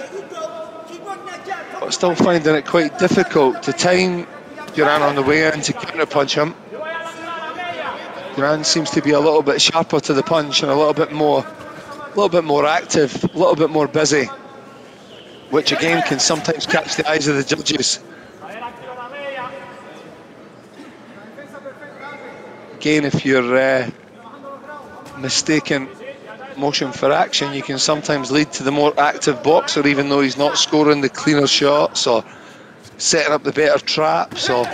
but still finding it quite difficult to time Duran on the way in to counter punch him. Duran seems to be a little bit sharper to the punch and a little bit more, a little bit more active, a little bit more busy, which again can sometimes catch the eyes of the judges. Again, if you're uh, mistaken motion for action, you can sometimes lead to the more active boxer, even though he's not scoring the cleaner shots or setting up the better traps or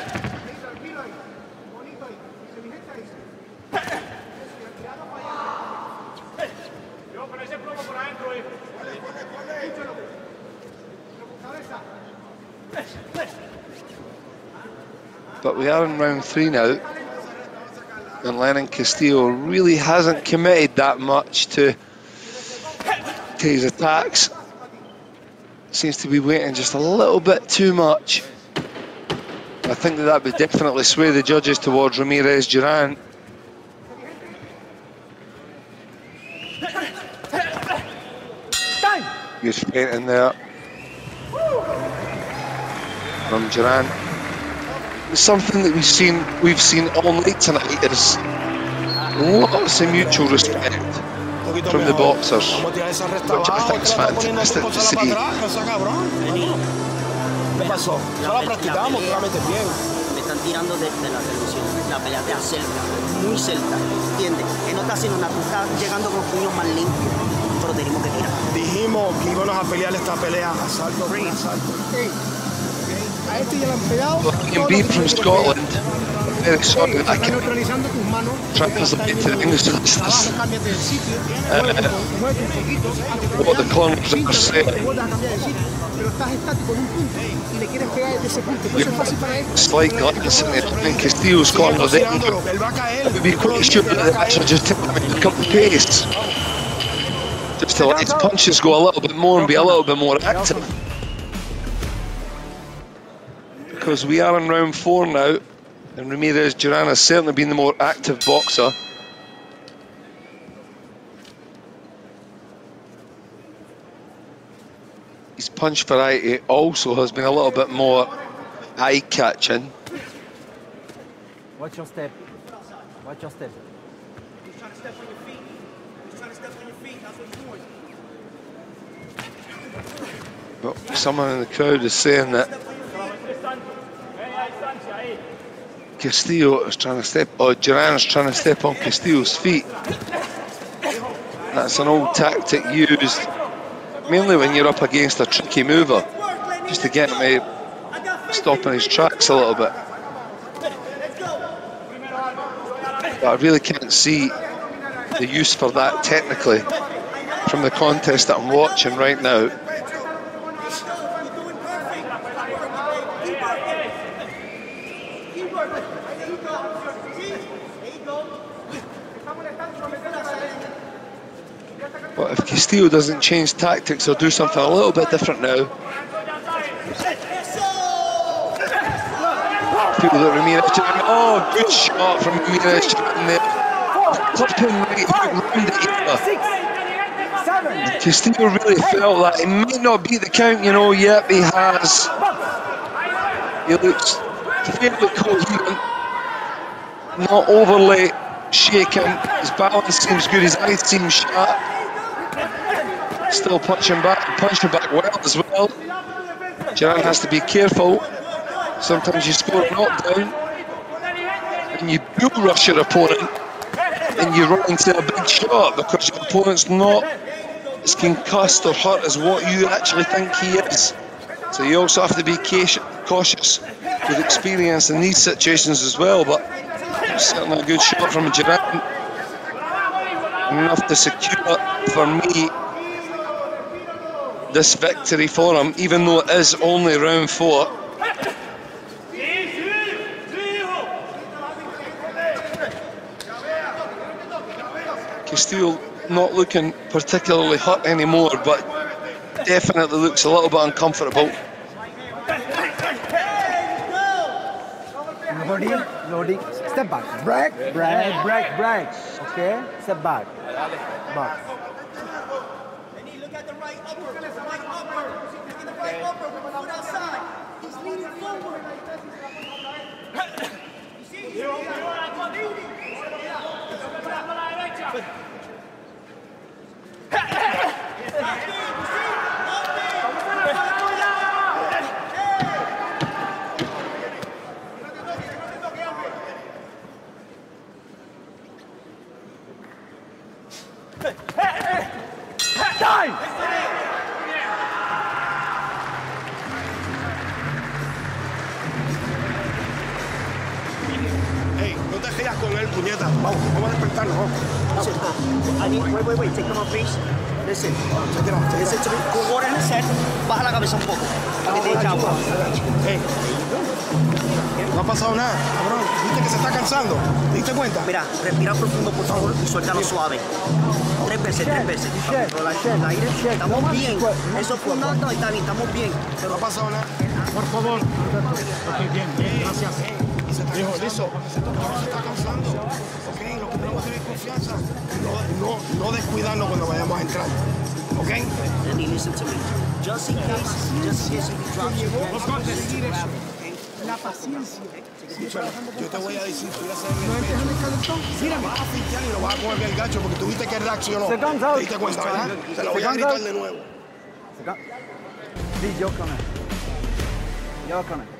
But we are in round three now. And Lenin Castillo really hasn't committed that much to, to his attacks. Seems to be waiting just a little bit too much. I think that that would definitely sway the judges towards Ramirez Duran. Time. He's fainting there from Duran. Something that we've seen we've seen all night tonight is lots of mutual respect from the boxers, which I think is fantastic to see. ¿Qué pasó? Ya la practicamos, tú la metes bien. Me están tirando de, de la televisión. La pelea te acerca, muy cerca. ¿Entiendes? Que no está haciendo nada, tú estás llegando con los puños más limpios. Pero tenemos que tirar. Dijimos que íbamos a pelear esta pelea asalto por asalto. A. Ian Beam from Scotland, very sorry that I can translate to the English. Antes de uh, what the corners are saying. a. Slight glance in the in Castillo's corner there. I would be quite sure that they actually just take him and pick up pace. Just to let his punches go a little bit more and be a little bit more active. Because we are in round four now. And Ramirez Duran has certainly been the more active boxer. His punch variety also has been a little bit more eye-catching. Watch your step. Watch your step. He's trying to step on your feet. He's trying to step on your feet. That's what he's doing. But someone in the crowd is saying that Castillo is trying to step, or Duran is trying to step on Castillo's feet. That's an old tactic used mainly when you're up against a tricky mover, just to get him to stop his tracks a little bit. But I really can't see the use for that technically from the contest that I'm watching right now. But if Castillo doesn't change tactics or do something a little bit different now, people that Ramirez Oh, good shot from Ramirez there. Clipping right round the ear. Castillo really felt that he might not beat the count, you know, yep, he has. He looks fairly coherent, not overly shaken. His balance seems good, his eyes seem sharp. Still punching back, punching back well as well. Duran has to be careful. Sometimes you score a knockdown and you bull rush your opponent and you run into a big shot because your opponent's not as concussed or hurt as what you actually think he is. So you also have to be cautious with experience in these situations as well. But certainly a good shot from Duran. Enough to secure for me this victory for him, even though it is only round four. Castillo not looking particularly hot anymore, but definitely looks a little bit uncomfortable. Loading, loading. Step back. Break, break, break, break. Okay? Step back. Back. Wait, wait, take him off, please. Listen, listen to me. Put water in his head. Baja la cabeza un poco. Para que te eche agua. Hey, no ha pasado nada, cabrón. ¿Viste que se está cansando? ¿Te diste cuenta? Mira, respira profundo, por favor, y suéltalo suave. Tres veces, tres veces. El aire. Estamos bien. Eso fue un no, está bien, estamos bien. Pero no ha pasado nada. Por favor. Ok, bien, bien, gracias. Dijo, listo. Se está cansando. Tener confianza. No, no, no descuidarnos cuando vayamos a entrar. Ok? And he listen to me. Just in case, just in case he drops. La paciencia. Yo te voy a decir, tú vas a hacer el. Vas a y lo vas a coger el gacho porque tuviste que reaccionó. Se cansa. Te diste cuenta, ¿verdad? Te lo voy a gritar de nuevo. Your corner.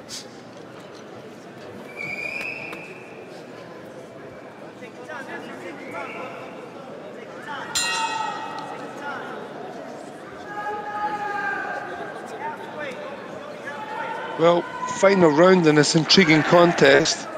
Well, final round in this intriguing contest.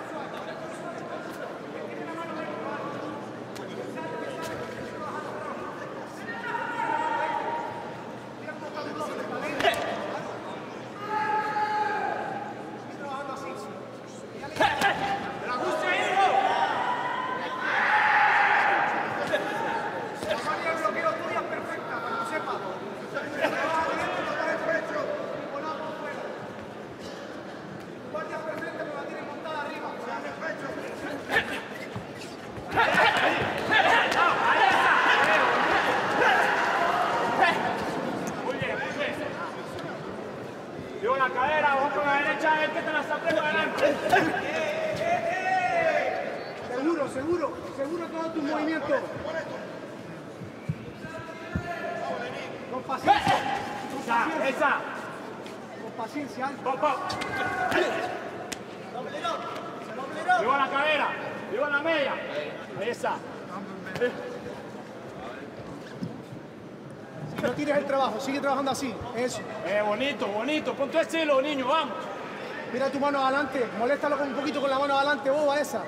Adelante, moléstalo con un poquito con la mano adelante, boba esa.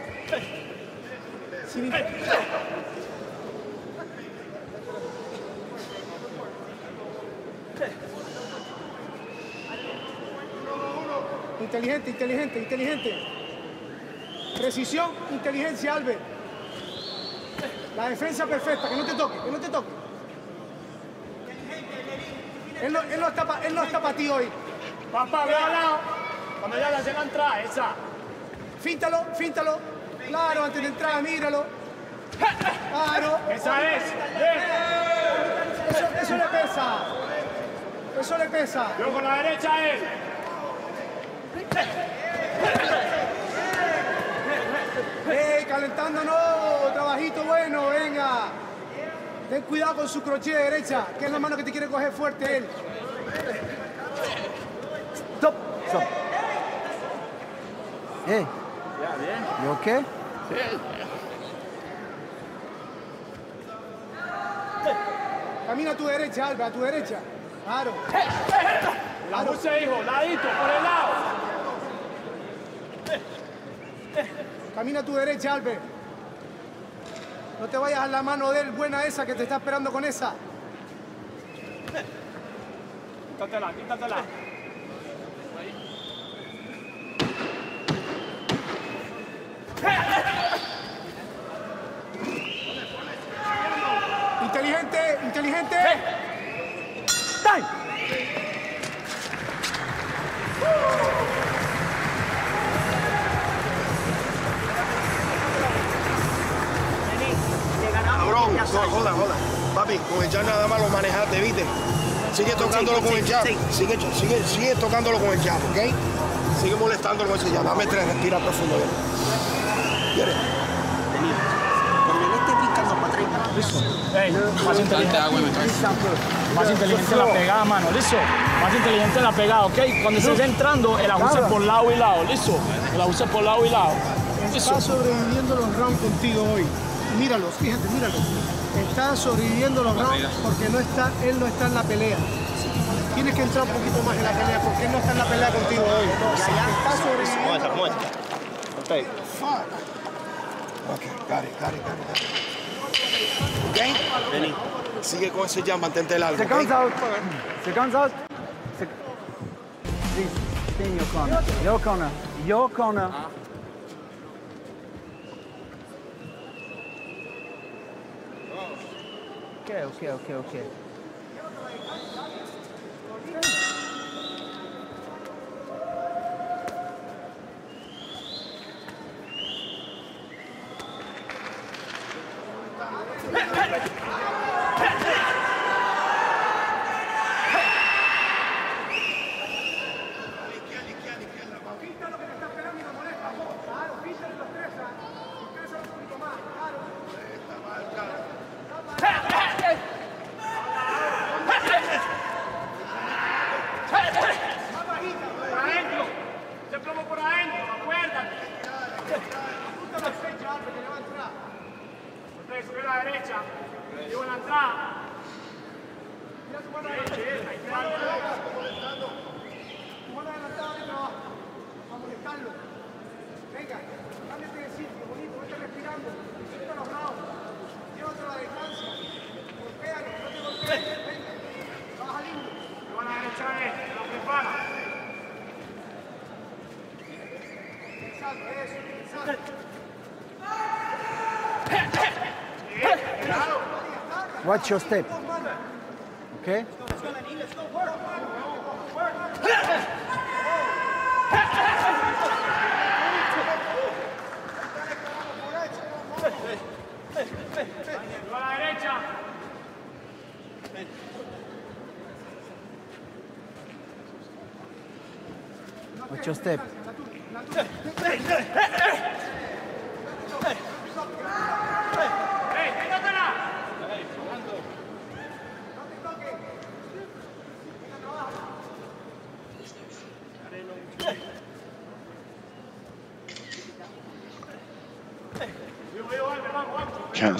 Sin- Inteligente, inteligente, inteligente. Precisión, inteligencia, Albert. La defensa perfecta, que no te toque, que no te toque. Él no, él no está para él no está pa ti hoy. Papá, ve al lado. Cuando ya la llega a entrar, esa. Fíntalo, fíntalo. Claro, antes de entrar, míralo. Claro. Esa es. Eso, eso le pesa. Eso le pesa. Yo con la derecha él. ¡Ey, calentando no! Trabajito bueno, venga. Ten cuidado con su crochet derecha, que es la mano que te quiere coger fuerte él. Stop. Stop. Hey, Ya, bien. you okay? Camina a tu derecha, Alba, a tu derecha. Claro. La puse, hijo, ladito, por el lado. Camina a tu derecha, Albert. No te vayas a la mano de él, buena esa que te está esperando con esa. Quítatela, quítatela. Inteligente, inteligente. Time. Cabrón, no, joda, joda. Papi, con el jab nada más lo manejaste, ¿viste? Sigue tocándolo con el jab. Sigue, sigue, sigue tocándolo con el jab, ¿ok? Sigue molestándolo con ese jab. Dame tres, respira profundo. Cuando él esté brincando atrás. Ey, más inteligente. Más inteligente la pegada, mano, listo. Más inteligente la pegada, ¿ok? Cuando estés entrando, el ajuste por lado y lado, listo. El ajuste por lado y lado. Listo. Está sobreviviendo los rounds contigo hoy. Míralos, fíjate, míralos. Está sobreviviendo los rounds porque no está, él no está en la pelea. Tienes que entrar un poquito más en la pelea porque él no está en la pelea contigo hoy. Está sobreviviendo. Fuck. Okay, got it, got it, got it. got it. ¿Ok? Vení. Sigue con ese jab, mantente largo. Seconds out. Seconds out. Sec Please, stay in your corner. Your corner. Your corner. Okay, okay, okay, okay. Watch your step.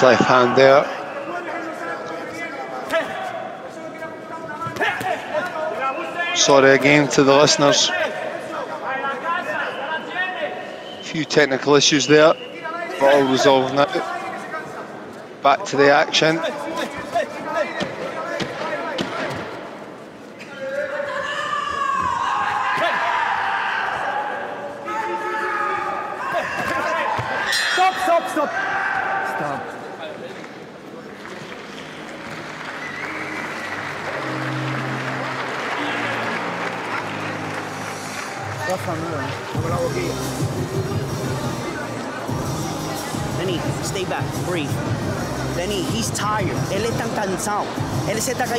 Nice left hand there. Sorry again to the listeners. A Few technical issues there, but all resolved now. Back to the action.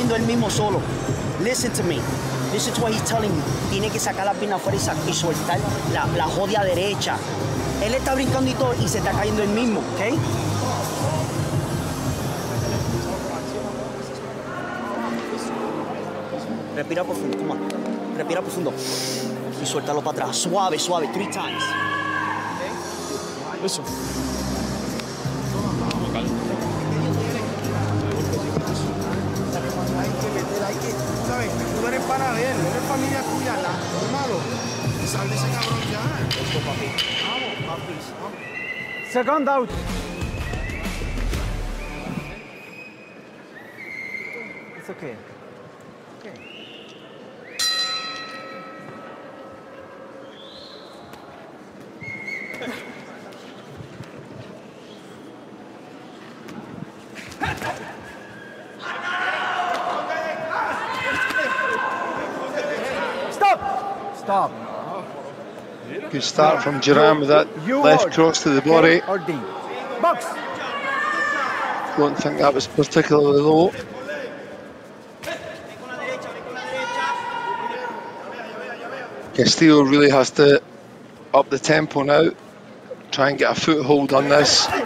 Cayendo él mismo solo. Listen to me. Listen to what he's telling you. Tiene que sacar la pierna afuera y, soltar la, la jodia derecha. Él está brincando y todo y se está cayendo él mismo, ¿ok? Respira profundo, on. Respira profundo. Y suéltalo para atrás. Suave, suave. Three times. Eso. Hay Sal de ese cabrón ya. Vamos, papi, vamos. Second out. It's okay. Okay. Stop! Stop. Good start from Duran with that left cross to the body. Don't think that was particularly low. Castillo really has to up the tempo now. Try and get a foothold on this. Step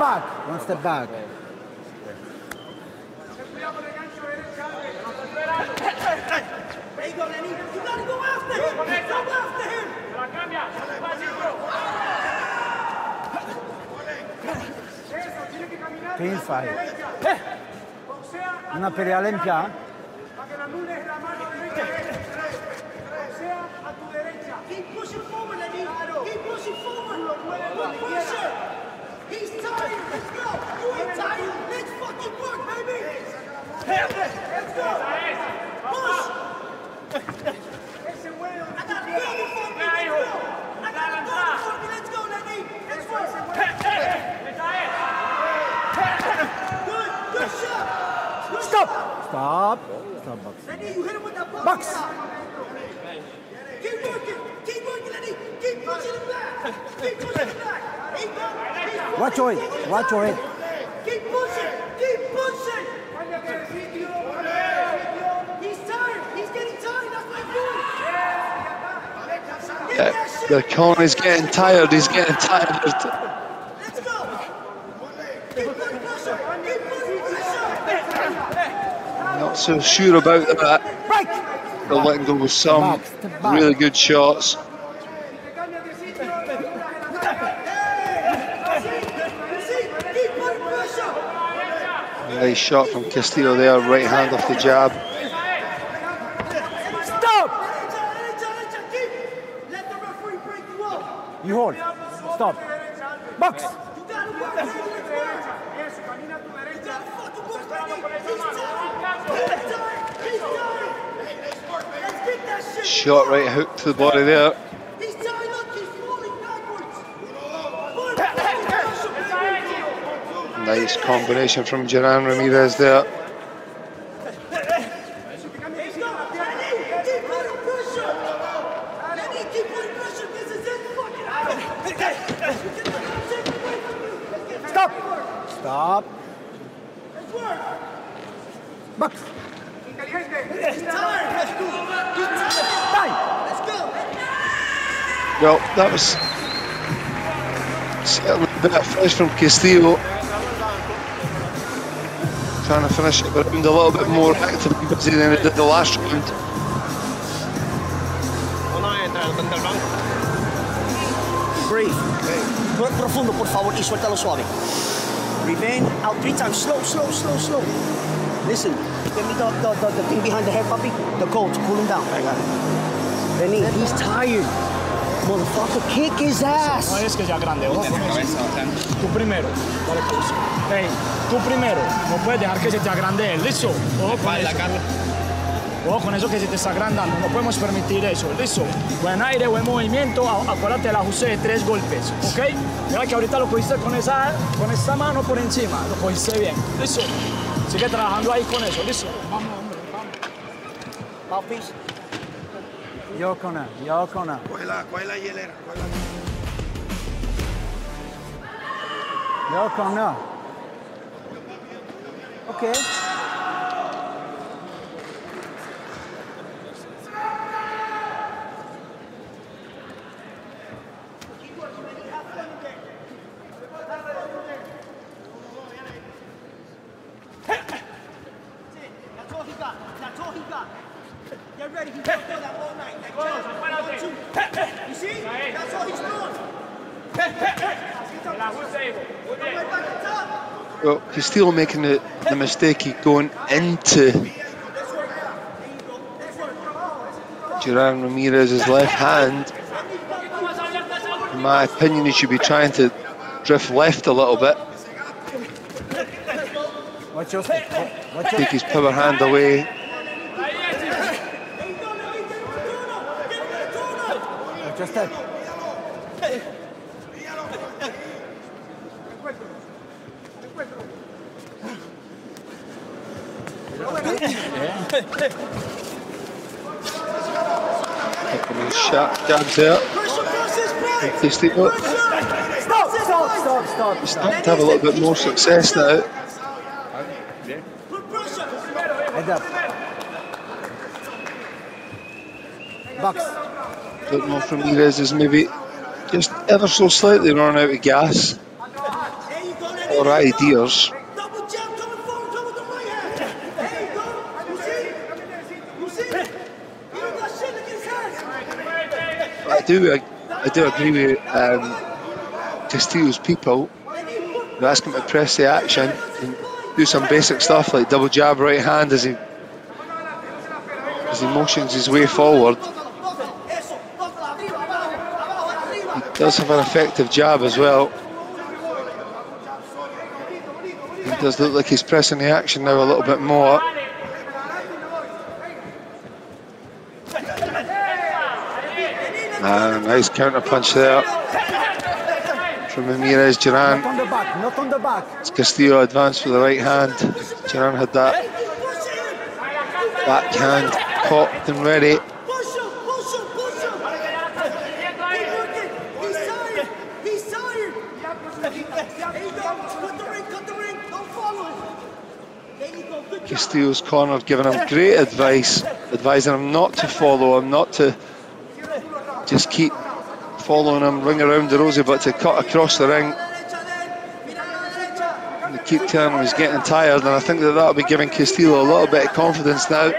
back. One step back. Clean fight. Una pelea limpia. Keep pushing forward, Lenny. Keep pushing forward. Keep pushing. He's tired. Let's go. You ain't tired. Let's fucking work, baby. Let's go. Push. I got a building for me. Let's go. I got a building for me. Let's go, Lenny. Let's work. Good. Good shot. Good Stop. shot. Stop. Stop box. Lenny, you hit him with that box. Box. Keep working. Keep working, Lenny. Keep pushing him back. Keep pushing him back. He got- he's Watch your head. Watch your head. Keep pushing. Keep pushing. He's tired. He's getting tired. That's my point. Yeah, the con is getting tired. He's getting tired. Let's go. Keep putting pressure. Keep putting pressure. Not so sure about that. They're letting go with some really good shots. See, keep putting pressure. Nice shot from Castillo there, right hand off the jab. Stop! You hold. Stop. Box. Shot right hook to the body there. Nice combination from Duran Ramirez there. Stop. Stop. Box. Well, that was certainly a bit of finish from Castillo. Trying to finish it round a little bit more actively busy than it did the last round. Breathe. Pro- Profundo, por favor, y suéltalo suave. Breathe in, out three times. Slow, slow, slow, slow. Listen, give me the, the, the, the thing behind the head, puppy. The coat, cool him down. I got it. Benny, he's tired. Motherfucker, kick his ass. No es que sea grande, eso. Tú primero, dale pausa. Hey, tú primero, no puedes dejar que se te agrande él, listo. Ojo con eso. Ojo con eso que se te está agrandando, no podemos permitir eso, listo. Buen aire, buen movimiento, a- acuérdate el ajuste de tres golpes, ¿ok? Mira que ahorita lo cogiste con esa, con esta mano por encima, lo cogiste bien, listo. Sigue trabajando ahí con eso, listo. Vamos, hombre, vamos. Mouthpiece. Yo corner. Yo corner. Coge la, coge la hielera. coge la- Yo corner. Okay. That's all he got. That's all he got. Get ready. He's going to do that all night. That jab, one, two. You see? That's all he's doing. Right he's. Well, Castillo making the, the mistake of going into Duran Ramirez's left hand. In my opinion, he should be trying to drift left a little bit, Watch your step. Watch your take his power hand away. Jabs from Stop, stop, stop, stop. He's starting to have a little bit more success now. Head up. Box. Don't know Ramirez is maybe just ever so slightly run out of gas or ideas. I do, I, do agree with um, Castillo's people. They ask him to press the action and do some basic stuff like double jab right hand as he as he motions his way forward. He does have an effective jab as well. He does look like he's pressing the action now a little bit more. Ah, nice counter punch there from Ramirez Duran. Not on the back. Not on the back. As Castillo advanced with the right hand. Duran had that backhand popped and ready. He's tired. He's tired. There you go. Cut the ring. Cut the ring. Don't follow him. There you go. Good job. Castillo's corner giving him great advice, advising him not to follow him, not to just keep following him, ring around the rosy, but to cut across the ring. And they keep telling him he's getting tired, and I think that that'll be giving Castillo a little bit of confidence now.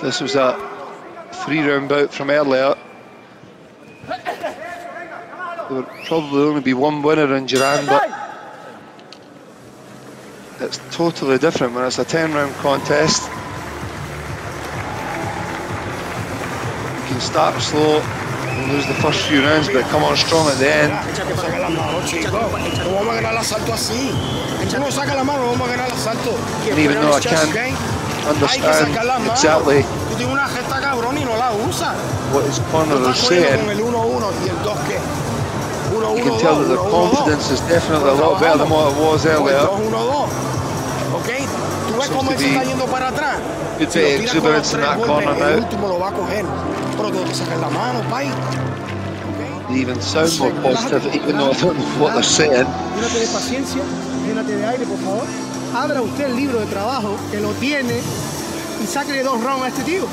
This was a three round bout from earlier, there would probably only be one winner in Duran, but it's totally different when it's a 10 round contest. You can start slow and lose the first few rounds, but come on strong at the end. And even though I can't understand exactly what his corner is saying, con el 1-1 y el 2 qué. 1-1-2. you can tell that the confidence is definitely a lot better than what it was earlier. 2-1-2. ¿Ok? Tú ves Seems cómo él se está yendo para atrás. good Si lo of con los exuberance in tres that golpes, corner el último lo va a coger. Pero tengo que sacar la mano, pay. They even sound more positive, even though I don't know what they're saying. Llénate de paciencia, llénate de aire, por favor. Abra usted el libro de trabajo, que lo tiene, y sáquele dos rounds a este tío,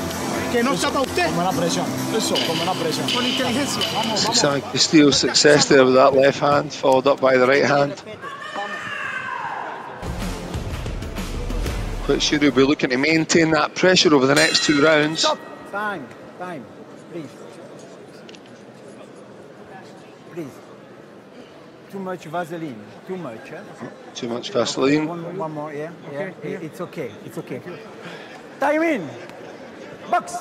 que no está para usted. Como la presión. Eso, como la presión. Con inteligencia. Vamos, vamos. Some Castillo's success there with that left hand, followed up by the right hand. Quite sure he'll be looking to maintain that pressure over the next two rounds. Stop. Time. Time. Please. Please. Too much Vaseline. Too much. Huh? Too much Vaseline. One, one more. Yeah. Yeah. I- It's okay. It's okay. Time in. Box.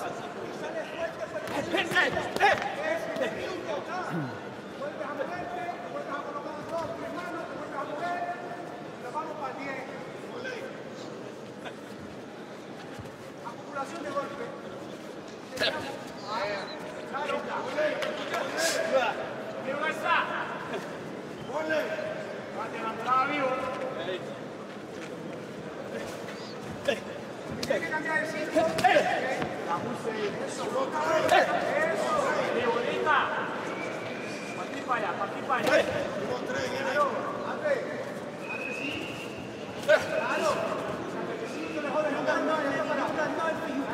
Claro, o sea, que si te mejores no, no, no, no, no, no, no, no, no, no,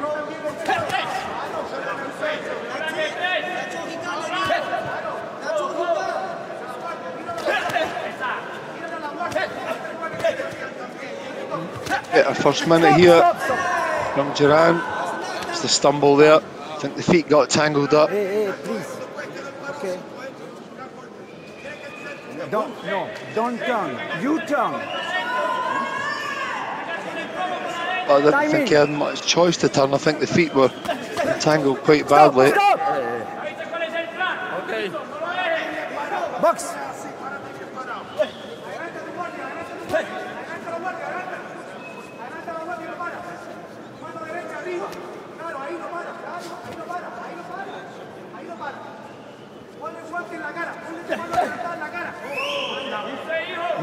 Get our first minute here from Duran. It's the stumble there. I think the feet got tangled up. Hey, hey, please. Okay. Don't, no, don't turn. You turn. I didn't think he had much choice to turn. I think the feet were tangled quite badly. Stop! Box.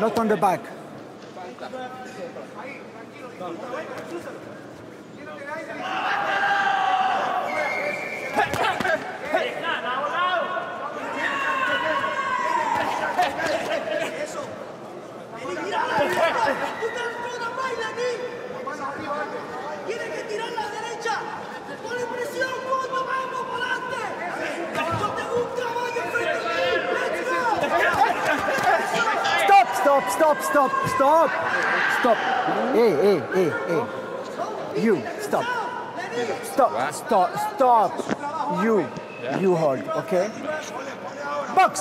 Not on the back. Tiene que tirar la derecha. Pone presión, coño, vamos, para adelante. Yo tengo un caballo frente a ti. Let's go. Stop, stop, stop, stop, stop. Hey, hey, hey, hey. You, stop. Stop, stop, stop. You, you hold, okay? Box.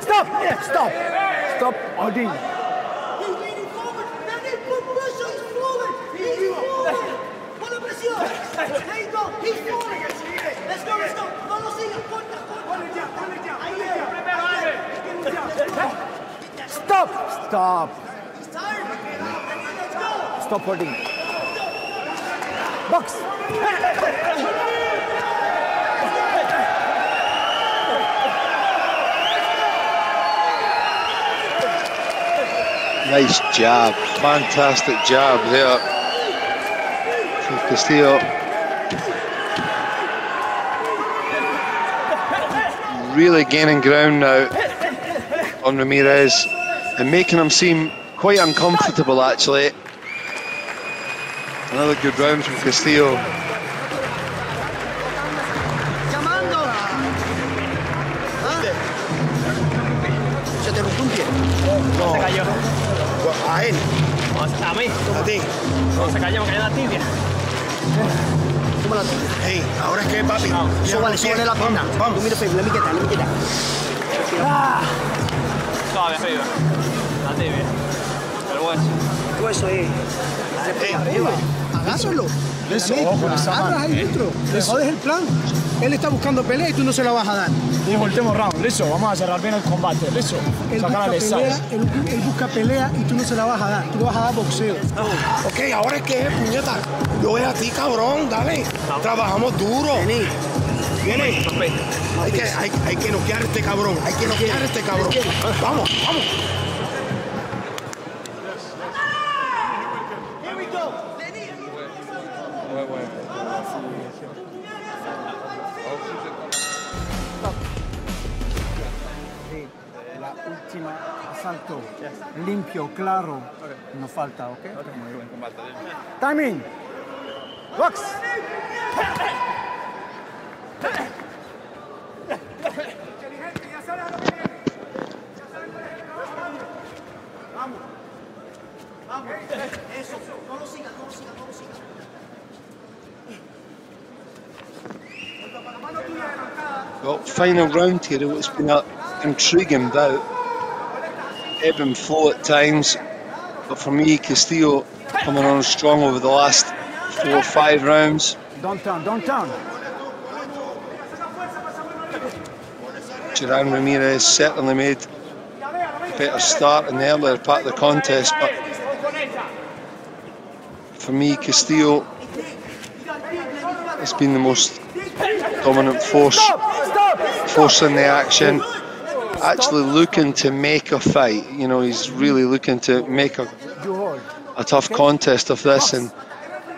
Stop, stop, stop holding. Let's go, let's go. Sigas. Corta, corta. Stop, stop, stop holding. Box. Nice jab, fantastic jab there from Castillo. Really gaining ground now on Ramirez and making him seem quite uncomfortable actually. Another good round from Castillo. Llamando. Se te rompió un pie. No. Se cayó. A él. A mí. A ti. No, se cayó, me cayó la tibia. Hey, ahora es que, papi. Súbale, súbale la pierna. Vamos. Mira, Felipe, let me get that, let me get that. Ah. Suave arriba. La tibia. El hueso. El hueso es. Dale para arriba. Agárralo. Eso, ojo, agarras ahí dentro. Le Eso. jodes el plan. Él está buscando pelea y tú no se la vas a dar. Dijo último round, listo, vamos a cerrar bien el combate, listo. Él busca, Sacar al pelea, él, él busca pelea y tú no se la vas a dar. Tú le vas a dar boxeo. Ok, ahora es que, puñeta. Yo voy a ti, cabrón, dale. Trabajamos duro. Viene. Hay que, hay, hay que noquear a este cabrón. Hay que noquear a este cabrón. Vamos, vamos. Limpio, claro. No falta, ¿ok? Muy buen combate. Timing. Box. Vamos. Vamos. Eso. No lo sigas, no lo sigas, no lo sigas. Well, final round here. It's been an intriguing bout. Ebb and flow at times, but for me, Castillo coming on strong over the last four or five rounds. Don't turn, don't turn. Duran Ramirez certainly made a better start in the earlier part of the contest, but for me, Castillo has been the most dominant force, force in the action. Actually looking to make a fight. You know, he's really looking to make a, a tough contest of this, and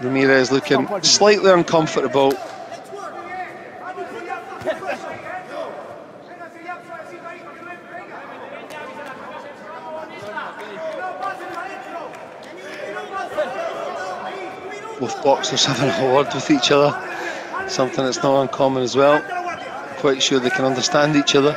Ramirez looking slightly uncomfortable. both boxers having a word with each other, something that's not uncommon as well. Quite sure they can understand each other.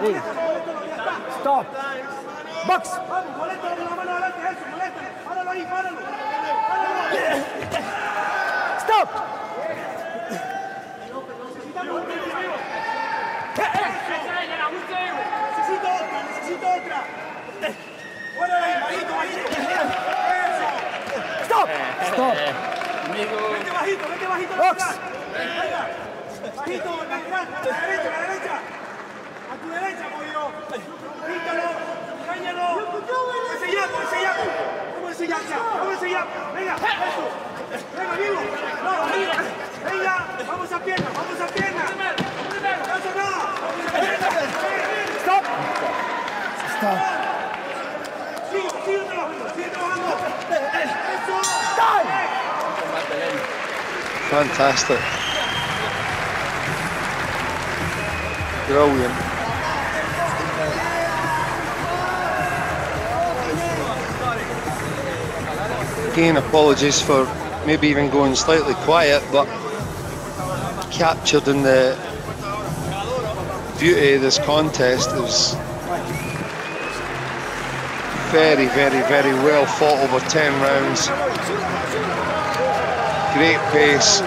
stop. Hey. Stop. Box. Stop. Necesito otra, necesito otra. Fuera de ahí, bajito, bajito. Eso. Stop. Stop. Vete bajito, vete bajito. Box. Venga. Bajito, atrás, a la derecha, a la derecha. Quítalo, engáñalo. Ese yaco, ese yaco. Vamos ese yaco, vamos ese yaco. Venga, eso. Venga, vivo. No, arriba. Venga, vamos a pierna, vamos a pierna. No. Vamos a pierna. Stop. Stop. Sigue, sigue trabajando, sigue trabajando. Eso. Fantastic. Brilliant. Again, apologies for maybe even going slightly quiet, but captured in the beauty of this contest. is very, very, very well fought over 10 rounds. Great pace.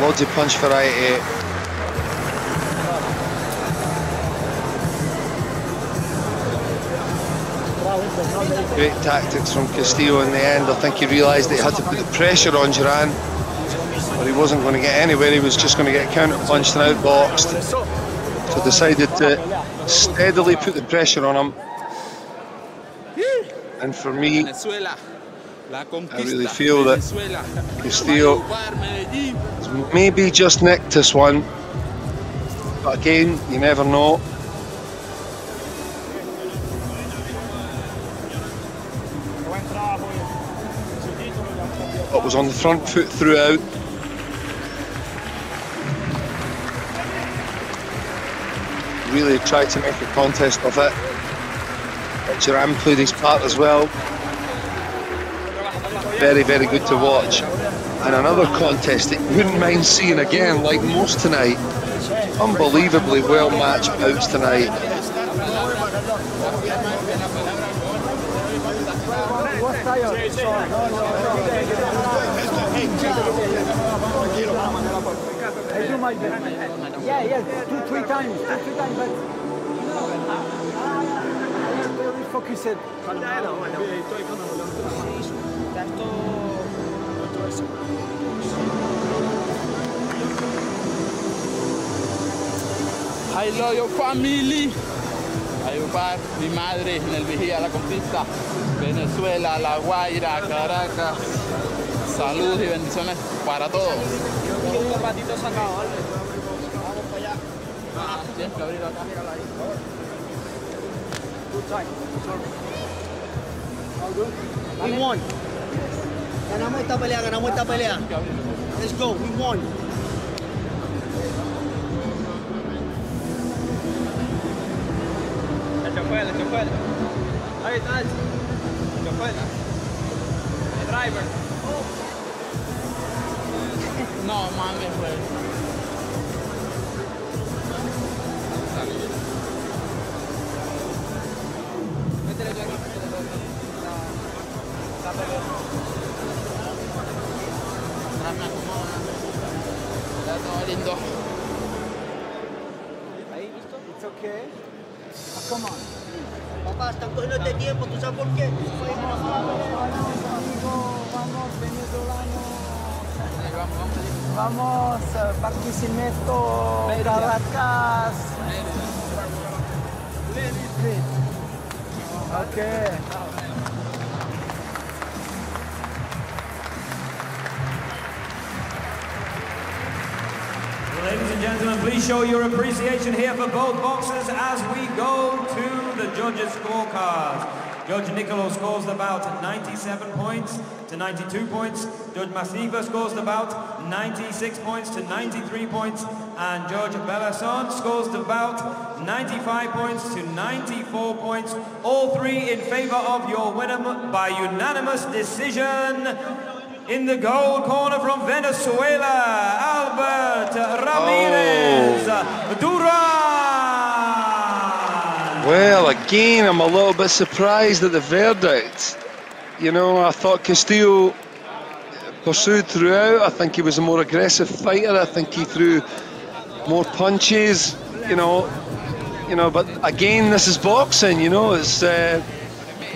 Loads of punch variety. Great tactics from Castillo in the end. I think he realised that he had to put the pressure on Duran, but he wasn't going to get anywhere. He was just going to get counter punched and outboxed. So decided to steadily put the pressure on him. And for me, I really feel that Castillo has maybe just nicked this one. But again, you never know. On the front foot throughout. Really tried to make a contest of it. But Duran played his part as well. Very, very good to watch. And another contest that wouldn't mind seeing again, like most tonight. Unbelievably well matched bouts tonight. I. Yeah, yeah, two, three times, two, three times, but very focused. I love your family. Mi madre en el Vigía La Conquista, Venezuela, La Guaira, Caracas. Salud y bendiciones para todos. Un ratito sacado, Albert. Vamos para allá. Ah, tienes que abrir acá. Good time. All good. We won. Ganamos esta pelea, ganamos esta pelea. Let's go, we won. El chofer, el chofer. Ahí está el chofer. El driver. Acomodo. Ya todo lindo. Ahí, ¿listo? It's okay. Ah, come on. Papá, están cogiendo este tiempo, ¿tú sabes por qué? Vamos, Barquisimeto, Caracas. Okay. Ladies and gentlemen, please show your appreciation here for both boxers as we go to the judges' scorecards. Judge Nicolo scores the bout 97 points to 92 points. Judge Masiva scores the bout 96 points to 93 points. And Judge Bellason scores the bout 95 points to 94 points. All three in favor of your winner by unanimous decision. In the gold corner from Venezuela, Albert Ramirez oh. Duran. Well, again, I'm a little bit surprised at the verdict. You know, I thought Castillo pursued throughout. I think he was a more aggressive fighter. I think he threw more punches. You know, you know. But again, this is boxing. You know, it's uh,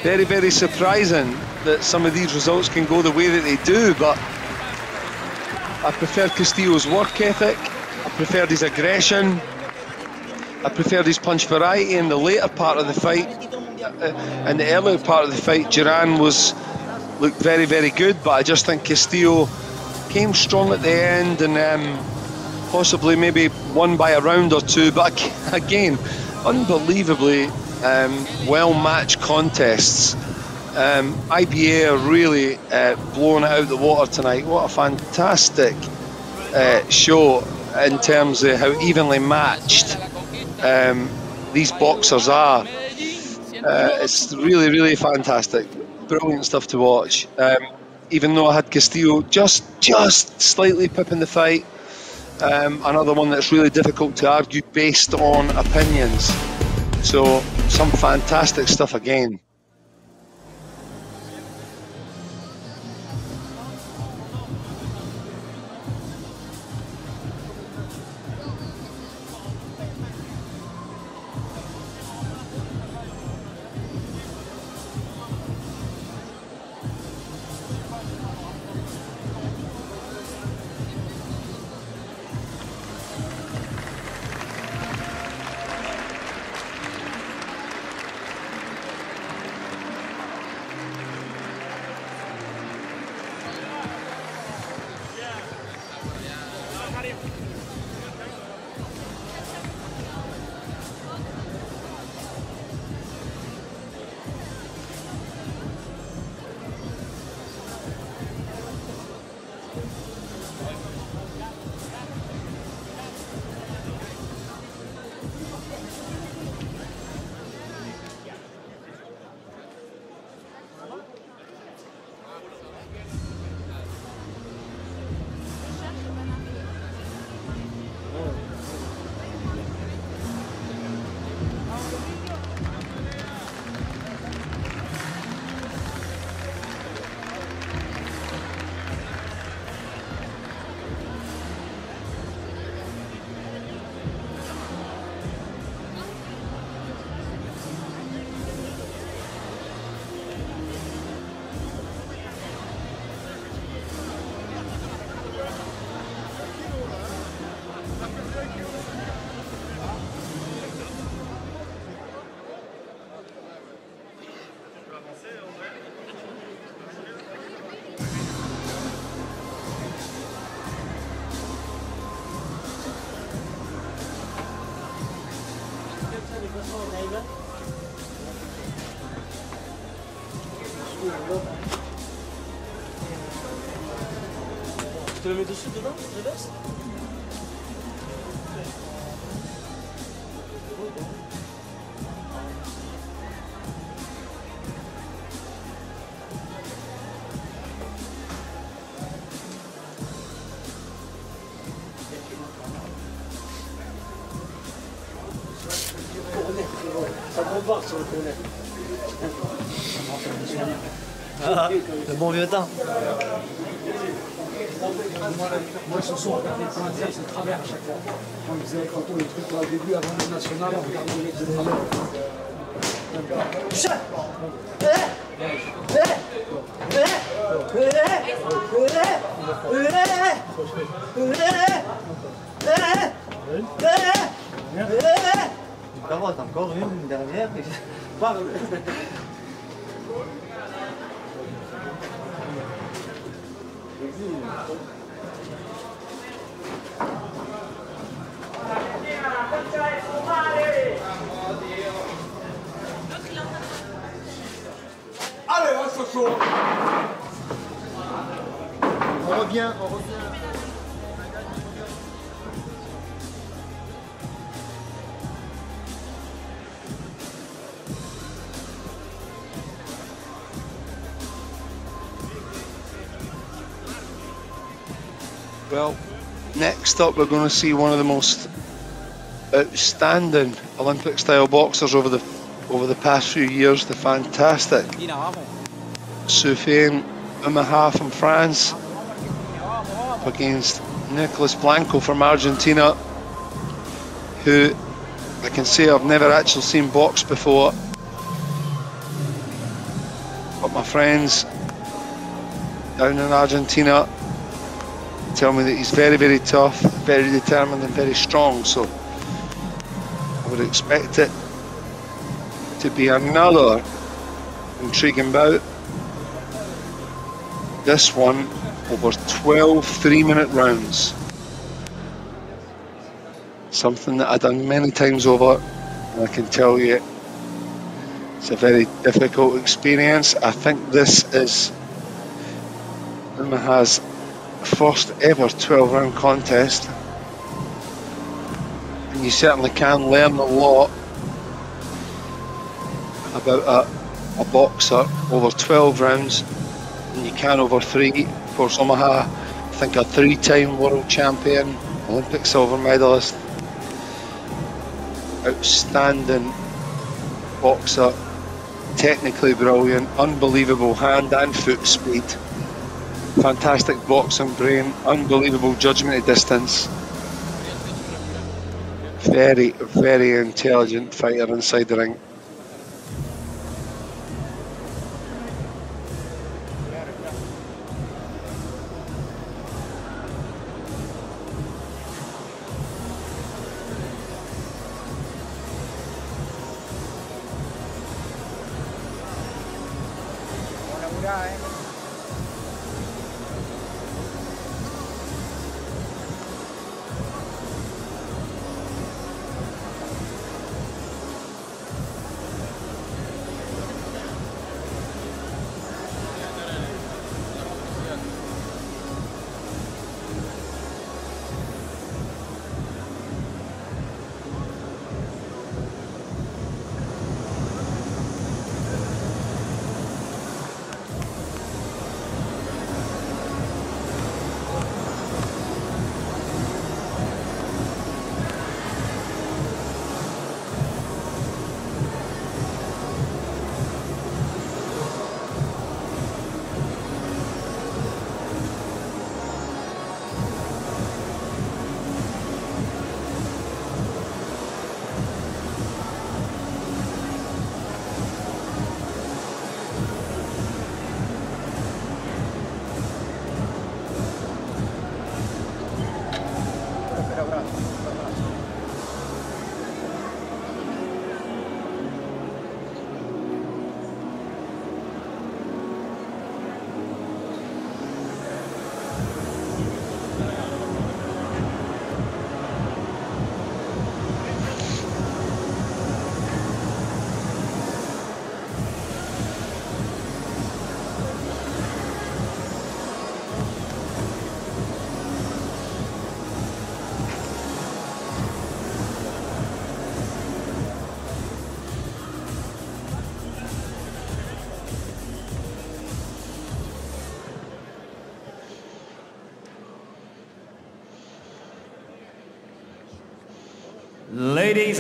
very, very surprising that some of these results can go the way that they do. But I prefer Castillo's work ethic. I preferred his aggression. I preferred his punch variety in the later part of the fight. Uh, in the earlier part of the fight, Duran was looked very, very good, but I just think Castillo came strong at the end and um, possibly maybe won by a round or two. But again, unbelievably um, well-matched contests. Um, IBA really uh, blowing it out the water tonight. What a fantastic uh, show in terms of how evenly matched um, these boxers are. Uh, it's really, really fantastic. Brilliant stuff to watch. Um, even though I had Castillo just, just slightly pipping the fight. Um, another one that's really difficult to argue based on opinions. So, some fantastic stuff again. Bon vieux temps. Moi, ce soir, regardez le Canadien, c'est le travers à chaque fois. Ils faisaient quand on les trucs là, au début, avant le national, on chaud. On revient, on revient. Well, next up, we're going to see one of the most outstanding Olympic-style boxers over the over the past few years. The fantastic Sofiane Oumiha from France up against Nicolas Blanco from Argentina, who I can say I've never actually seen box before. But my friends down in Argentina tell me that he's very, very tough, very determined, and very strong. So I would expect it to be another intriguing bout. This one over 12 three minute rounds. Something that I've done many times over, and I can tell you it's a very difficult experience. I think this is Oumiha's first ever 12 round contest and you certainly can learn a lot about a, a boxer over 12 rounds than you can over three. Course, Oumiha, I think a three time world champion, Olympic silver medalist, outstanding boxer, technically brilliant, unbelievable hand and foot speed fantastic boxing brain, unbelievable judgment at distance. Very, very intelligent fighter inside the ring.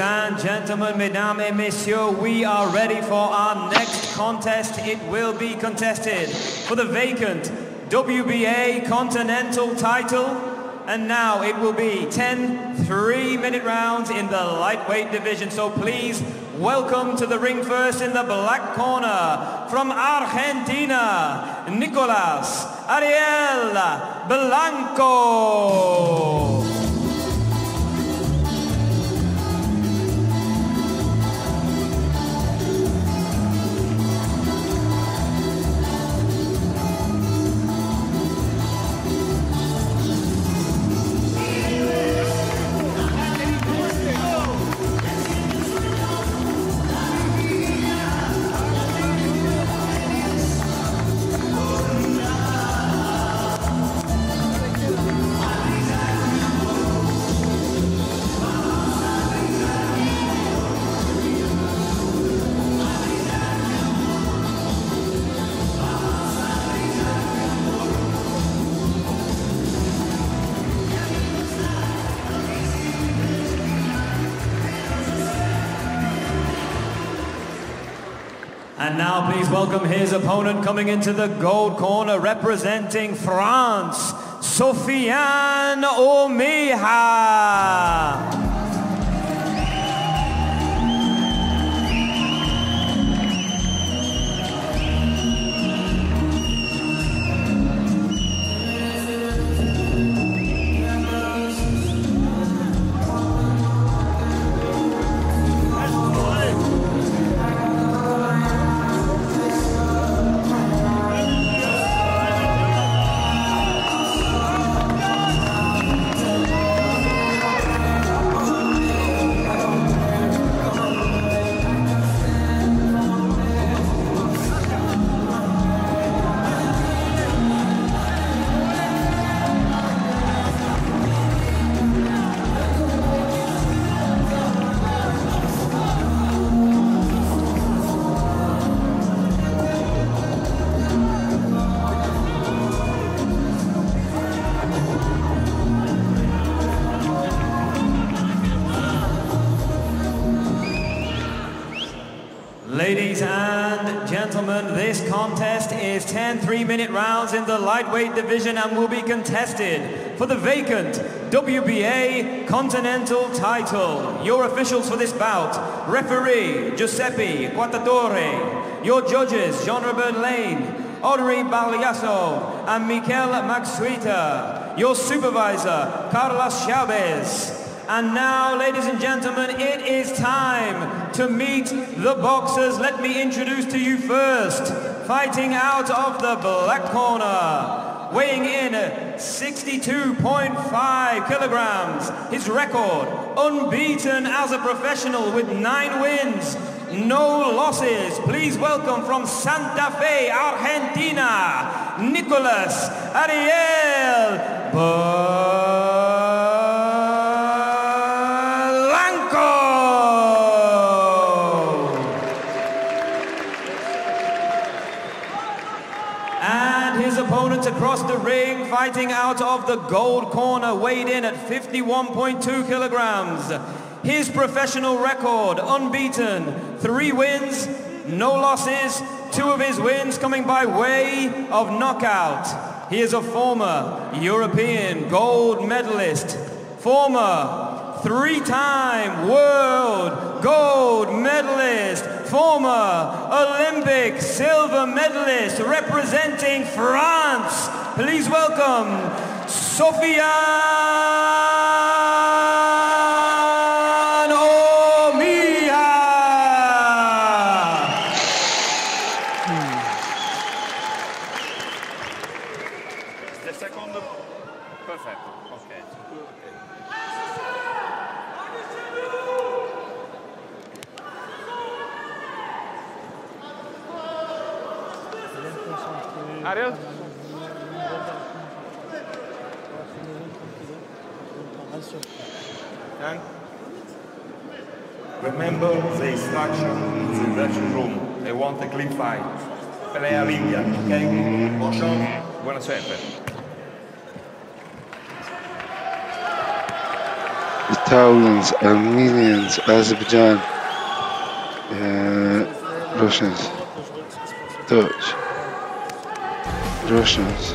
And gentlemen, mesdames et messieurs, we are ready for our next contest. It will be contested for the vacant WBA Continental title. And now it will be 10 three-minute rounds in the lightweight division. So please welcome to the ring first in the black corner from Argentina, Nicolas Ariel Blanco. Welcome his opponent coming into the gold corner representing France, Sofiane Oumiha. 10 three-minute rounds in the lightweight division and will be contested for the vacant WBA Continental title. Your officials for this bout, referee Giuseppe Quattatore, your judges Jean-Robert Lane, Audrey Baliasso, and Mikel Maxuita, your supervisor Carlos Chavez, and now, ladies and gentlemen, it is time to meet the boxers. Let me introduce to you first, fighting out of the black corner, weighing in 62.5 kilograms. His record, unbeaten as a professional with nine wins, no losses. Please welcome from Santa Fe, Argentina, Nicolas Ariel Blanco. Across the ring, fighting out of the gold corner, weighed in at 51.2 kilograms. His professional record, unbeaten, three wins, no losses, two of his wins coming by way of knockout. He is a former European gold medalist, former three-time world gold medalist, former Olympic silver medalist representing France. Please welcome Sofiane Oumiha. The second, perfect. Okay. Ariel? And remember the instruction in the dressing room. They want a clean fight. Pelea limpia, ok? Bon chance, buona suerte. Italians, Armenians, Azerbaijan, uh, Russians, Dutch, Russians.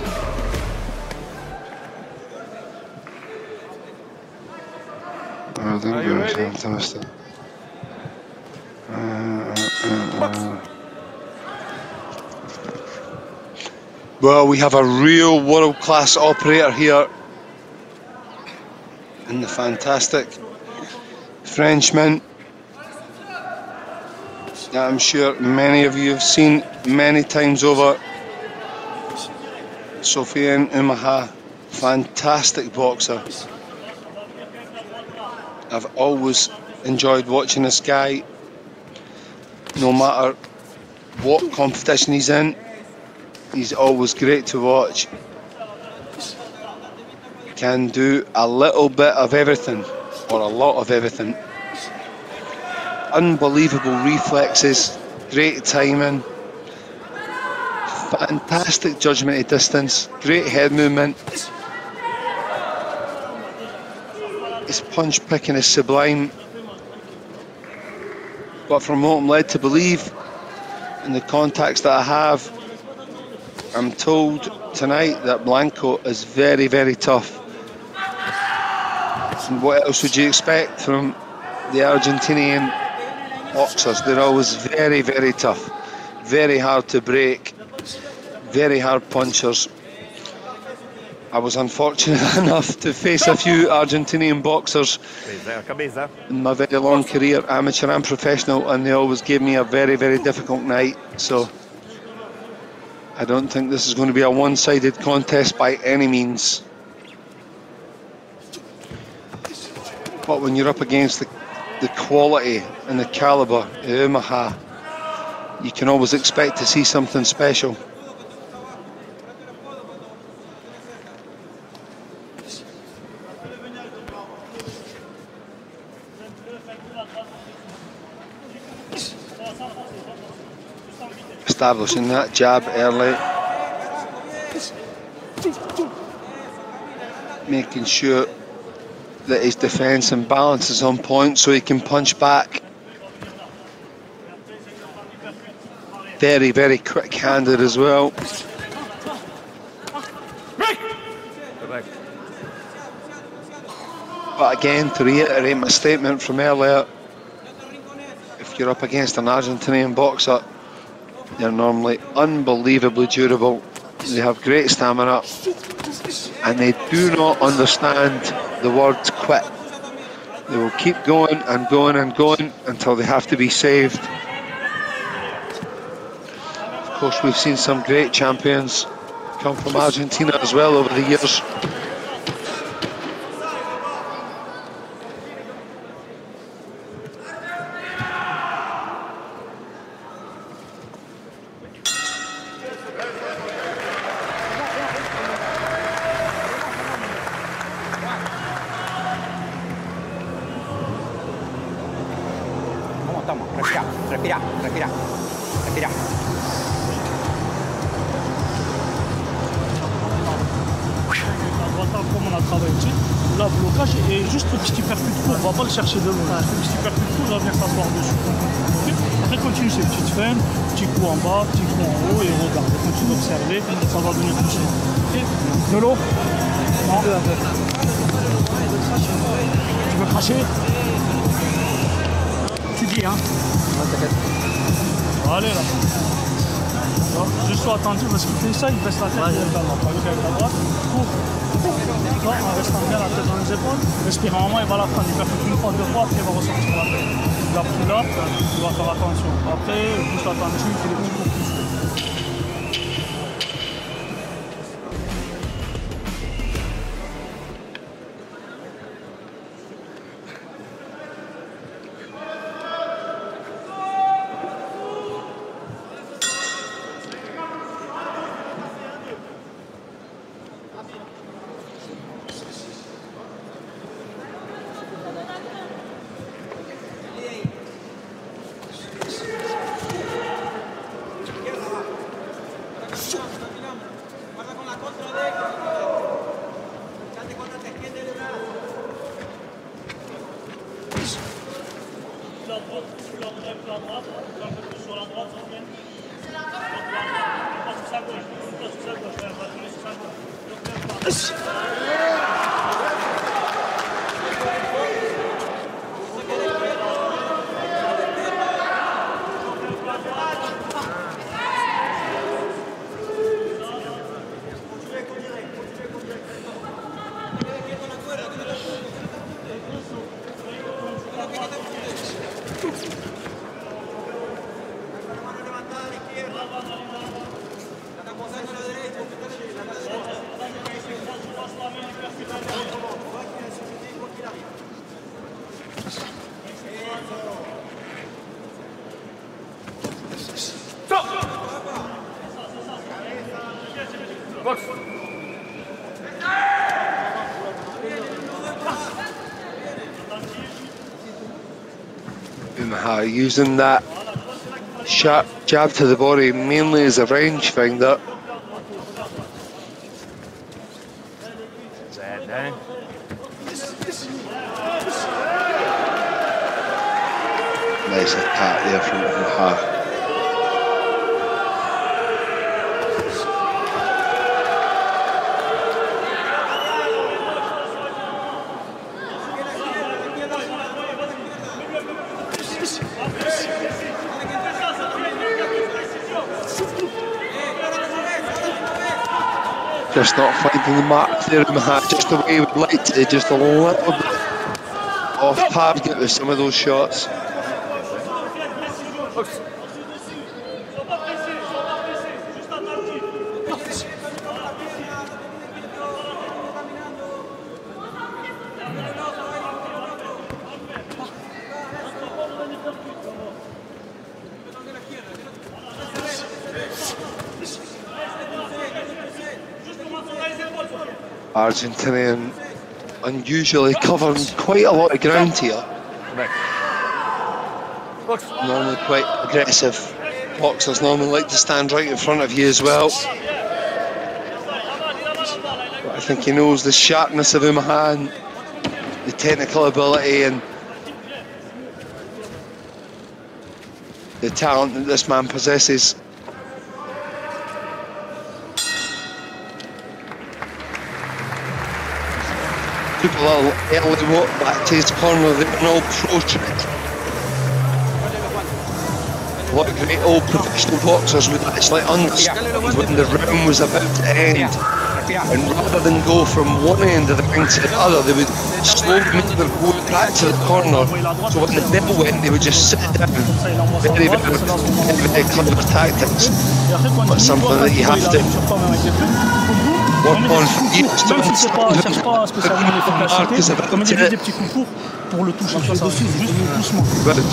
Are you ready? fantastic. Well, we have a real world class operator here in the fantastic Frenchman I'm sure many of you have seen many times over. Sofiane Oumiha, fantastic boxer. I've always enjoyed watching this guy, no matter what competition he's in. He's always great to watch. Can do a little bit of everything, or a lot of everything. Unbelievable reflexes, great timing, fantastic judgment of distance, great head movement. His punch picking is sublime. But from what I'm led to believe, in the contacts that I have, I'm told tonight that Blanco is very, very tough. And what else would you expect from the Argentinian boxers? They're always very, very tough, very hard to break, very hard punchers. I was unfortunate (laughs) enough to face a few Argentinian boxers in my very long career, amateur and professional, and they always gave me a very, very difficult night. So I don't think this is going to be a one-sided contest by any means. But when you're up against the, the quality and the caliber of Oumiha, you can always expect to see something special. Establishing that jab early. Making sure that his defence and balance is on point so he can punch back. Very, very quick handed as well. But again, to reiterate my statement from earlier, if you're up against an Argentinian boxer, they're normally unbelievably durable. They have great stamina and they do not understand the word quit. They will keep going and going and going until they have to be saved. Of course, we've seen some great champions come from Argentina as well over the years. Fait ça, il baisse la tête, il regarde la droite, avec la droite, cours. Toi, en restant bien la tête dans les épaules, respire en main, il va la prendre, il va faire une fois, deux fois, après il va ressortir la tête. Il a pris là, il va faire attention. Après, plus attentif, il est beaucoup plus chaud. Using that sharp jab to the body mainly as a range finder. Sad, eh? Nice attack there from Oumiha. Just not finding the mark there, just the way we'd like to, just a little bit off target with some of those shots. Argentinian unusually covering quite a lot of ground here. Normally quite aggressive. Boxers normally like to stand right in front of you as well. But I think he knows the sharpness of Oumiha and the technical ability and the talent that this man possesses. Little early walk back to his corner there, an old pro trick. Of great old professional boxers would actually understand when the round was about to end. And rather than go from one end of the ring to the other, they would slowly make their way back to the corner. So when the bell went, they would just sit down. Very, very, very clever tactics. But something that you have to work on for years to Même si c'est pas, cherche pas spécialement l'efficacité, comme il dit des petits coups courts pour le toucher sur le dessus, juste doucement.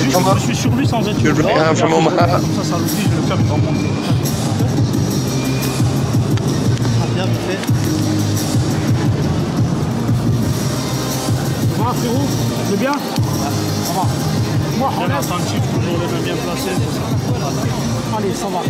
Juste, je suis sur lui sans être Omaha. Comme ça, ça l'oblige de le faire une grande montre. Bien fait. Ça va frérot C'est bien Ça va. Moi, on est attentif, toujours les mains bien placées, tout ça. Allez, ça va.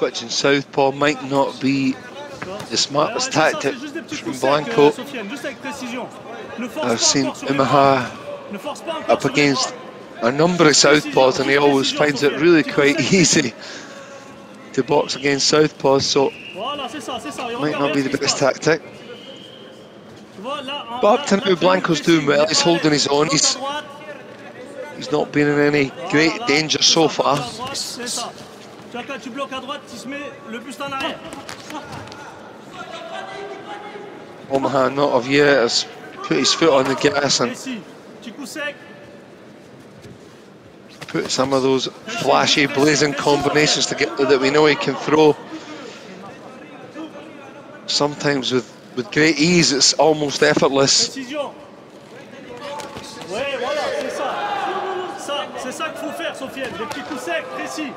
Switching southpaw might not be the smartest tactic from Blanco. I've seen Oumiha up against a number of southpaws and he always finds it really quite (laughs) easy to box against southpaws, so might not be the best tactic. But up to now, Blanco's doing well. He's holding his own. He's he's not been in any great danger so far. À droite, c'est. Tu vois, quand tu bloques à droite, tu se mets le buste en arrière. Oumiha not of yet has put his foot on the gas and Ici, petit coup sec. put some of those flashy, blazing combinations together that we know he can throw. Sometimes with with great ease. It's almost effortless. Ouais, voilà, c'est ça. Ça, c'est ça qu'il faut faire, Sofiane. Des petits coups secs, précis.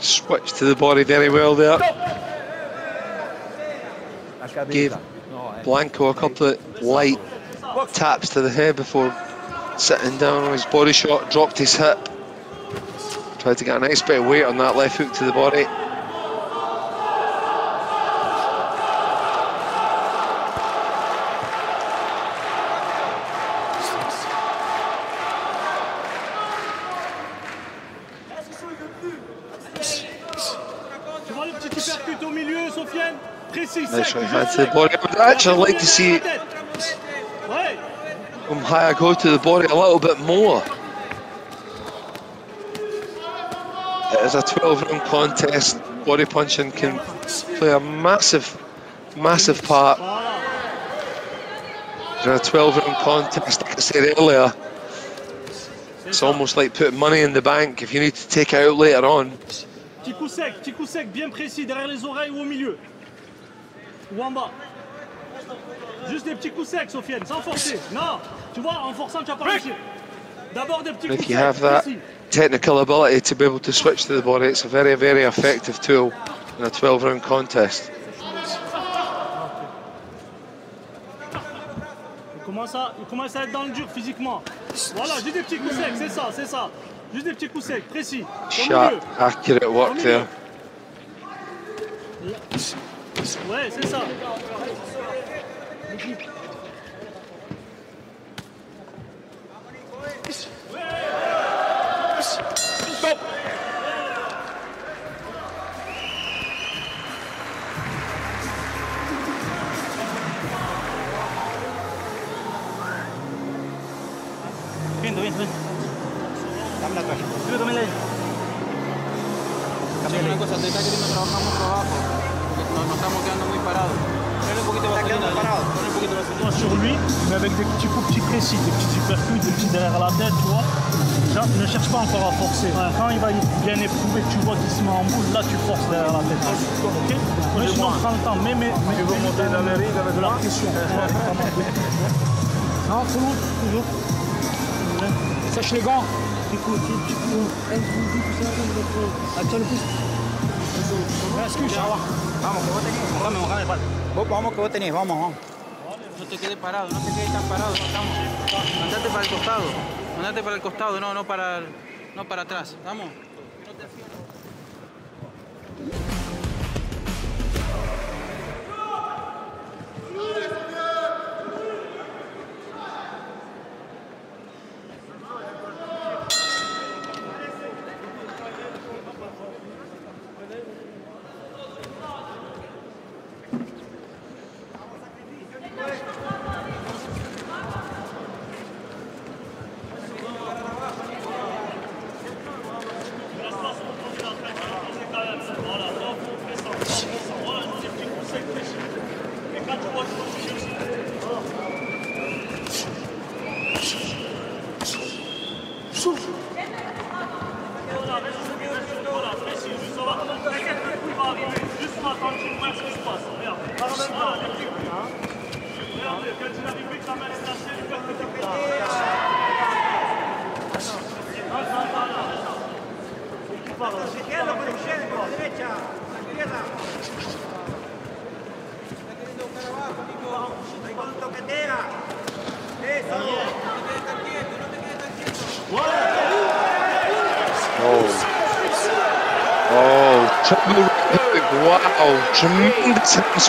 Switch to the body very well there. Gave Blanco a couple of light taps to the head before sitting down on his body shot, dropped his hip. Tried to get a nice bit of weight on that left hook to the body. Tu vois le petit uppercut au milieu, Sofiane Sec. right hand to the body. I would actually like to see. Oumiha go to the body a little bit more. It is a 12 round contest. Body punching can play a massive, massive part. In a 12 round contest, like I said earlier, it's almost like putting money in the bank if you need to take it out later on. Coup sec, coup sec, bien précis, derrière les oreilles ou au milieu. Ou en bas. Juste des petits coups secs, Sofiane, sans forcer. Non, tu vois, en forçant, tu vas pas réussir. D'abord des petits coups If you secs, have that technical ability to be able to switch to the body, it's a very, very effective tool in a 12 round contest. Il commence, à, il commence à être dans le dur physiquement. Voilà, juste des petits coups secs, c'est ça, c'est ça. Juste des petits coups secs, précis. Sharp, accurate work there. Ouais, c'est ça. Viento, ne cherche pas encore à forcer. Quand il va bien éprouver, tu vois qu'il se met en boule, là tu forces derrière la tête. Ok Mais sinon, prends le temps, mais, mais, mais tu veux monter dans avec de la pression. (laughs) Non, toujours, toujours. Sèche les gants. Écoute, tu peux. Attends le pouce. Escucha, Vamos, que vos tenés. Mojame, mojame, pal. Vos, vamos, que vos tenés, vamos, vamos. No te quedes parado, no te quedes tan parado, no estamos. Andate para el costado. Andate para el costado, no, no para, no para atrás. ¿Vamos? Izquierda,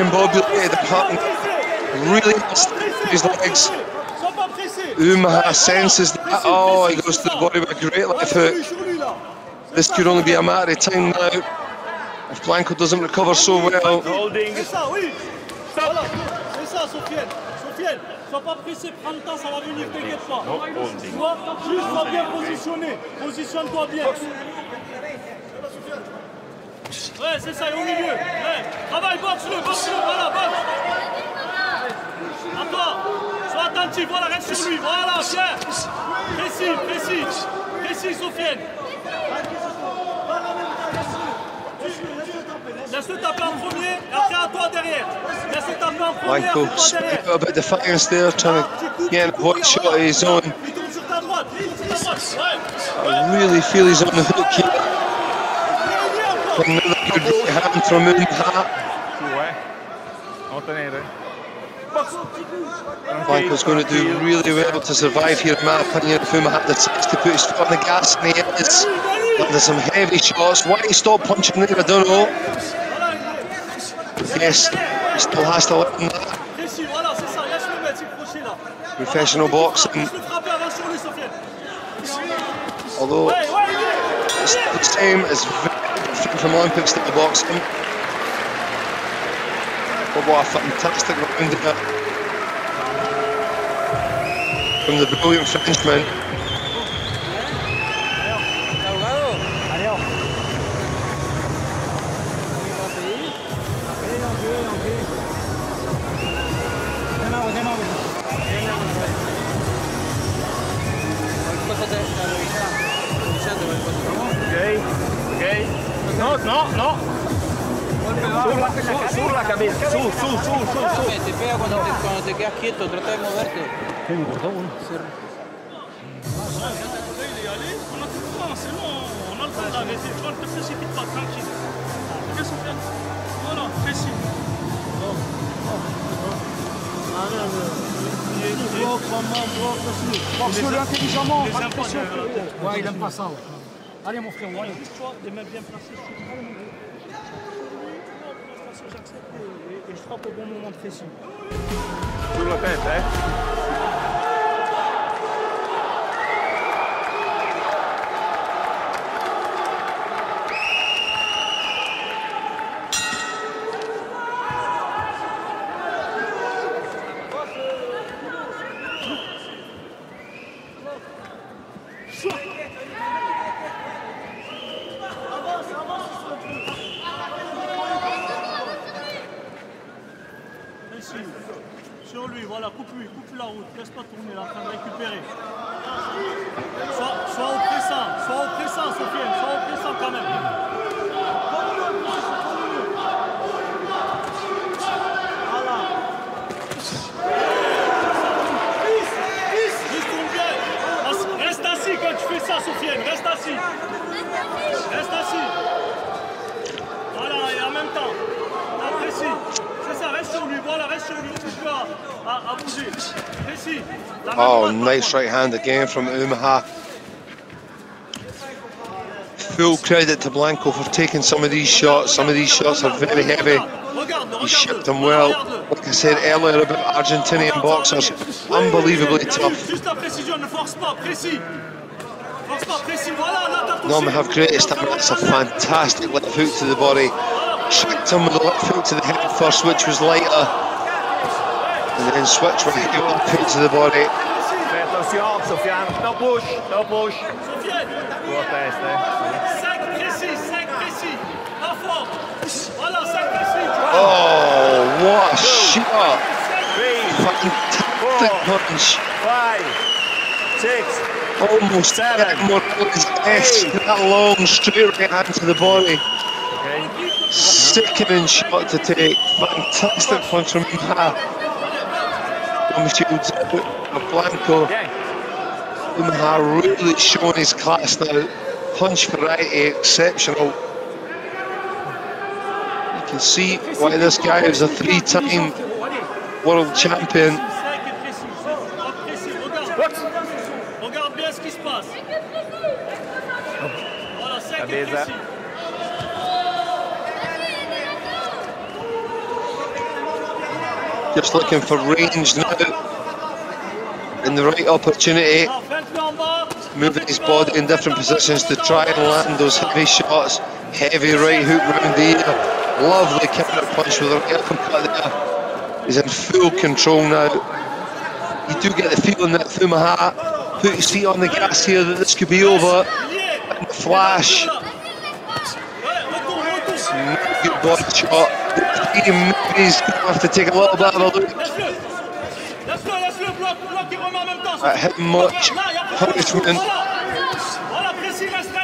discombobulated apart and really his legs. Sois. Oumiha senses that. Oh, he goes to the body with a great left hook. This could only be a matter of time now. If Blanco doesn't recover so well, C'est ça, oui. Voilà, c'est ça, Sofiane. Sofiane, sois pas pressé, prends le temps, ça va venir, t'inquiète pas. Tu juste sois bien positionné. Positionne-toi bien. Ouais, c'est ça, et au milieu. Ouais. Travaille, boxe-le, boxe-le, voilà, boxe. À toi. Sois attentif, voilà, reste sur lui. Voilà, bien. Précis, précis. Précis, Sofiane. Laisse-le taper en premier, et après à toi derrière. Laisse-le taper en premier, Blanco après toi derrière. out a bit of defiance there, trying to get a hot shot of his own. Il. I really feel he's on the hook here. Another good right hand from hein. Blanco's going to do really well to survive here, in my opinion. If Oumiha decides to put his foot on the gas, and he is. There's some heavy shots. Why he stopped punching there, I don't know. Yes, he still has to crochet là. Professional boxing, although the same as very from Olympic style boxing. But what a fantastic round from the brilliant Frenchman. Te quedas quieto, trata de moverte. Il est allé, on a tout le temps, c'est bon, on a le temps d'arrêter. Tu vois, ne te précipite pas, tranquille. Ok, Sofiane Voilà, précis. Boxe-le intelligemment, Les pas de impôts, pression. euh, Ouais, il aime pas ça. ouais. Allez, mon frère, ouais. Tu vois, les mains bien placées. Allez, mon frère. J'accepte et, je frappe au bon moment précis. Sur la tête, hein? Nice right hand again from Oumiha. Full credit to Blanco for taking some of these shots. Some of these shots are very heavy. He shipped them well. Like I said earlier about Argentinian boxers, unbelievably tough. Norman have great. It's a fantastic left hook to the body. Tricked him with the left hook to the head first, which was lighter. And then switch with the left hook to the body. Fais attention, Sofiane. No push, no push. Sofiane. Tua testa, hein. 5 précis, 5 précis. Pas fort. Voilà, 5 précis. Oh, what a shot! Fantastic punch. Five, six, Almost seven. Morales that long straight right hand to the body. Sickening shot to take. Fantastic punch from Oumiha. From Shields of Blanco. Oumiha really showing his class now. Punch variety exceptional. You can see why this guy is a three-time world champion. Regarde bien ce qui se passe. Voilà, 5 et Cabeça. précis. Just looking for range now. And the right opportunity. Alors, 20 en bas. moving his body in different positions to try and land those heavy shots. Heavy right hook round the ear. Lovely counter punch with a right uppercut there. He's in full control now. You do get the feeling that Oumiha put his feet on the gas here that this could be over. In the flash. Good body shot. He's going to have to take a little bit of a look at how much punishment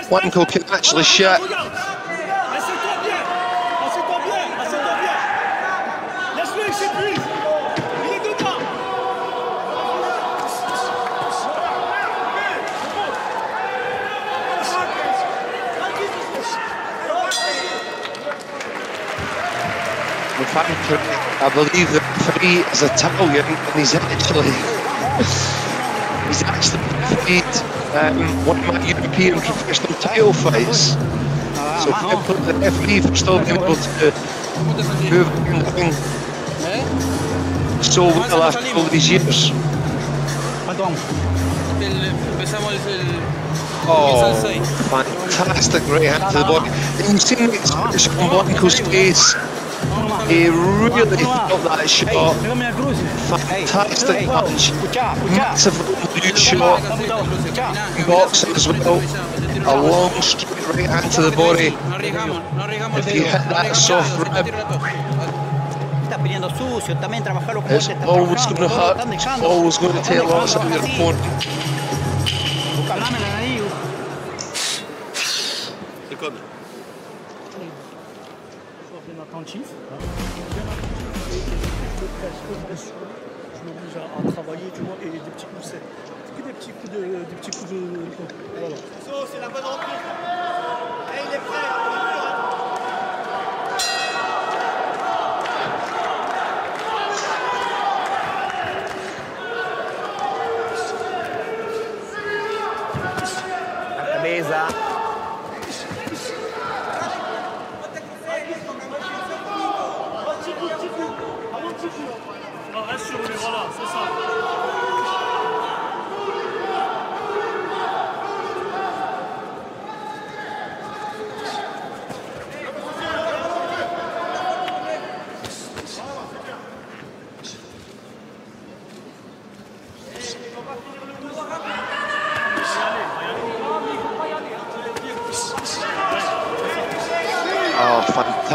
Blanco can actually shut. I believe the referee is Italian and he's actually he's actually refereed um, one of my European professional title fights. So fair play to the referee for still being able to move and so well after all these years. Oh, fantastic right hand to the body. And you've seen the expression on Blanco's face. He really felt that shot. Fantastic punch. Massive good shot. Boxing as well. A long straight right hand to the body. If you hit that soft rib, it's always going to hurt. It's always going to take lots of your opponent. Attentif. Je m'oblige à, travailler, tu vois, et des petits coups secs. Que des petits coups de, des petits coups de, voilà. c'est la bonne reprise. Et il est prêt. hein, Cabeza. Ah, reste sur lui, voilà, c'est ça.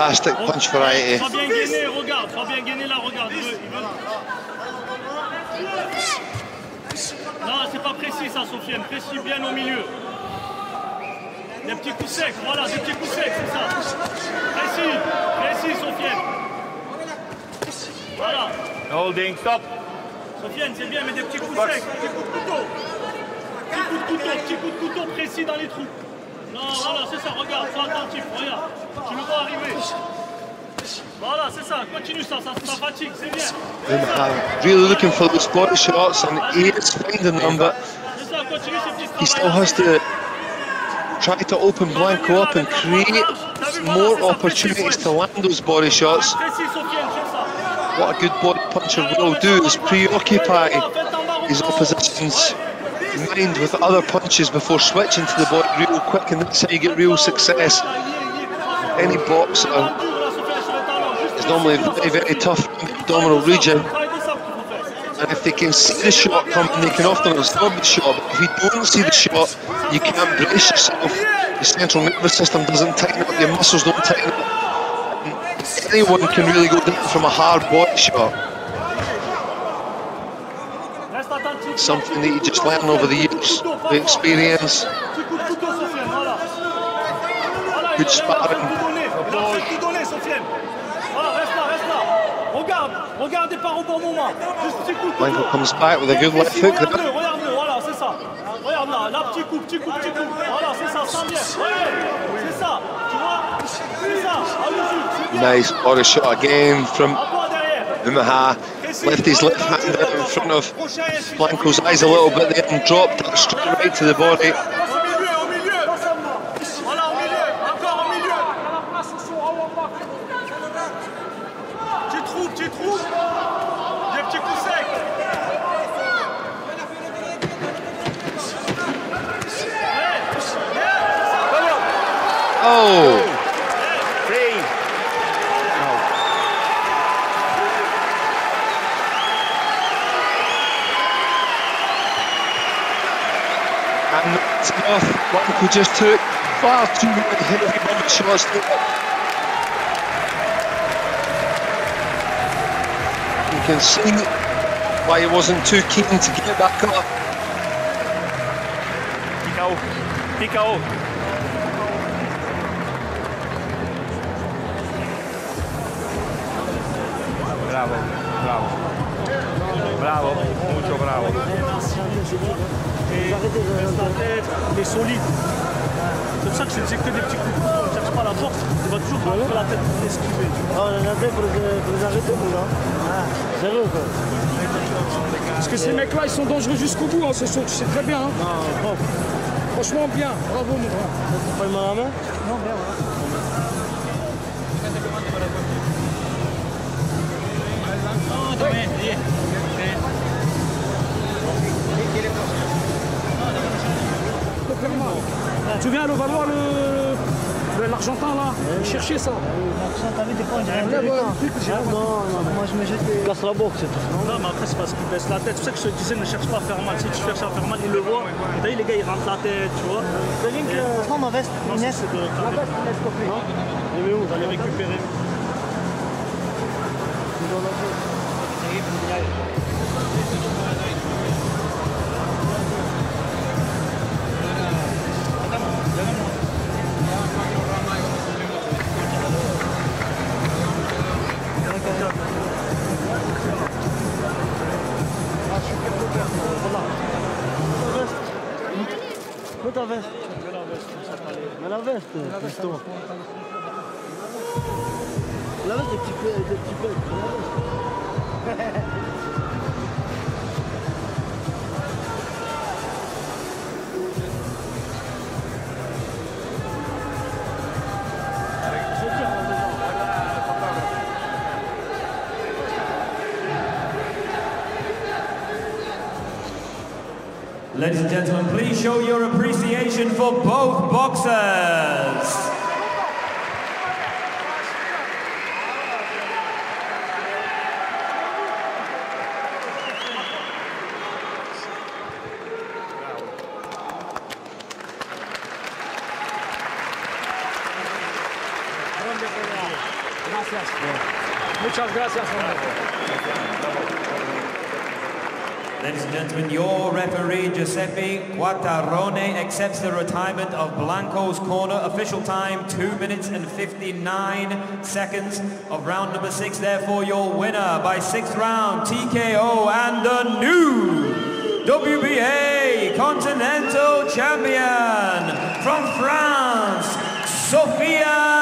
Oh, fantastic punch variety. Fabien Guéné, regarde, Fabien Guéné là, regarde. il veut- il veut- Non, c'est pas précis ça, Sofiane. Précis bien au milieu. Des petits coups secs, voilà, des petits coups secs, c'est ça. Précis, précis, Sofiane. Voilà. Holding, stop. Sofiane, c'est bien, mais des petits coups secs, petits coups de couteau. Petits coups de couteau, petits coups de couteau précis dans les trous. Non, voilà, c'est ça, regarde, sois attentif, regarde. Tu le vois arriver. Voilà, c'est ça, continue ça, ça, ça fatigue, c'est bien. Oumiha really looking for those body shots and he is finding them, but C'est ça, continue ces petits he still has to try to open Blanco up and create more opportunities to land those body shots. Précis, Sofiane, c'est ça. What a good body puncher will do is preoccupy his opposition's mind with other punches before switching to the body real quick, and that's how you get real success. Any boxer normally very, very tough abdominal region. And if they can see the shot coming, they can often absorb the shot. But if you don't see the shot, you can't brace yourself. Your central nervous system doesn't tighten up, your muscles don't tighten up. Anyone can really go down from a hard body shot. Something that you just learn over the years, the experience, good sparring. tout donner. Il est en train de tout donner, Sofiane. Voilà, reste là, reste là. Regarde, regarde au bon moment. Juste petit coup de couteau. Comes back with a good left hook Regarde-le, there. regarde-le, voilà, c'est ça. Regarde là, là, petit coup, petit coup, petit coup. Voilà, c'est ça, sens bien. Ouais, c'est ça, tu vois C'est ça, allez-y. Nice body shot again from À toi derrière. Oumiha. Left his left hand out in front of Blanco's eyes a little bit there and dropped straight right to the body. Au milieu, au milieu. Voilà, au milieu, encore au milieu. Petit trou, petit trou. Des petits coups secs. Oh! Free. And it's off what he just took. Far too many heavy body shots. You can see why he wasn't too keen to get back up. TKO. TKO. Bravo, bravo. Bravo, mucho bravo. Et reste la tête, il est solide. C'est pour ça que je disais que des petits coups on ne cherche pas la force, tu vas toujours rentrer la tête pour esquiver. Ah, on a fait pour les, pour les arrêter, nous, là. Ah, sérieux, quoi. Parce que ces mecs-là, ils sont dangereux jusqu'au bout, hein, ce saut, tu sais très bien. Hein. Franchement, bien. Bravo, mon grand. Pas une main à main? Non, bien, Tu viens le valoir le le- l'Argentin là Chercher ça. L'argent, t'as vu des fois, on dirait un que Ah. Non, non, moi je me jette des... Casse la boxe, c'est tout. Non, mais après, c'est parce qu'il baisse la tête. C'est pour ça que je te disais, ne cherche pas à faire mal. Si tu cherches à faire mal, il le voit. Et t'as vu, les gars, ils rentrent la tête, tu vois. Et- Prends ma veste, Non, Inès. c'est Ma veste, Inès, plaît. Il est où Vous allez récupérer. Mets piston. La des petits peu, des petits peu. Mets la veste. Ladies and gentlemen, please show your appreciation for both boxers. Gracias. Muchas gracias, Ladies and gentlemen, your referee Giuseppe Quartarone accepts the retirement of Blanco's corner. Official time 2 minutes and 59 seconds of round number 6. Therefore, your winner by sixth round TKO and the new WBA Continental Champion from France, Sofiane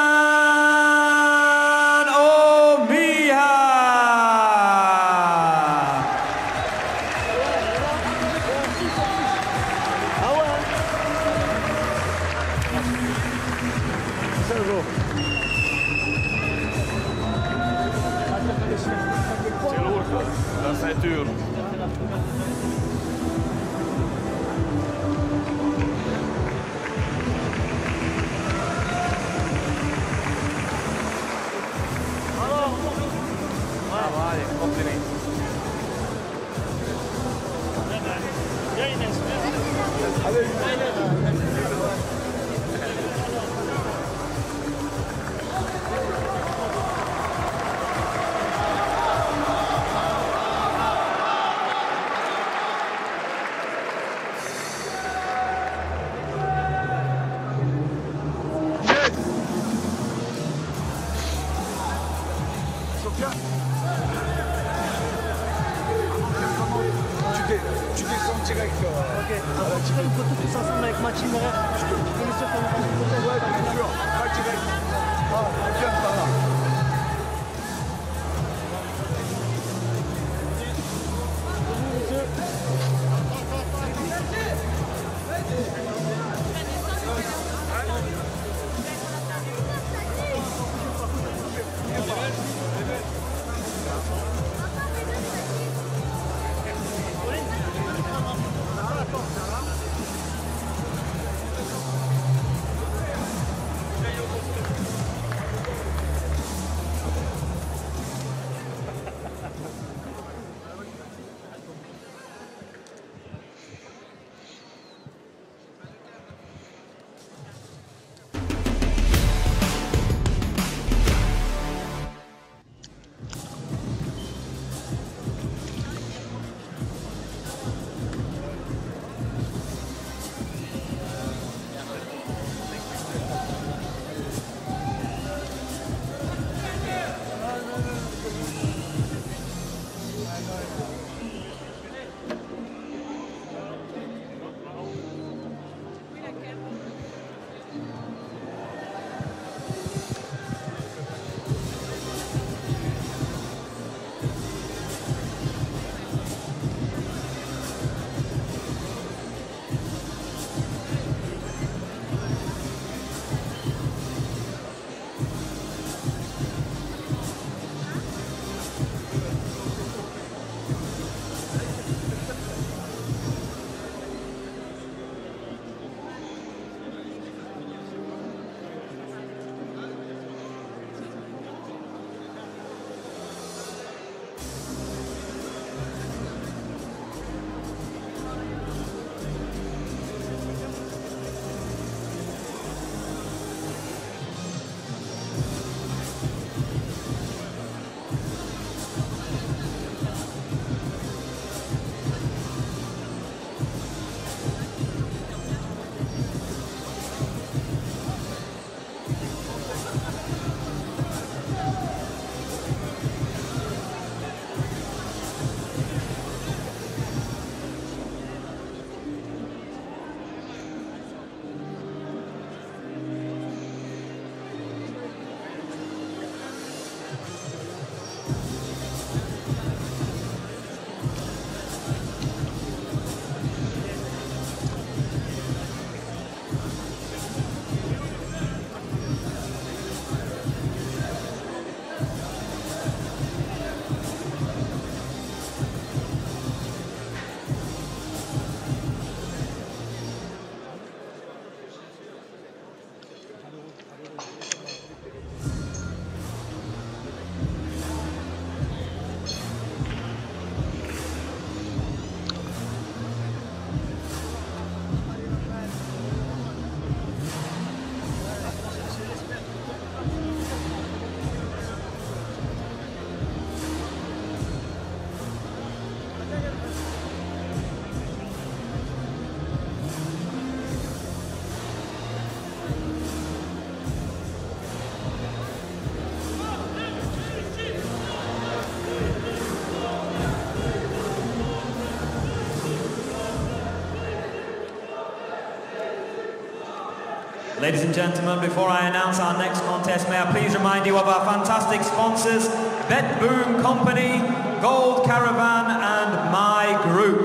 Ladies and gentlemen, before I announce our next contest, may I please remind you of our fantastic sponsors, BetBoom Company, Gold Caravan, and My Group.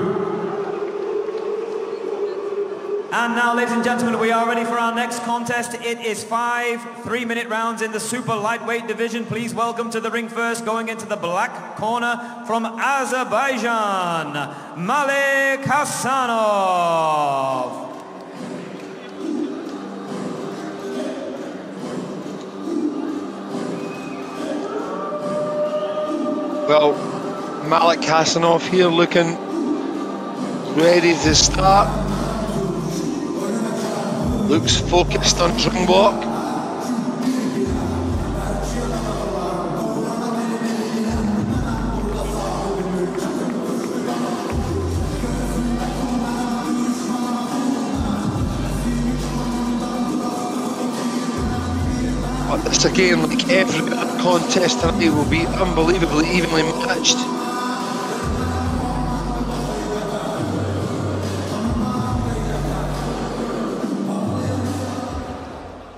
And now, ladies and gentlemen, we are ready for our next contest. It is five three-minute rounds in the super lightweight division. Please welcome to the ring first, going into the black corner from Azerbaijan, Malik Hasanov. Well, Malik Hasanov here looking ready to start. Looks focused on ring block. But this again, like every contest tonight, will be unbelievably evenly matched.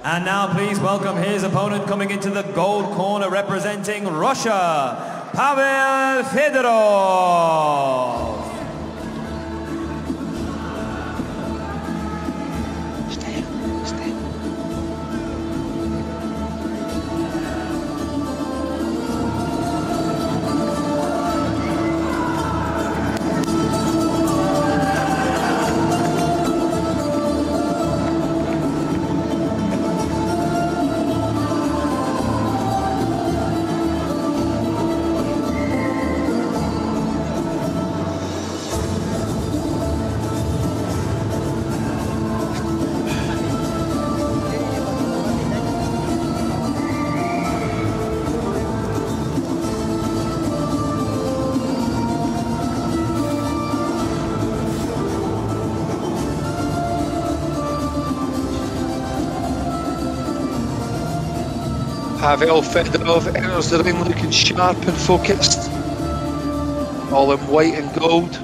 And now please welcome his opponent coming into the gold corner representing Russia, Pavel Fedorov. Pavel Fedorov enters the ring looking sharp and focused. All in white and gold.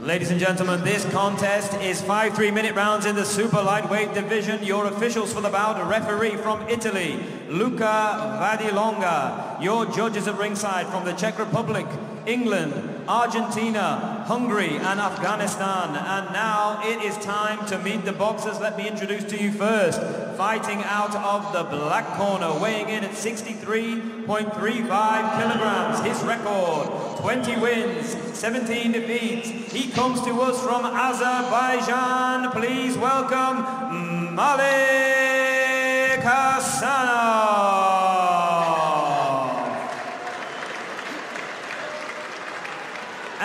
Ladies and gentlemen, this contest is five three-minute rounds in the super lightweight division. Your officials for the bout, a referee from Italy, Luca Vadilonga. Your judges at ringside from the Czech Republic, England, Argentina, Hungary, and Afghanistan. And now it is time to meet the boxers. Let me introduce to you first, fighting out of the black corner, weighing in at 63.35 kilograms. His record, 20 wins, 17 defeats. He comes to us from Azerbaijan. Please welcome Malik Hasanov.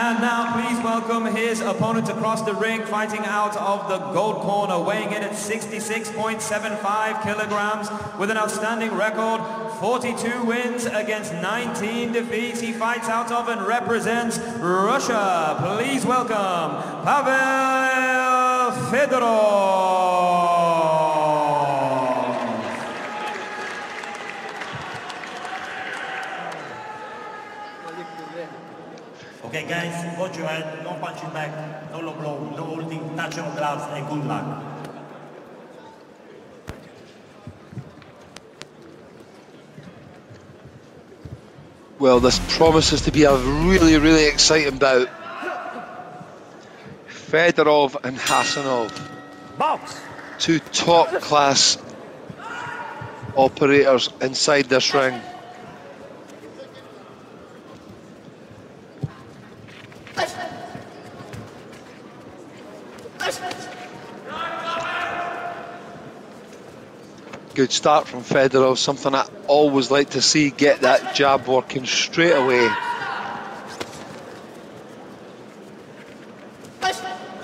And now please welcome his opponent across the ring, fighting out of the gold corner, weighing in at 66.75 kilograms with an outstanding record, 42 wins against 19 defeats. He fights out of and represents Russia. Please welcome Pavel Fedorov. Okay, guys, watch your head, no punching back, no low blow, no holding, touch your gloves, and good luck. Well, this promises to be a really, really exciting bout. Fedorov and Hasanov. Box. Two top class operators inside this ring. Good start from Fedorov, something I always like to see, get that jab working straight away.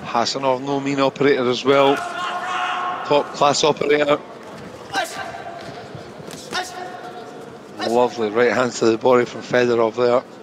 Hasanov, no mean operator as well. Top class operator. Lovely right hand to the body from Fedorov there.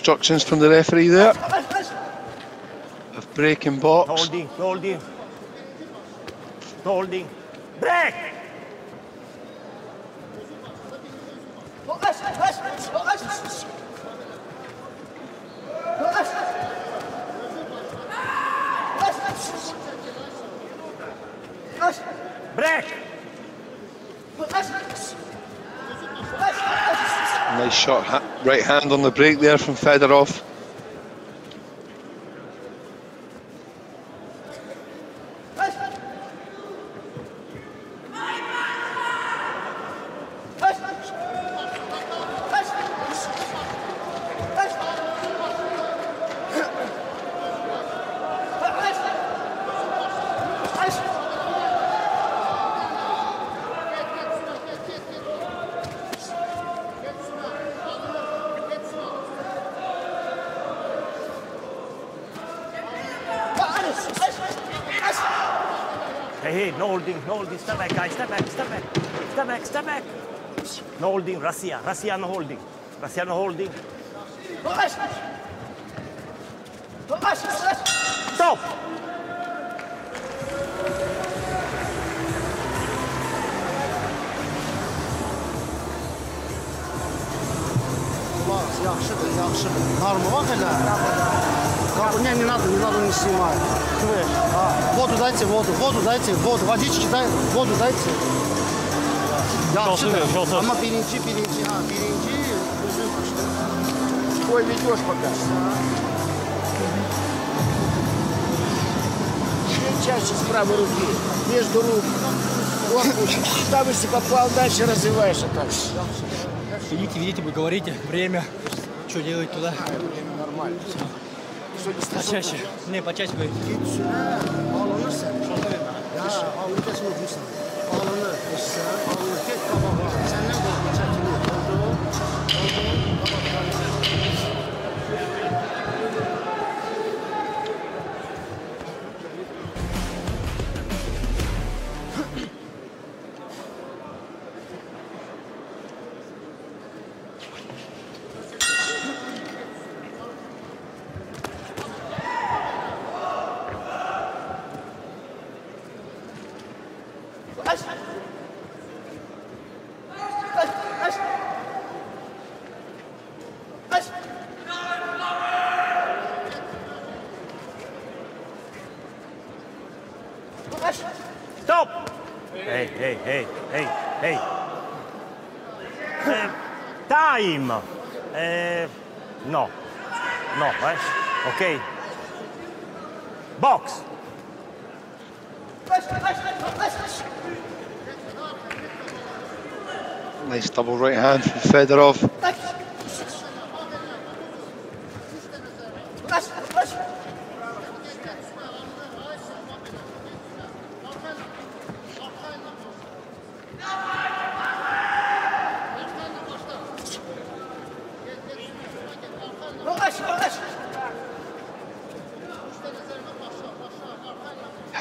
Instructions from the referee there of breaking box. Holding, holding. Holding. Break. Break. Nice shot, ha- right hand on the break there from Fedorov. холдинг, Россия, Россия на холдинг. Россия на холдинг. Стоп! yaxşıdır, yaxşıdır. Qarmaq elə. Qarmaq не надо, не надо не снимать. А, воду дайте, воду, воду дайте, воду, водички дайте, воду дайте. Kalsın diyor, kalsın. Ama birinci, birinci, ha, birinci üzüm işte. Koy videoş bakar. с правой руки, между рук, корпус. Сюда если попал, дальше развиваешь это. Идите, видите, вы говорите, время, что делать туда. А, время нормально. Все. Почаще. Не, почаще говорите. Git şuna, al alırsan. Ya, al, bir Hey, hey, hey, hey. Eh, time. Eh, no. No, eh? Okay. Box. Nice double right hand from Fedorov.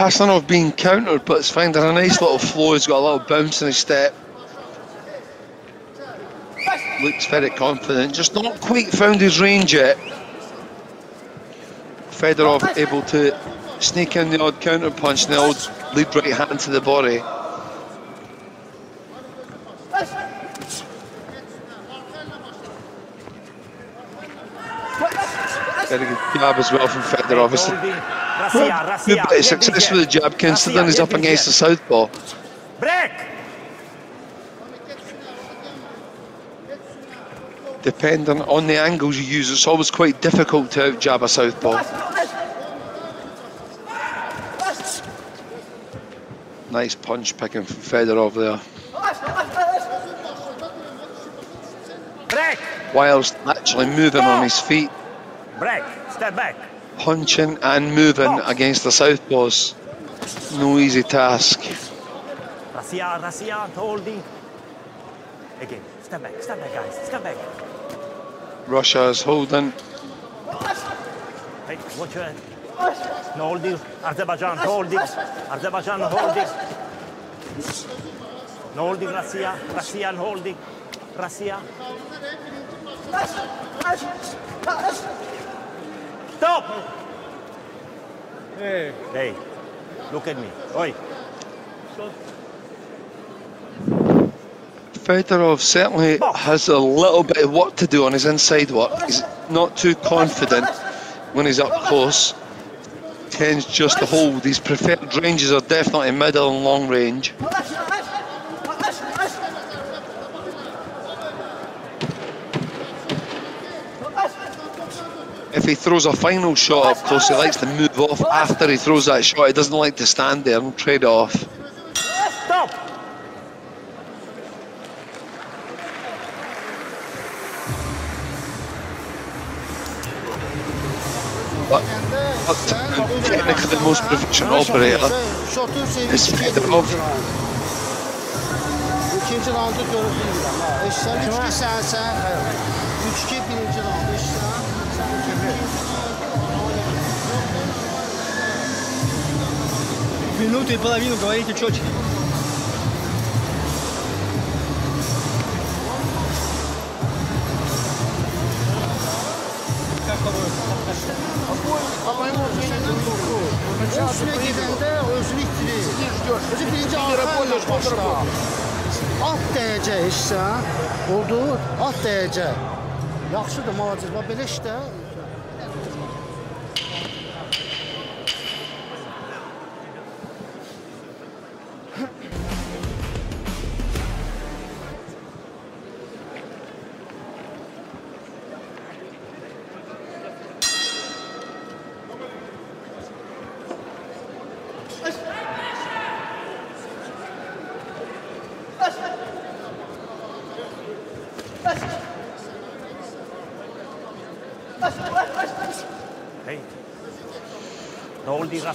Hasanov being countered, but it's finding a nice little flow. He's got a little bounce in his step. Looks very confident, just not quite found his range yet. Fedorov able to sneak in the odd counter punch the odd lead right hand to the body. Very good jab as well from Fedorov. obviously. a Russia, good Russia. bit of success with the jab considering he's up against the southpaw. Break. Depending on the angles you use, it's always quite difficult to out jab a southpaw. Nice punch picking from Fedorov there. Break! Whilst actually moving on his feet, Break. Step back. punching and moving against the southpaws. No easy task. Rasia, Rasia, holding. Again. Step back. Step back, guys. Step back. Russia is holding. Hey, watch your head. No holding. Azerbaijan holding. Azerbaijan holding. No holding, Russia. Russia holding. Russia. Stop! Hey. Hey, look at me. Oi. Fedorov certainly has a little bit of work to do on his inside work. He's not too confident when he's up close. Tends just to hold. His preferred ranges are definitely middle and long range. He throws a final shot up close, he likes to move off after he throws that shot. He doesn't like to stand there and trade off. Stop! But, but technically the most proficient operator is Fedorov. İkinci raundu ha. Eşsən 3-2 sənsən. 3-2 birinci минуту и половину говорите четче. Alt dəyəcək hissə, oldu, alt dəyəcək. Yaxşıdır, malacaq. Belə işdə...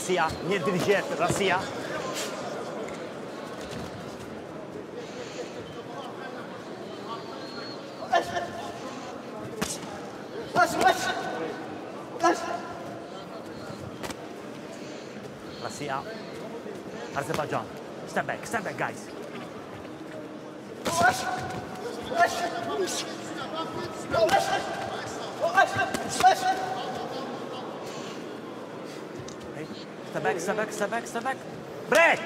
No holding, Russia. Niente di jet, Russia. Russia. Azerbaijan. Step back, step back, guys. Hey, step back, step back, step back, step back. Break!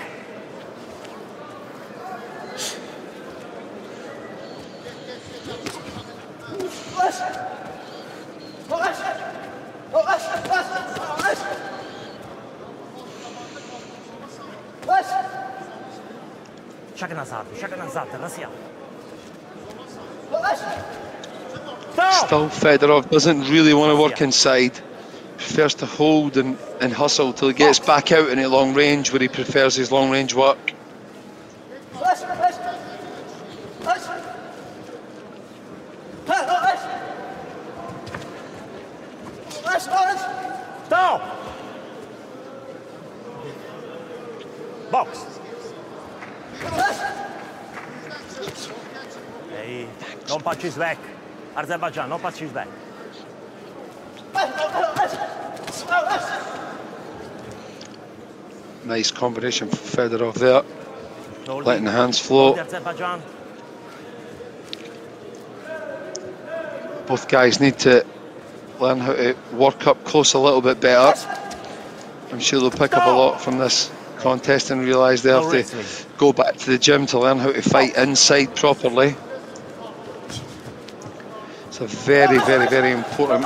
Шаг назад, шаг назад, Россия. Still, Fedorov doesn't really want to work inside. Prefers to hold and, and hustle till he gets back out into long range where he prefers his long range work. Stop! Box. Hey, don't punch his back. Azerbaijan, don't punch his back. Nice combination for Fedorov there. Letting the hands flow. Both guys need to learn how to work up close a little bit better. I'm sure they'll pick up a lot from this contest and realise they have to go back to the gym to learn how to fight inside properly. It's a very, very, very important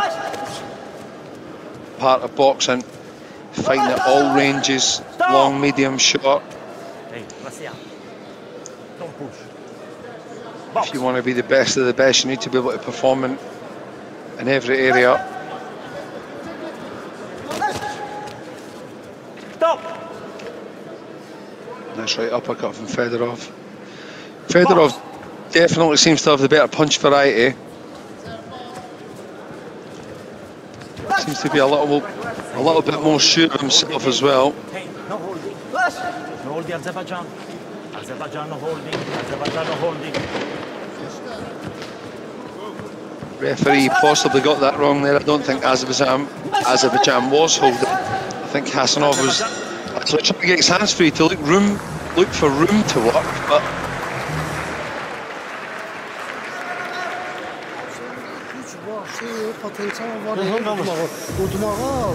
part of boxing. Fighting at all ranges, long, medium, short. Hey, Russia. Don't push. If you want to be the best of the best, you need to be able to perform in, in every area. Stop! Nice right uppercut from Fedorov. Fedorov definitely seems to have the better punch variety. To be a little, a little bit more sure of himself as well. Referee possibly got that wrong there. I don't think Azerbaijan, Azerbaijan was holding. I think Hasanov was actually trying to get his hands free to look room, look for room to work, but potensial var. Udmağa, udmağa.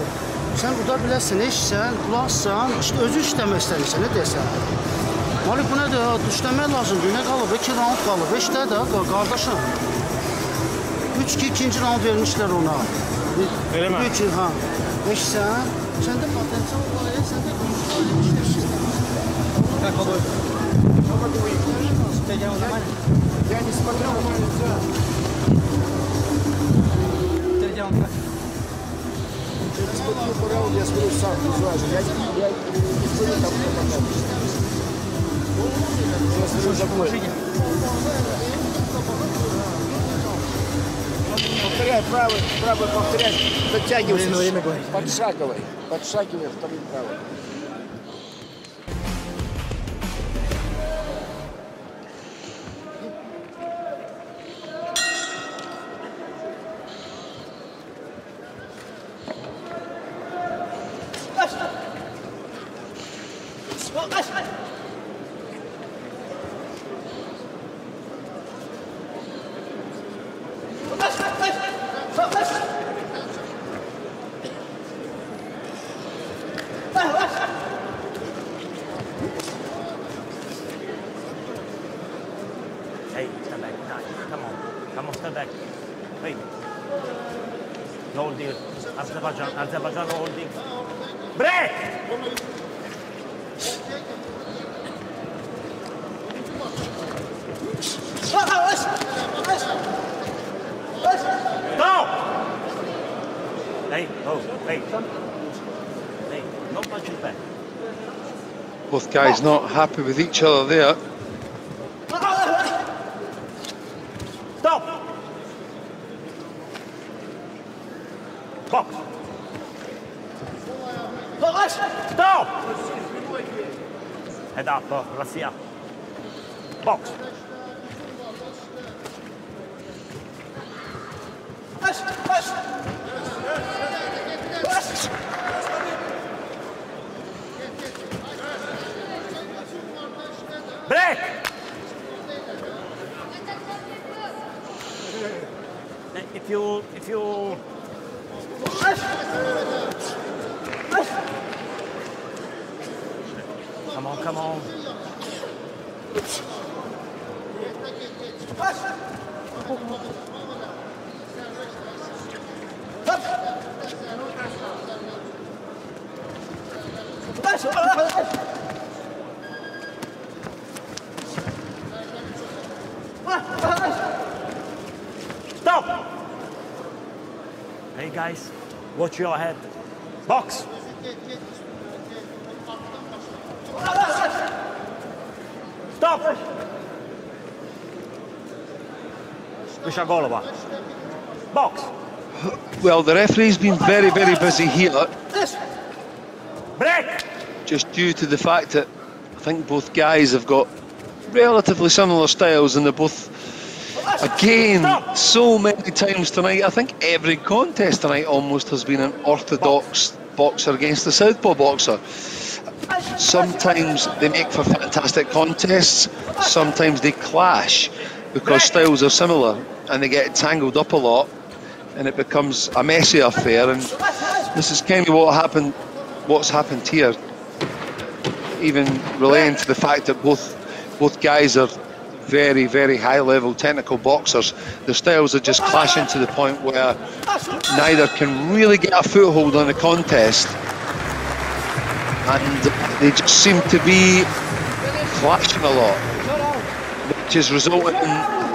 Sən uda bilərsən, eşsən, qulaqsan, işte özü işləmək istəmirsən, nə desən? Malik, bu nədir? ha? Düşləmək lazımdır. Nə qalıb? 2 round qalıb. Eşdə də, qa- qardaşım. 3-2 ikinci round vermişlər ona. Elə mi? 3 ha. Eşsən, səndə potensial var, e, səndə Я не смотрел, но нельзя. Я не смотрю я сам визуально. Я, я не смотрю там, кто потом. Я смотрю за мной. Повторяй правый, правый повторяй, дотягивайся. Подшаговый, подшагивай вторым правым. Guys not happy with each other there. Stop! Box! Stop! Head up, uh, Russia. Box. Break! If you, if you... Come on, come on. Stop! Hey guys, watch your head. Box! Stop! Box! Well, the referee's been very, very busy here. Break! Just due to the fact that I think both guys have got relatively similar styles and they're both, again, so many times tonight. I think every contest tonight almost has been an orthodox boxer against a southpaw boxer. Sometimes they make for fantastic contests, sometimes they clash because styles are similar and they get tangled up a lot and it becomes a messy affair. And this is kind of what happened what's happened here. Even relating to the fact that both both guys are very very high level technical boxers the styles are just clashing to the point where neither can really get a foothold on the contest. And they just seem to be clashing a lot which is resulting in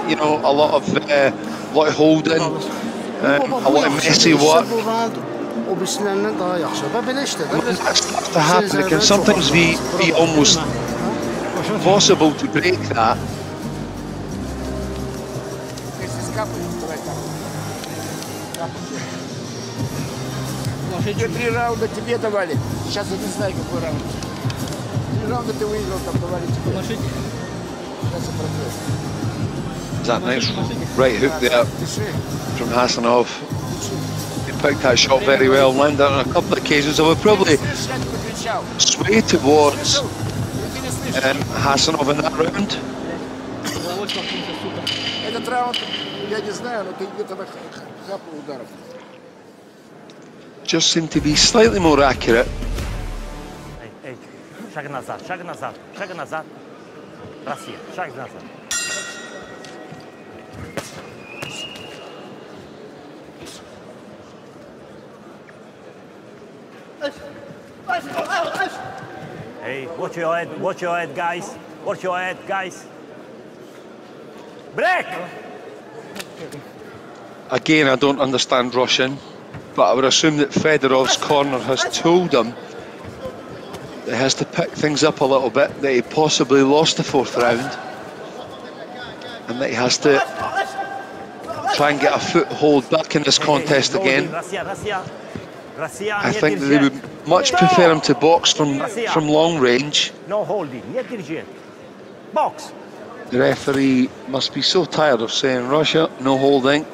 you know a lot of uh, lot of holding uh, a lot of messy work Bu round o birisilərindən daha yaxşı. Və belə işdə də. to happen. It can sometimes be, be almost possible to break that. Que se escape, correcto. Еще три раунда тебе давали. Сейчас я не знаю, какой раунд. Три раунда ты выиграл, там давали тебе. Сейчас я прогресс. Is that nice right hook there from Hasanov? He picked that shot very well, landed on a couple of occasions. I would probably sway towards um, Hasanov in that round. Этот раунд, я не знаю, но ты где-то на хапу ударов. Just seemed to be slightly more accurate. Эй, эй, шаг назад, шаг назад, шаг назад. Rację, szach z nosem. Hey, watch your head, watch your head, guys. Watch your head, guys. Break! Again, I don't understand Russian, but I would assume that Fedorov's corner has told him that has to pick things up a little bit, that he possibly lost the fourth round, and that he has to try and get a foothold back in this contest again. I think they would much prefer him to box from, from long range. No holding, box. The referee must be so tired of saying Russia, no holding.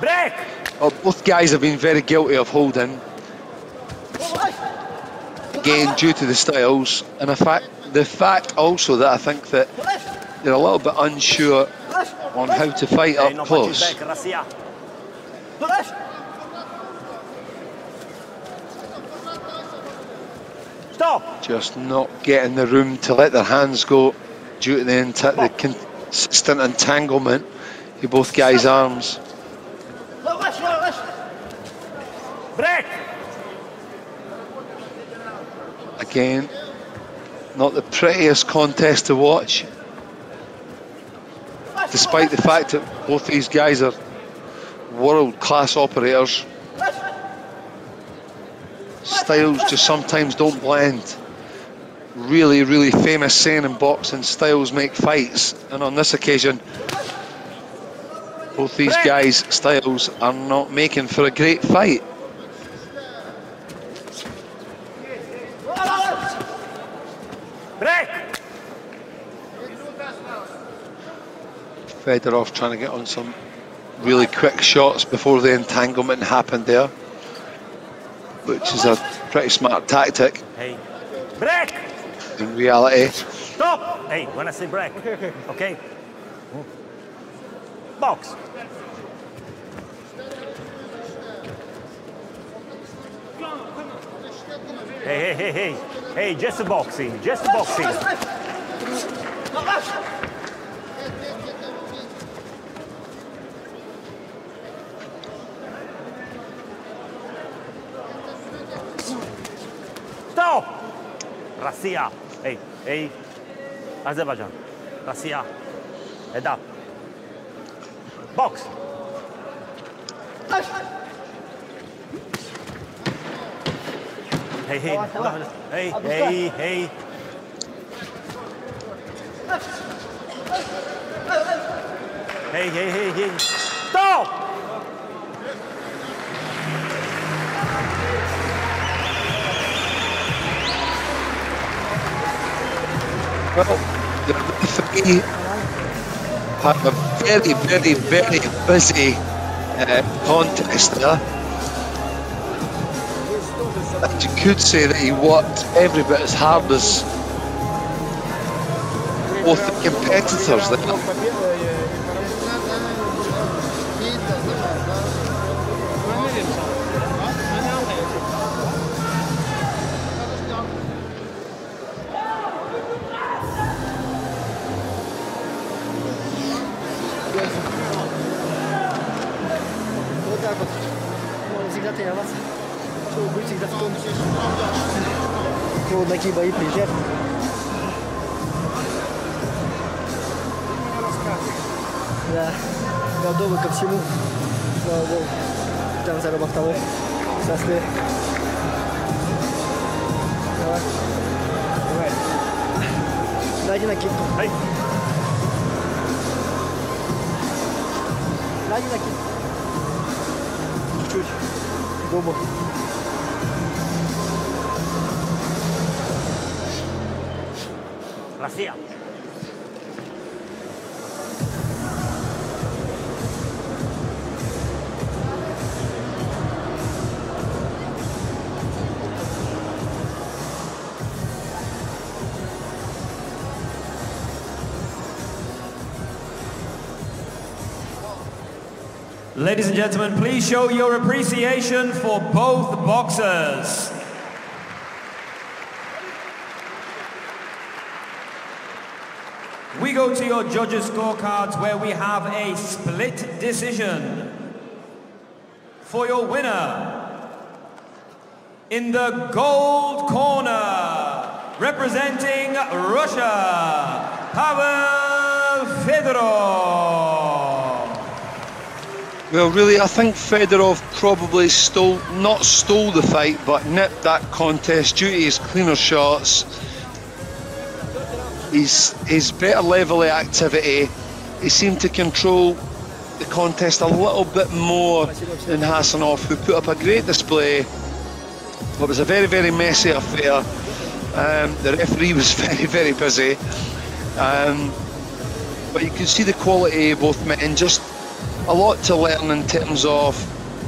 Break! Well, both guys have been very guilty of holding. Again, due to the styles, and the fact, the fact also that I think that they're a little bit unsure on how to fight up close. Stop! Just not getting the room to let their hands go due to the, the consistent entanglement in both guys' arms. Break! Again, not the prettiest contest to watch. Despite the fact that both these guys are world class operators, styles just sometimes don't blend. Really, really famous saying in boxing styles make fights, and on this occasion, both these guys' styles are not making for a great fight. Break! Fedorov trying to get on some really quick shots before the entanglement happened there, which is a pretty smart tactic Hey, break! in reality. Stop! Hey, when I say break, okay? Box. Hey, hey, hey, hey, hey, just boxing, just boxing. Stop! Russia. Hey, hey, Azerbaijan. Russia. Head up. Box. Hey, hey, hey, hey, hey. Hey, hey, hey, hey. Stop! Well, the referee had a very, very, very busy uh, contest there. And you could say that he worked every bit as hard as both the competitors there. Бои приезжают. Да, готовы ко всему. Слава Богу. Там за того. Состы. Давай. Давай. Dajcie na kilku. Ladies and gentlemen, please show your appreciation for both boxers. We go to your judges' scorecards where we have a split decision. For your winner, in the gold corner, representing Russia, Pavel Fedorov. Well, really, I think Fedorov probably stole, not stole the fight, but nipped that contest due to his cleaner shots, his, his better level of activity. He seemed to control the contest a little bit more than Hasanov, who put up a great display. But it was a very, very messy affair. Um, the referee (laughs) was very, very busy. Um, but you can see the quality of both men. Just a lot to learn in terms of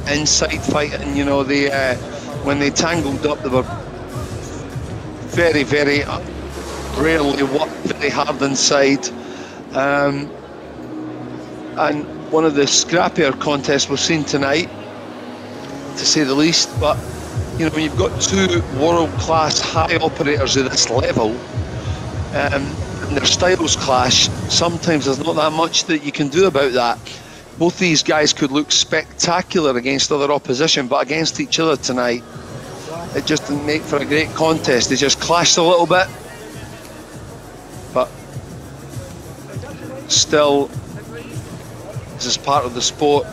inside fighting. You know, they uh, when they tangled up, they were very, very uh, rarely worked very hard inside. Um, and one of the scrappier contests we've seen tonight, to say the least. But you know, when you've got two world-class high operators of this level, um, and their styles clash, sometimes there's not that much that you can do about that. Both these guys could look spectacular against other opposition, but against each other tonight, it just didn't make for a great contest. They just clashed a little bit, but still, this is part of the sport.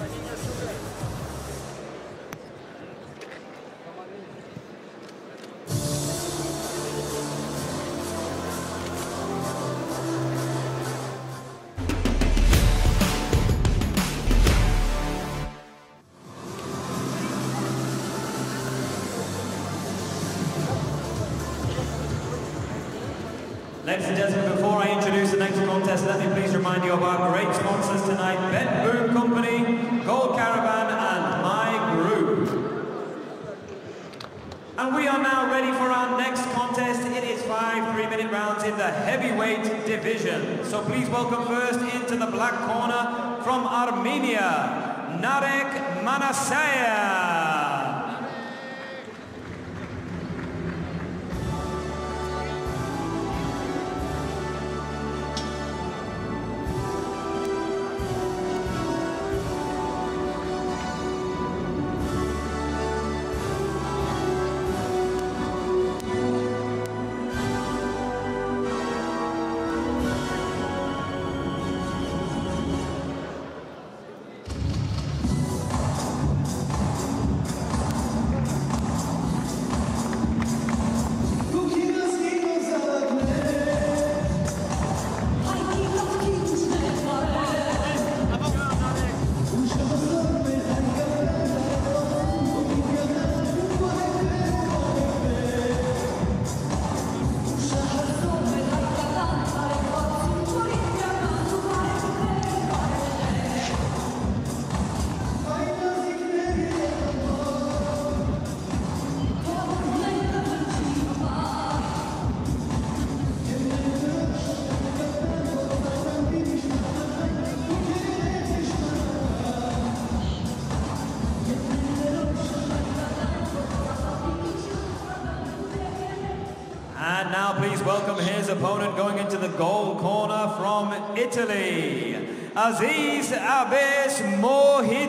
Narek opponent going into the gold corner from Italy, Aziz Abbes Mouhiidine.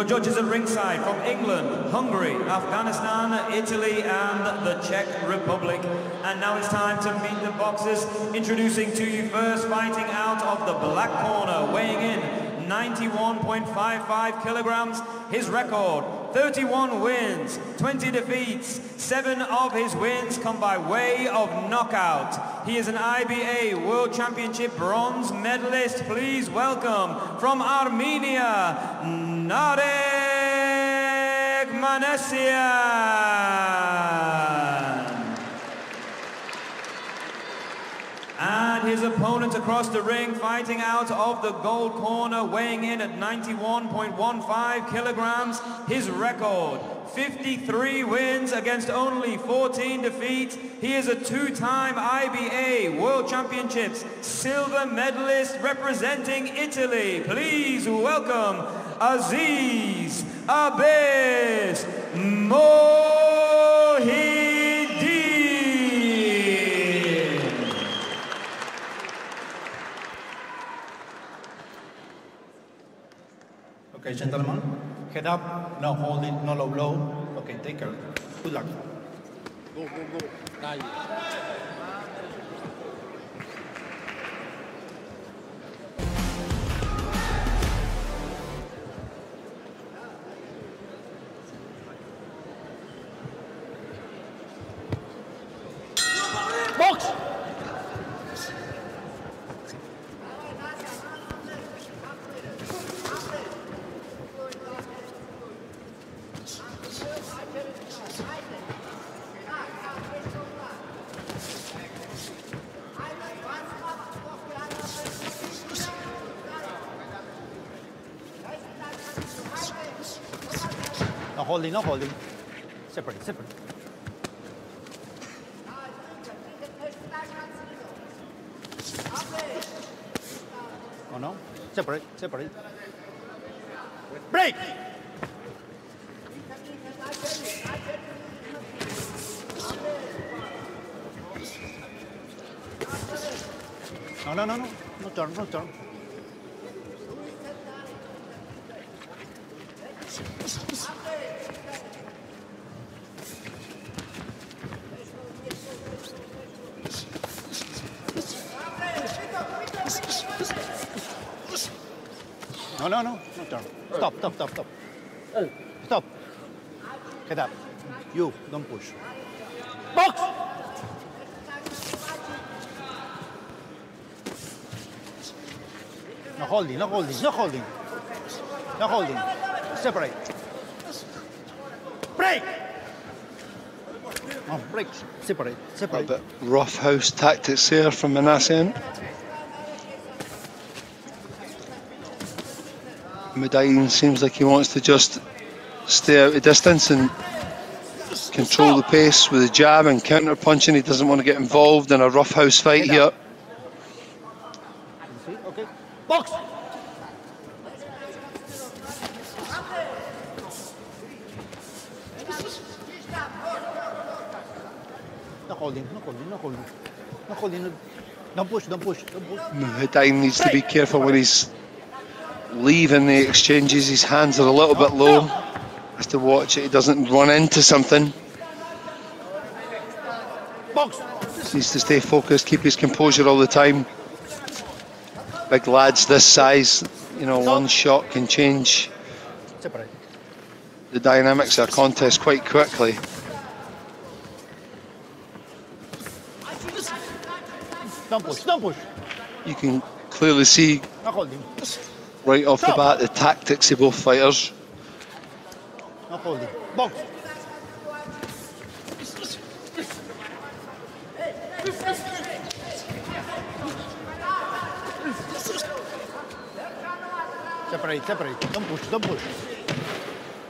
Your judges at ringside from England, Hungary, Afghanistan, Italy, and the Czech Republic. And now it's time to meet the boxers. Introducing to you first, fighting out of the black corner, weighing in 91.55 kilograms. His record, 31 wins, 20 defeats. Seven of his wins come by way of knockout. He is an IBA World Championship bronze medalist. Please welcome from Armenia, Narek Manasyan. And his opponent across the ring fighting out of the gold corner, weighing in at 91.15 kilograms. His record, 53 wins against only 14 defeats. He is a two-time IBA World Championships silver medalist representing Italy. Please welcome Aziz Abbes Mouhiidine. Okay, gentlemen, head up, no holding, no low blow. Okay, take care. Good luck. Go, go, go. Dai. Holding, no holding. Separate, separate. Oh no? Separate, separate. Break! No, no, no, no. No turn, no turn. Stop, stop, stop, stop. Head up. You, don't push. Box! No holding, no holding, no holding. No holding. Separate. Break! Oh, break. Separate, separate. A bit rough house tactics here from Manasyan. Mouhiidine seems like he wants to just stay out of distance and control the pace with a jab and counter punching. He doesn't want to get involved in a roughhouse fight here. Okay. Box! No holding, no holding, no holding. No holding. Don't push, don't push, don't push. Mouhiidine needs to be careful when he's leaving the exchanges. His hands are a little bit low. Has to watch it. He doesn't run into something. Box! Needs to stay focused, keep his composure all the time. Big lads this size, you know, one shot can change the dynamics of a contest quite quickly. Don't push, don't push. You can clearly see. Right off the bat the tactics of both fighters. No holding. Box! Separate, separate. Don't push, don't push.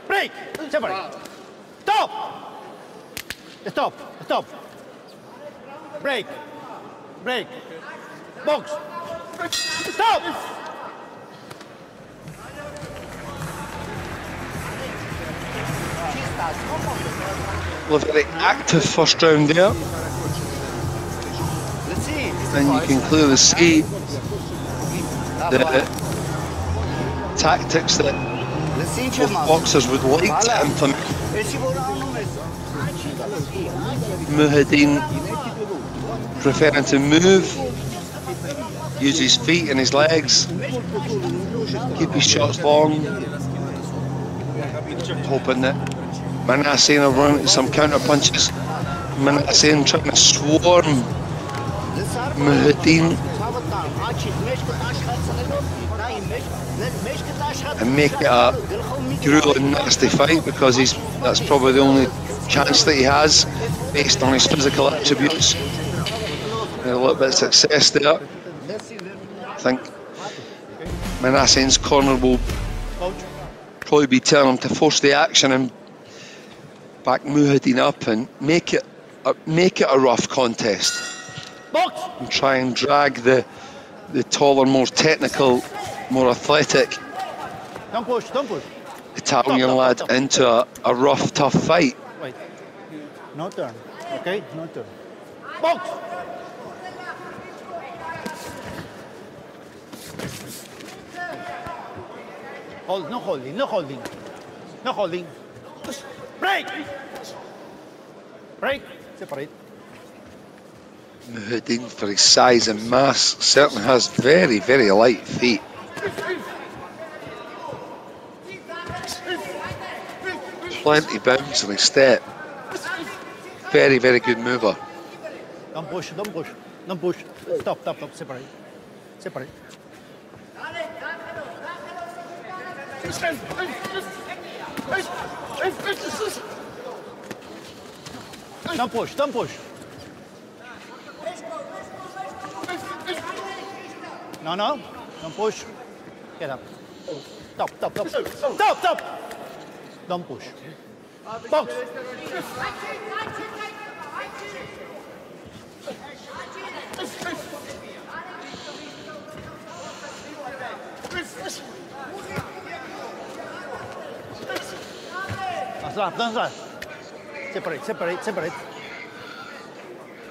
Break! Separate. Stop! Stop, stop. Break. Break. Box. Stop! A very active first round there. And you can clearly see the tactics that both boxers would like to implement. Mouhiidine preferring to move, use his feet and his legs, keep his shots long, hoping that Manasyan will run some counter punches. Manasyan trying to swarm Mouhiidine and make it a grueling, nasty fight because he's that's probably the only chance that he has based on his physical attributes. A little bit of success there. I think Manasyan's corner will probably be telling him to force the action and back Mouhiidine up and make it uh, make it a rough contest. Box. And try and drag the the taller, more technical, more athletic Don't push, don't push. Italian lad into a, a rough, tough fight. Wait. No turn. Okay? No turn. Box! Hold, no holding, no holding. No holding. Break! Break. Separate. Mouhiidine, for his size and mass, certainly has very, very light feet. Plenty bounce in his step. Very, very good mover. Don't push, don't push, don't push. Stop, stop, stop. Separate. Separate. Don't push, don't push. No, no, don't push. Get up. Stop, stop, stop. Stop, stop. Don't push. Box. Don't stop, don't stop. Separate, separate, separate.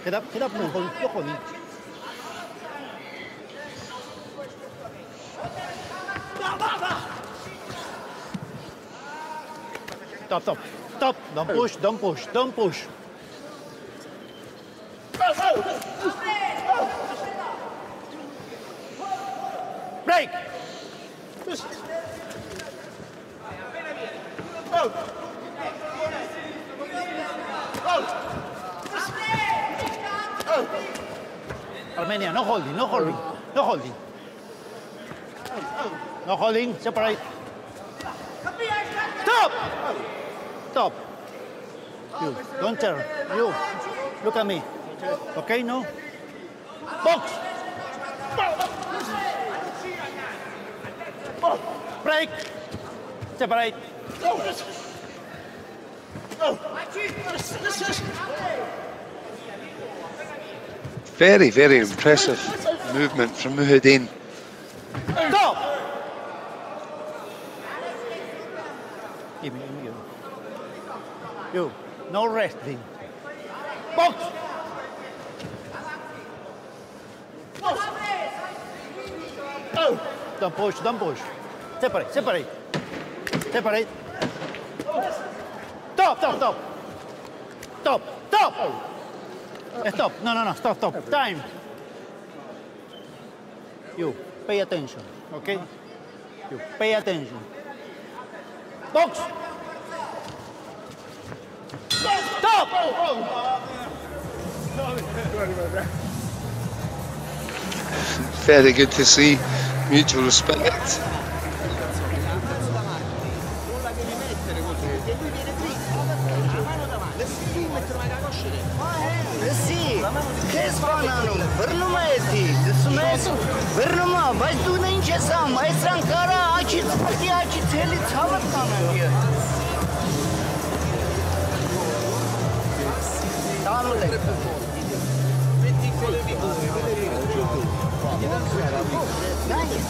Get up, get up, no, hold, no holding. Stop, stop, stop. Don't push, don't push, don't push. Break. Oh. Oh. Armenia, no holding, no holding, no holding. No holding, separate. Stop! Stop. You, don't turn. You, look at me. Okay, no? Box! Break! Separate. Very, very impressive movement from Mouhiidine. Stop! Give me, give me, give me. You, no resting. Box! Oh! Don't push, don't push. Separate, separate. Separate. Stop, stop, stop. Stop, stop. Eh, Stop, no, no, no, stop, stop. Time. You, pay attention, okay? You, pay attention. Box! Stop! Very good to see mutual respect.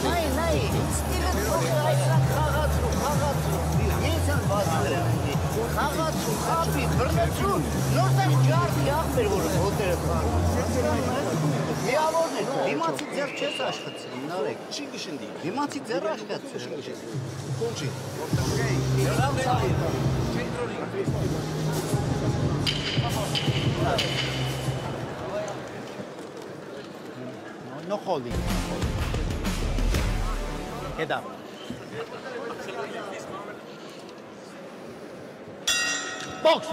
Նայ, նայ, ստիլը փոքր այսրան խաղացու, խաղացու, ես են բացներեմ ունի, խաղացու, խապի, բրնեցու, նորտեղ ճարդի աղբեր, որ հոտերը խարում, միավորն է, դիմացի ձեր չես աշխատցի, նարեք, չի գիշնդի, դիմացի ձեր աշխատցի, կոնչի, ձերավ ծայի, չենտրորին, No holding. Head up. Box!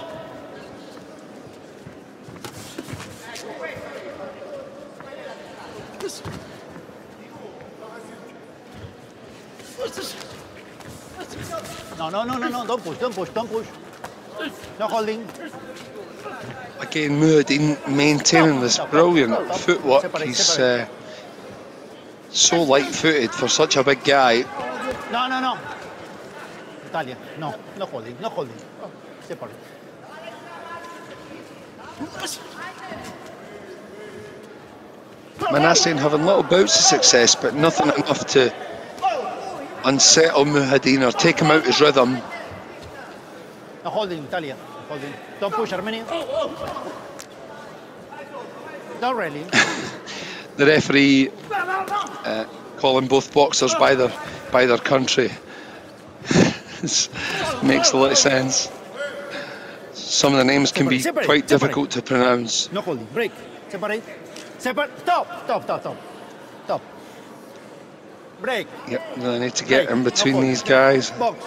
No, no, no, no, no, don't push, don't push, don't push. No holding. Again, Mouhiidine maintaining this brilliant footwork. He's uh, so light-footed for such a big guy. No, no, no. Italia, no, no holding, no holding. Oh, Separate. Manasyan having little bouts of success, but nothing enough to unsettle Mouhiidine or take him out his rhythm. No holding, Italia. Holding. Don't push Armenia. Oh, oh. Not really. (laughs) The referee uh, calling both boxers by their by their country (laughs) makes a lot of sense. Some of the names can be quite difficult to pronounce. No holding. Break. Separate. Separate. Stop. Stop. Stop. Stop. Stop. Break. Yep, I need to get in between these guys. Box.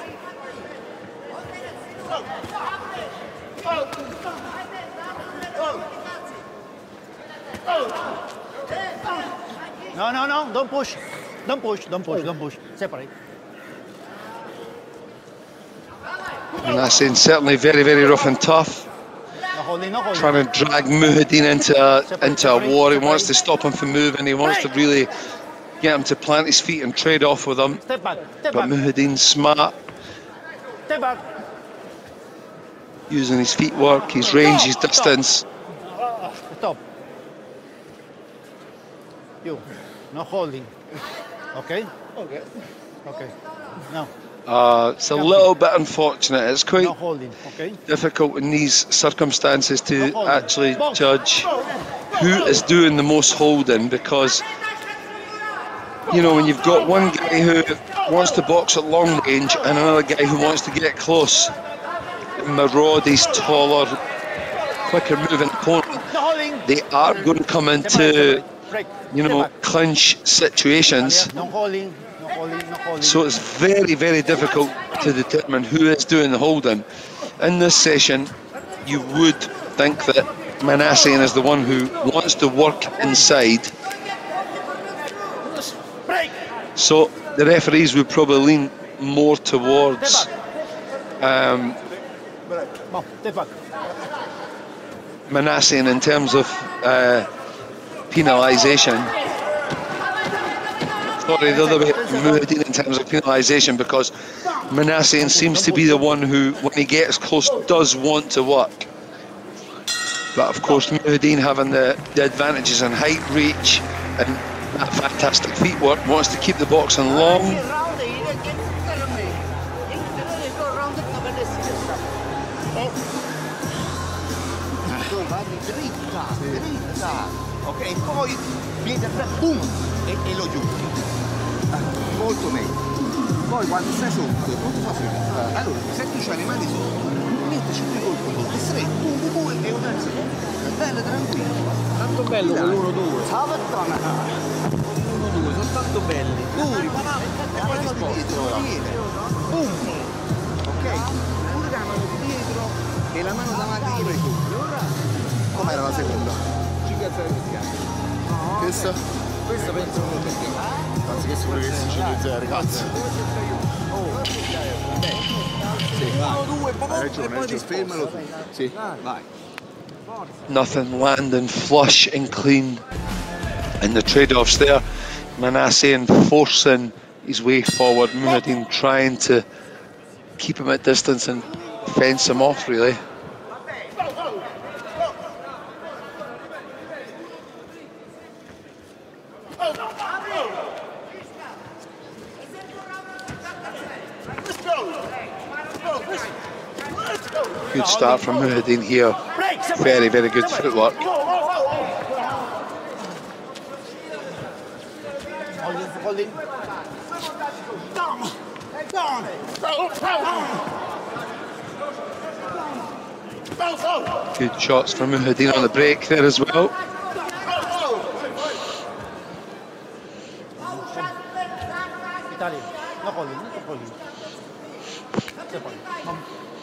No, no, no. Don't push. Don't push. Don't push. Don't push. Separate. And that's saying certainly very, very rough and tough. No holding. No holding. Trying to drag Mouhiidine into a, into a war. He wants to stop him from moving. He wants to really get him to plant his feet and trade off with him. Step back. Step But. Mouhiidine's smart, Step back. using his feet work, his range, his distance. Stop. You. No holding. Okay? Okay. Okay. No. Uh, it's a little bit unfortunate. It's quite No holding. Okay? difficult in these circumstances to actually judge who is doing the most holding because you know when you've got one guy who wants to box at long range and another guy who wants to get close Maraudy's taller quicker moving opponent they are going to come into you know clinch situations. So it's very, very difficult to determine who is doing the holding. In this session, you would think that Manasyan is the one who wants to work inside. So the referees would probably lean more towards um, Bon, step back. Manasyan in terms of uh, penalisation. Sorry, the other way, Mouhiidine in terms of penalisation because Manasyan seems to be the one who, when he gets close, does want to work. But of course, Mouhiidine having the, the advantages in height, reach, and that fantastic feet work, wants to keep the boxing long. E poi piede a boom, e, e lo. Ah, molto meglio. Poi quando stai sotto, non ti fa freddo. Allora, se tu hai le mani sotto, mettici due colpi sotto, e boom, boom, boom, e un terzo. Bello, tranquillo. Tanto bello quell'1-2. Ciabattona. 1-2, sono tanto belli. Duri, e poi ti sposti. Boom. Ok? Pure la mano di dietro e la mano davanti di preso. Com'era la seconda? 5 a 0 Questa? Questa penso Anzi che si cinese ragazzi. Sì, vai. Hai ragione, hai ragione. Fermalo tu. Sì, vai. nothing landing flush and clean in the trade-offs there. Manasyan forcing his way forward, Mouhiidine trying to keep him at distance and fence him off really. Good start from Mouhiidine here. Very, very good footwork. Good shots from Mouhiidine on the break there as well. Italy, no holding, no holding. Step on. Mom,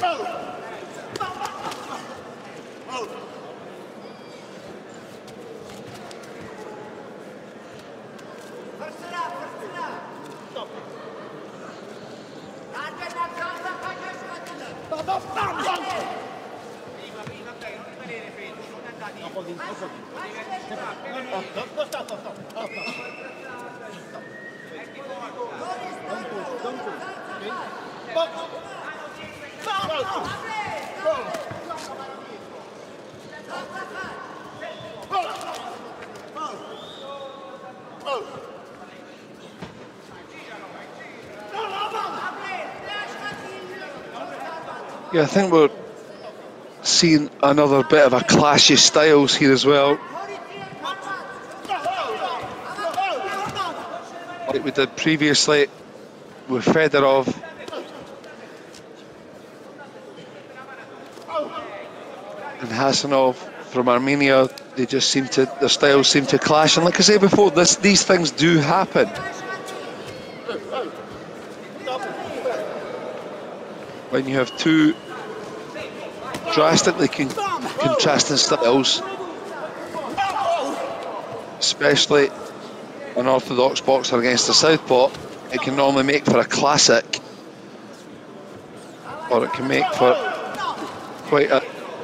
No holding. Stop. Yeah, I think we're seeing another bit of a clash of styles here as well. Like we did previously with Fedorov. And Hasanov from Armenia, they just seem to, their styles seem to clash. And like I said before, this, these things do happen. When you have two drastically con contrasting styles, especially an orthodox boxer against a southpaw, it can normally make for a classic, or it can make for quite a,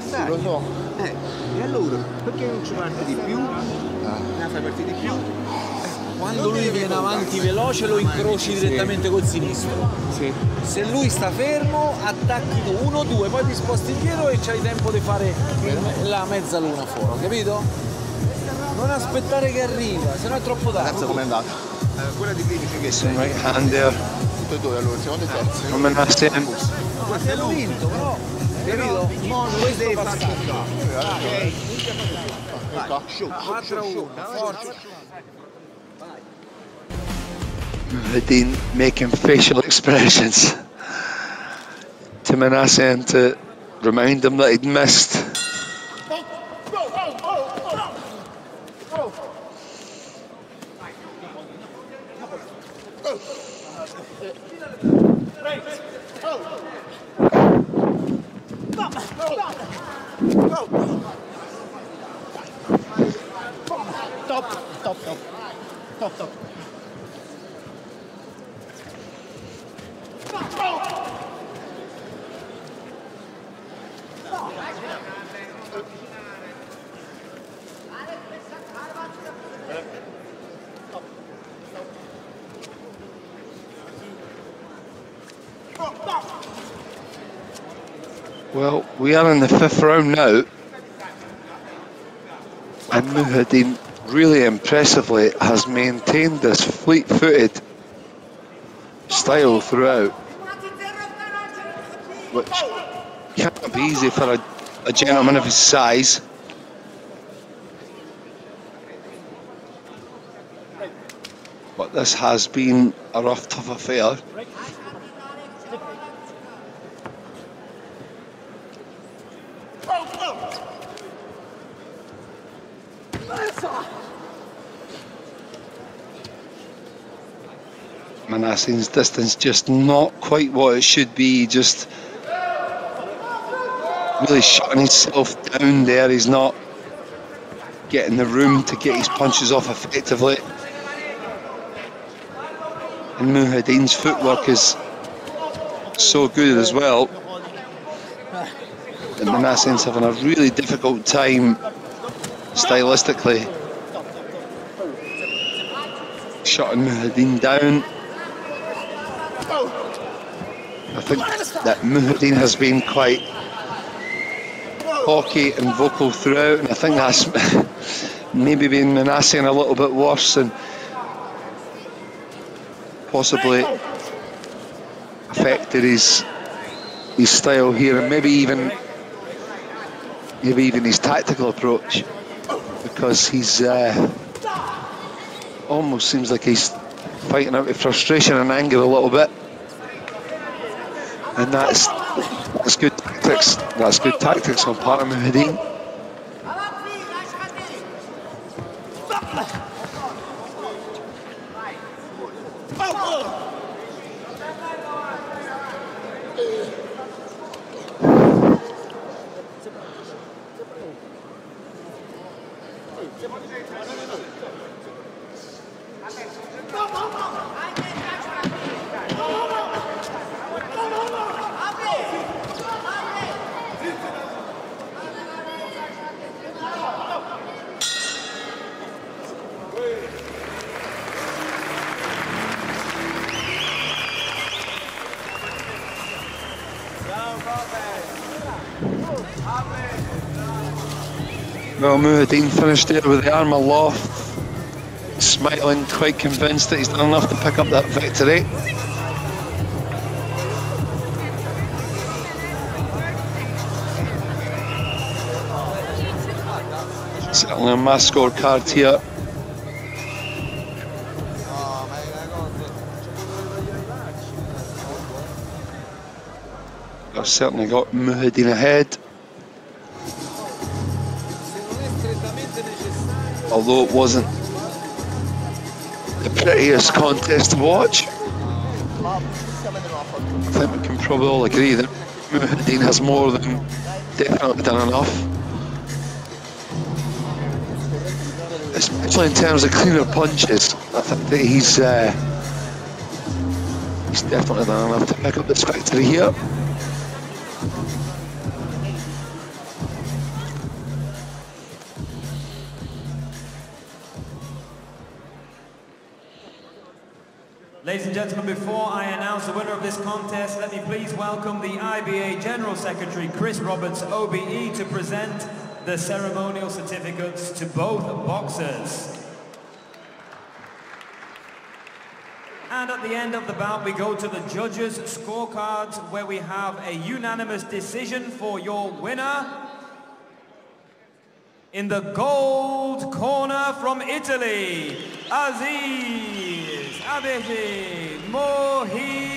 Sì, lo so. Eh, e allora, perché non ci ah. Ah, parte di più? Non fai partire di più? quando lui viene avanti veloce lo incroci direttamente col sinistro. Sì. Se lui sta fermo, attacchi 1-2, poi ti sposti indietro e c'hai tempo di fare la mezzaluna foro, capito? Non aspettare che arriva, sennò è troppo tardi. Ragazza com'è andata? Eh, quella di 15 che sembra grande. Tutte e due allora, secondo e terzo. from Manasyan. Ma abbiamo vinto, però, capito? No, non Questo devi passaggio. Ok. Eh, ah, vai. 4 a 1, forza. Mouhiidine making facial expressions to Manasyan to remind him that he'd missed. Stop, stop, stop. Stop, stop. Well, we are in the fifth round now. And Mouhiidine really impressively has maintained this fleet-footed style throughout. Which can't be easy for a, a gentleman of his size. But this has been a rough, tough affair. Manasyan's distance just not quite what it should be. Just really shutting himself down there. He's not getting the room to get his punches off effectively. And Mouhiidine's footwork is so good as well. And Manasyan's having a really difficult time stylistically shutting Mouhiidine down. I think that Mouhiidine has been quite cocky and vocal throughout, and I think that's (laughs) maybe been Manasyan a little bit worse and possibly affected his his style here, and maybe even maybe even his tactical approach, because he's uh, almost seems like he's fighting out of frustration and anger a little bit and that's that's good tactics. That's good tactics on part of. Well, Mouhiidine finished there with the arm aloft, smiling, quite convinced that he's done enough to pick up that victory. Certainly on my scorecard here. I've certainly got Mouhiidine ahead. Although it wasn't the prettiest contest to watch. I think we can probably all agree that Mouhiidine has more than definitely done enough. Especially in terms of cleaner punches, I think that he's uh, he's definitely done enough to pick up this victory here. This contest, let me please welcome the IBA General Secretary, Chris Roberts, OBE, to present the ceremonial certificates to both boxers. And at the end of the bout, we go to the judges' scorecards, where we have a unanimous decision for your winner. In the gold corner from Italy, Aziz Abbes Mouhiidine.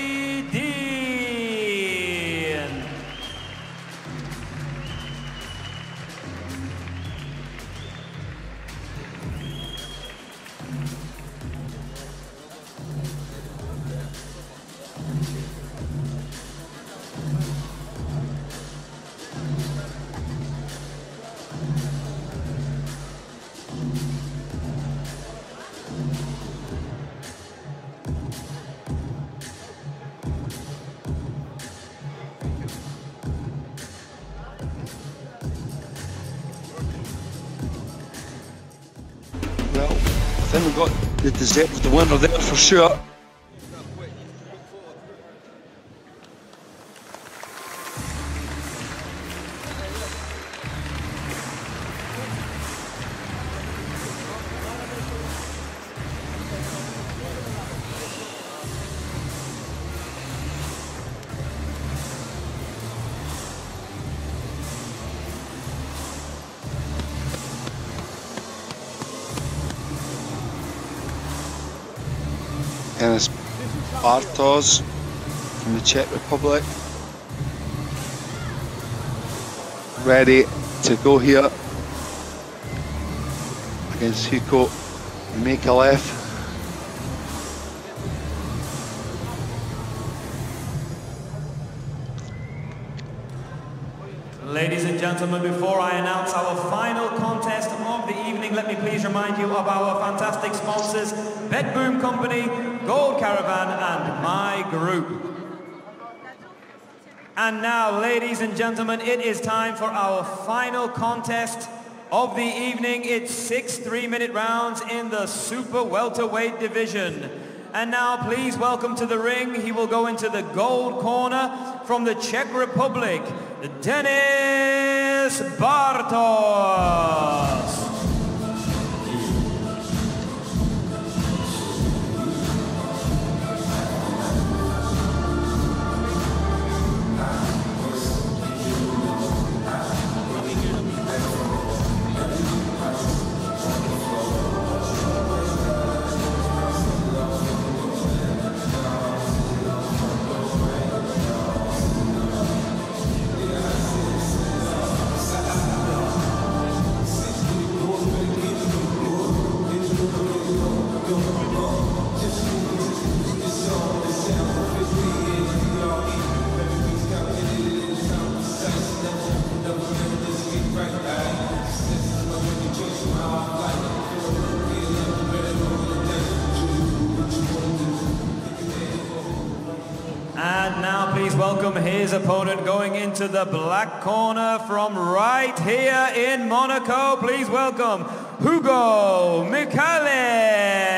The deserved winner there for sure. Bartos from the Czech Republic. Ready to go here against Hugo Micallef. Ladies and gentlemen, before I announce our final contest of the evening, let me please remind you of our fantastic sponsors, BetBoom Company, Gold Caravan, and My Group. And now, ladies and gentlemen, it is time for our final contest of the evening. It's six three-minute rounds in the super welterweight division. And now, please welcome to the ring. He will go into the gold corner from the Czech Republic, Denis Bartos. Opponent going into the black corner from right here in Monaco. Please welcome Hugo Micallef.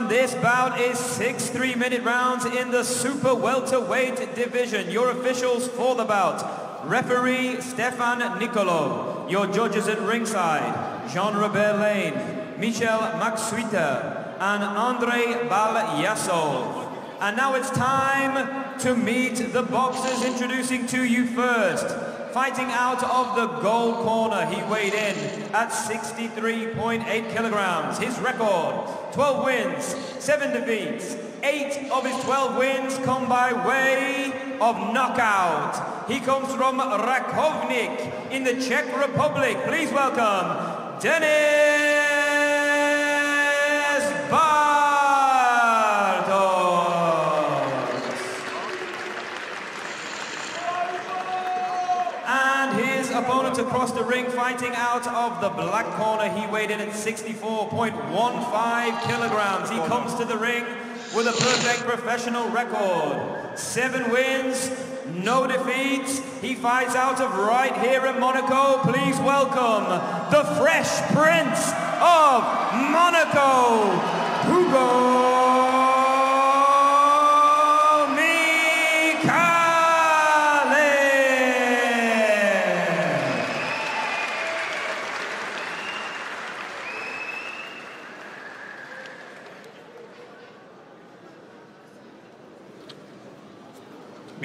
Gentlemen, this bout is six three-minute rounds in the super welterweight division. Your officials for the bout. Referee Stefan Nicolo. Your judges at ringside. Jean-Robert Lane, Michel Maxuita, and Andre Balyasov. And now it's time to meet the boxers introducing to you first. Fighting out of the gold corner, he weighed in at 63.8 kilograms. His record, 12 wins, 7 defeats. 8 of his 12 wins come by way of knockout. He comes from Rakovnik in the Czech Republic. Please welcome Denis Bartos. And his his opponent across the ring, fighting out of the black corner. He weighed in at 64.15 kilograms. He comes to the ring with a perfect professional record. Seven wins, no defeats. He fights out of right here in Monaco. Please welcome the Fresh Prince of Monaco, Hugo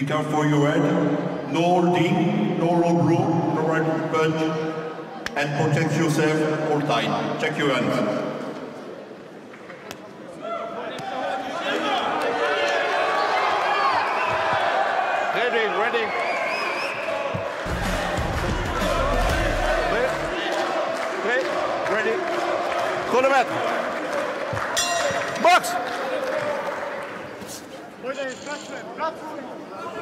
Be careful for your head. No holding, no low blow, no right punch, and protect yourself all time. Check your hands. Ready, ready. Ready, ready.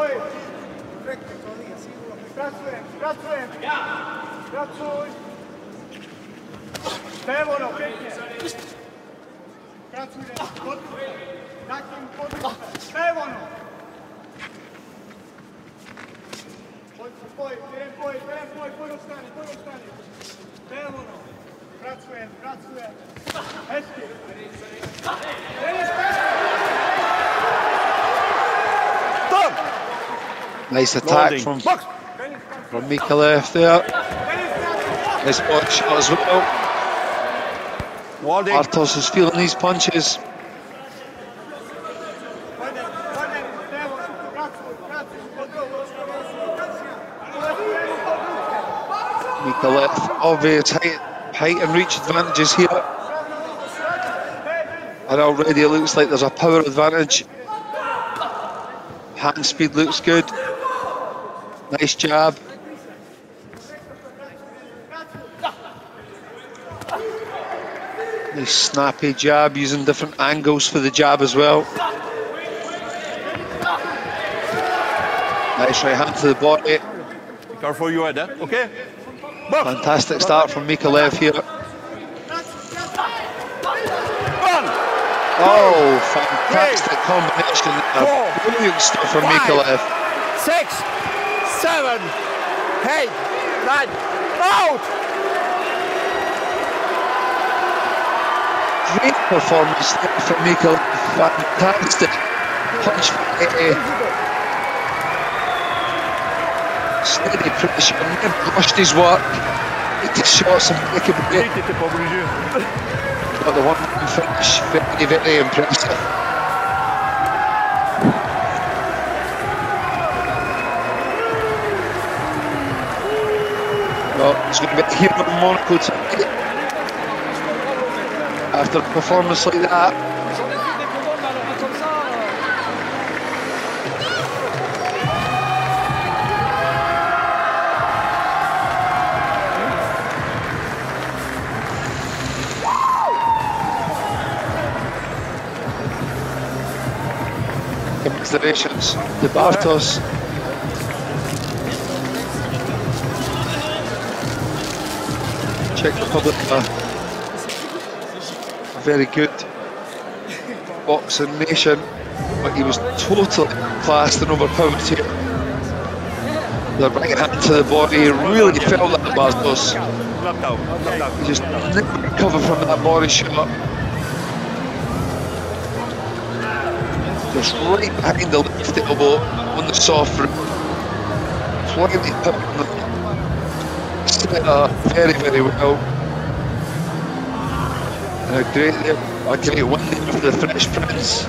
Stoji. Pracujem, pracujem. Ja. Pracuj. Evo no, pekne. Pracuj, potpuno. Zatim potpuno. Evo no. Pojď, pojď, jeden pojď, jeden pojď, pojď dostane, pojď dostane. To ono. Pracujem, pracujem. Hezky. Hezky. Nice attack Loading. from from Micallef there. Nice body shot as well. Bartos is feeling these punches. Micallef, obvious height, height and reach advantages here. And already it looks like there's a power advantage. Hand speed looks good. Nice jab. Nice snappy jab using different angles for the jab as well. Nice right hand to the body. Be careful your head, eh? Okay? Fantastic start from Micallef here. Oh, fantastic combination. Brilliant stuff from. Micallef. Six, seven, eight, nine, out! Great performance there from Micallef. Fantastic. Punch steady pressure, never rushed his work. Hit his shots and make it away. Got the one finish, very, very impressive. Well, it's going to be here in Monaco tonight. After a performance like that. To Bartos. Czech Republic a very good boxing nation, but he was totally classed and overpowered here. The right hand to the body really felt that out. He just never recovered from that body shot. Just right behind the left elbow on the soft. Plenty of power the very, very well. And a great, a great win for the Fresh Prince.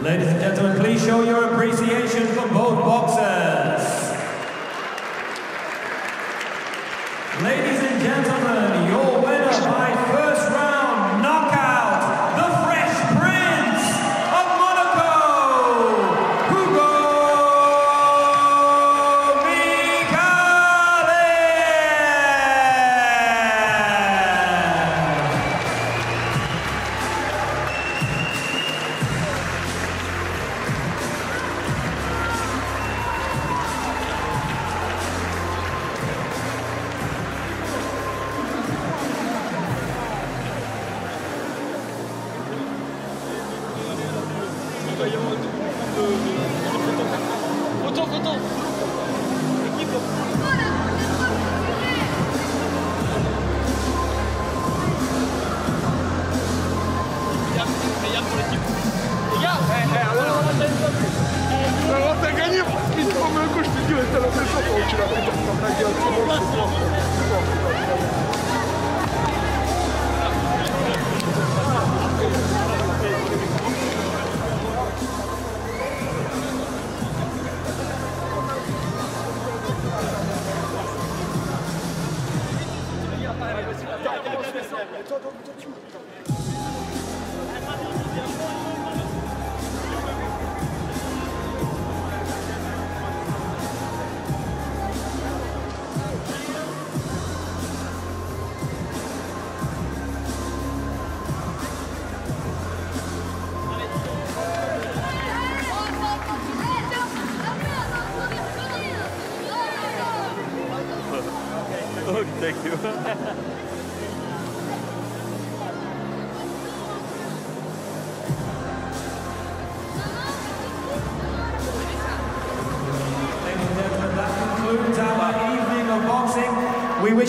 Ladies and gentlemen, please show your appreciation for both boxers.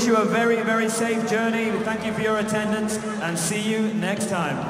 you a very, very safe journey. Thank you for your attendance and see you next time.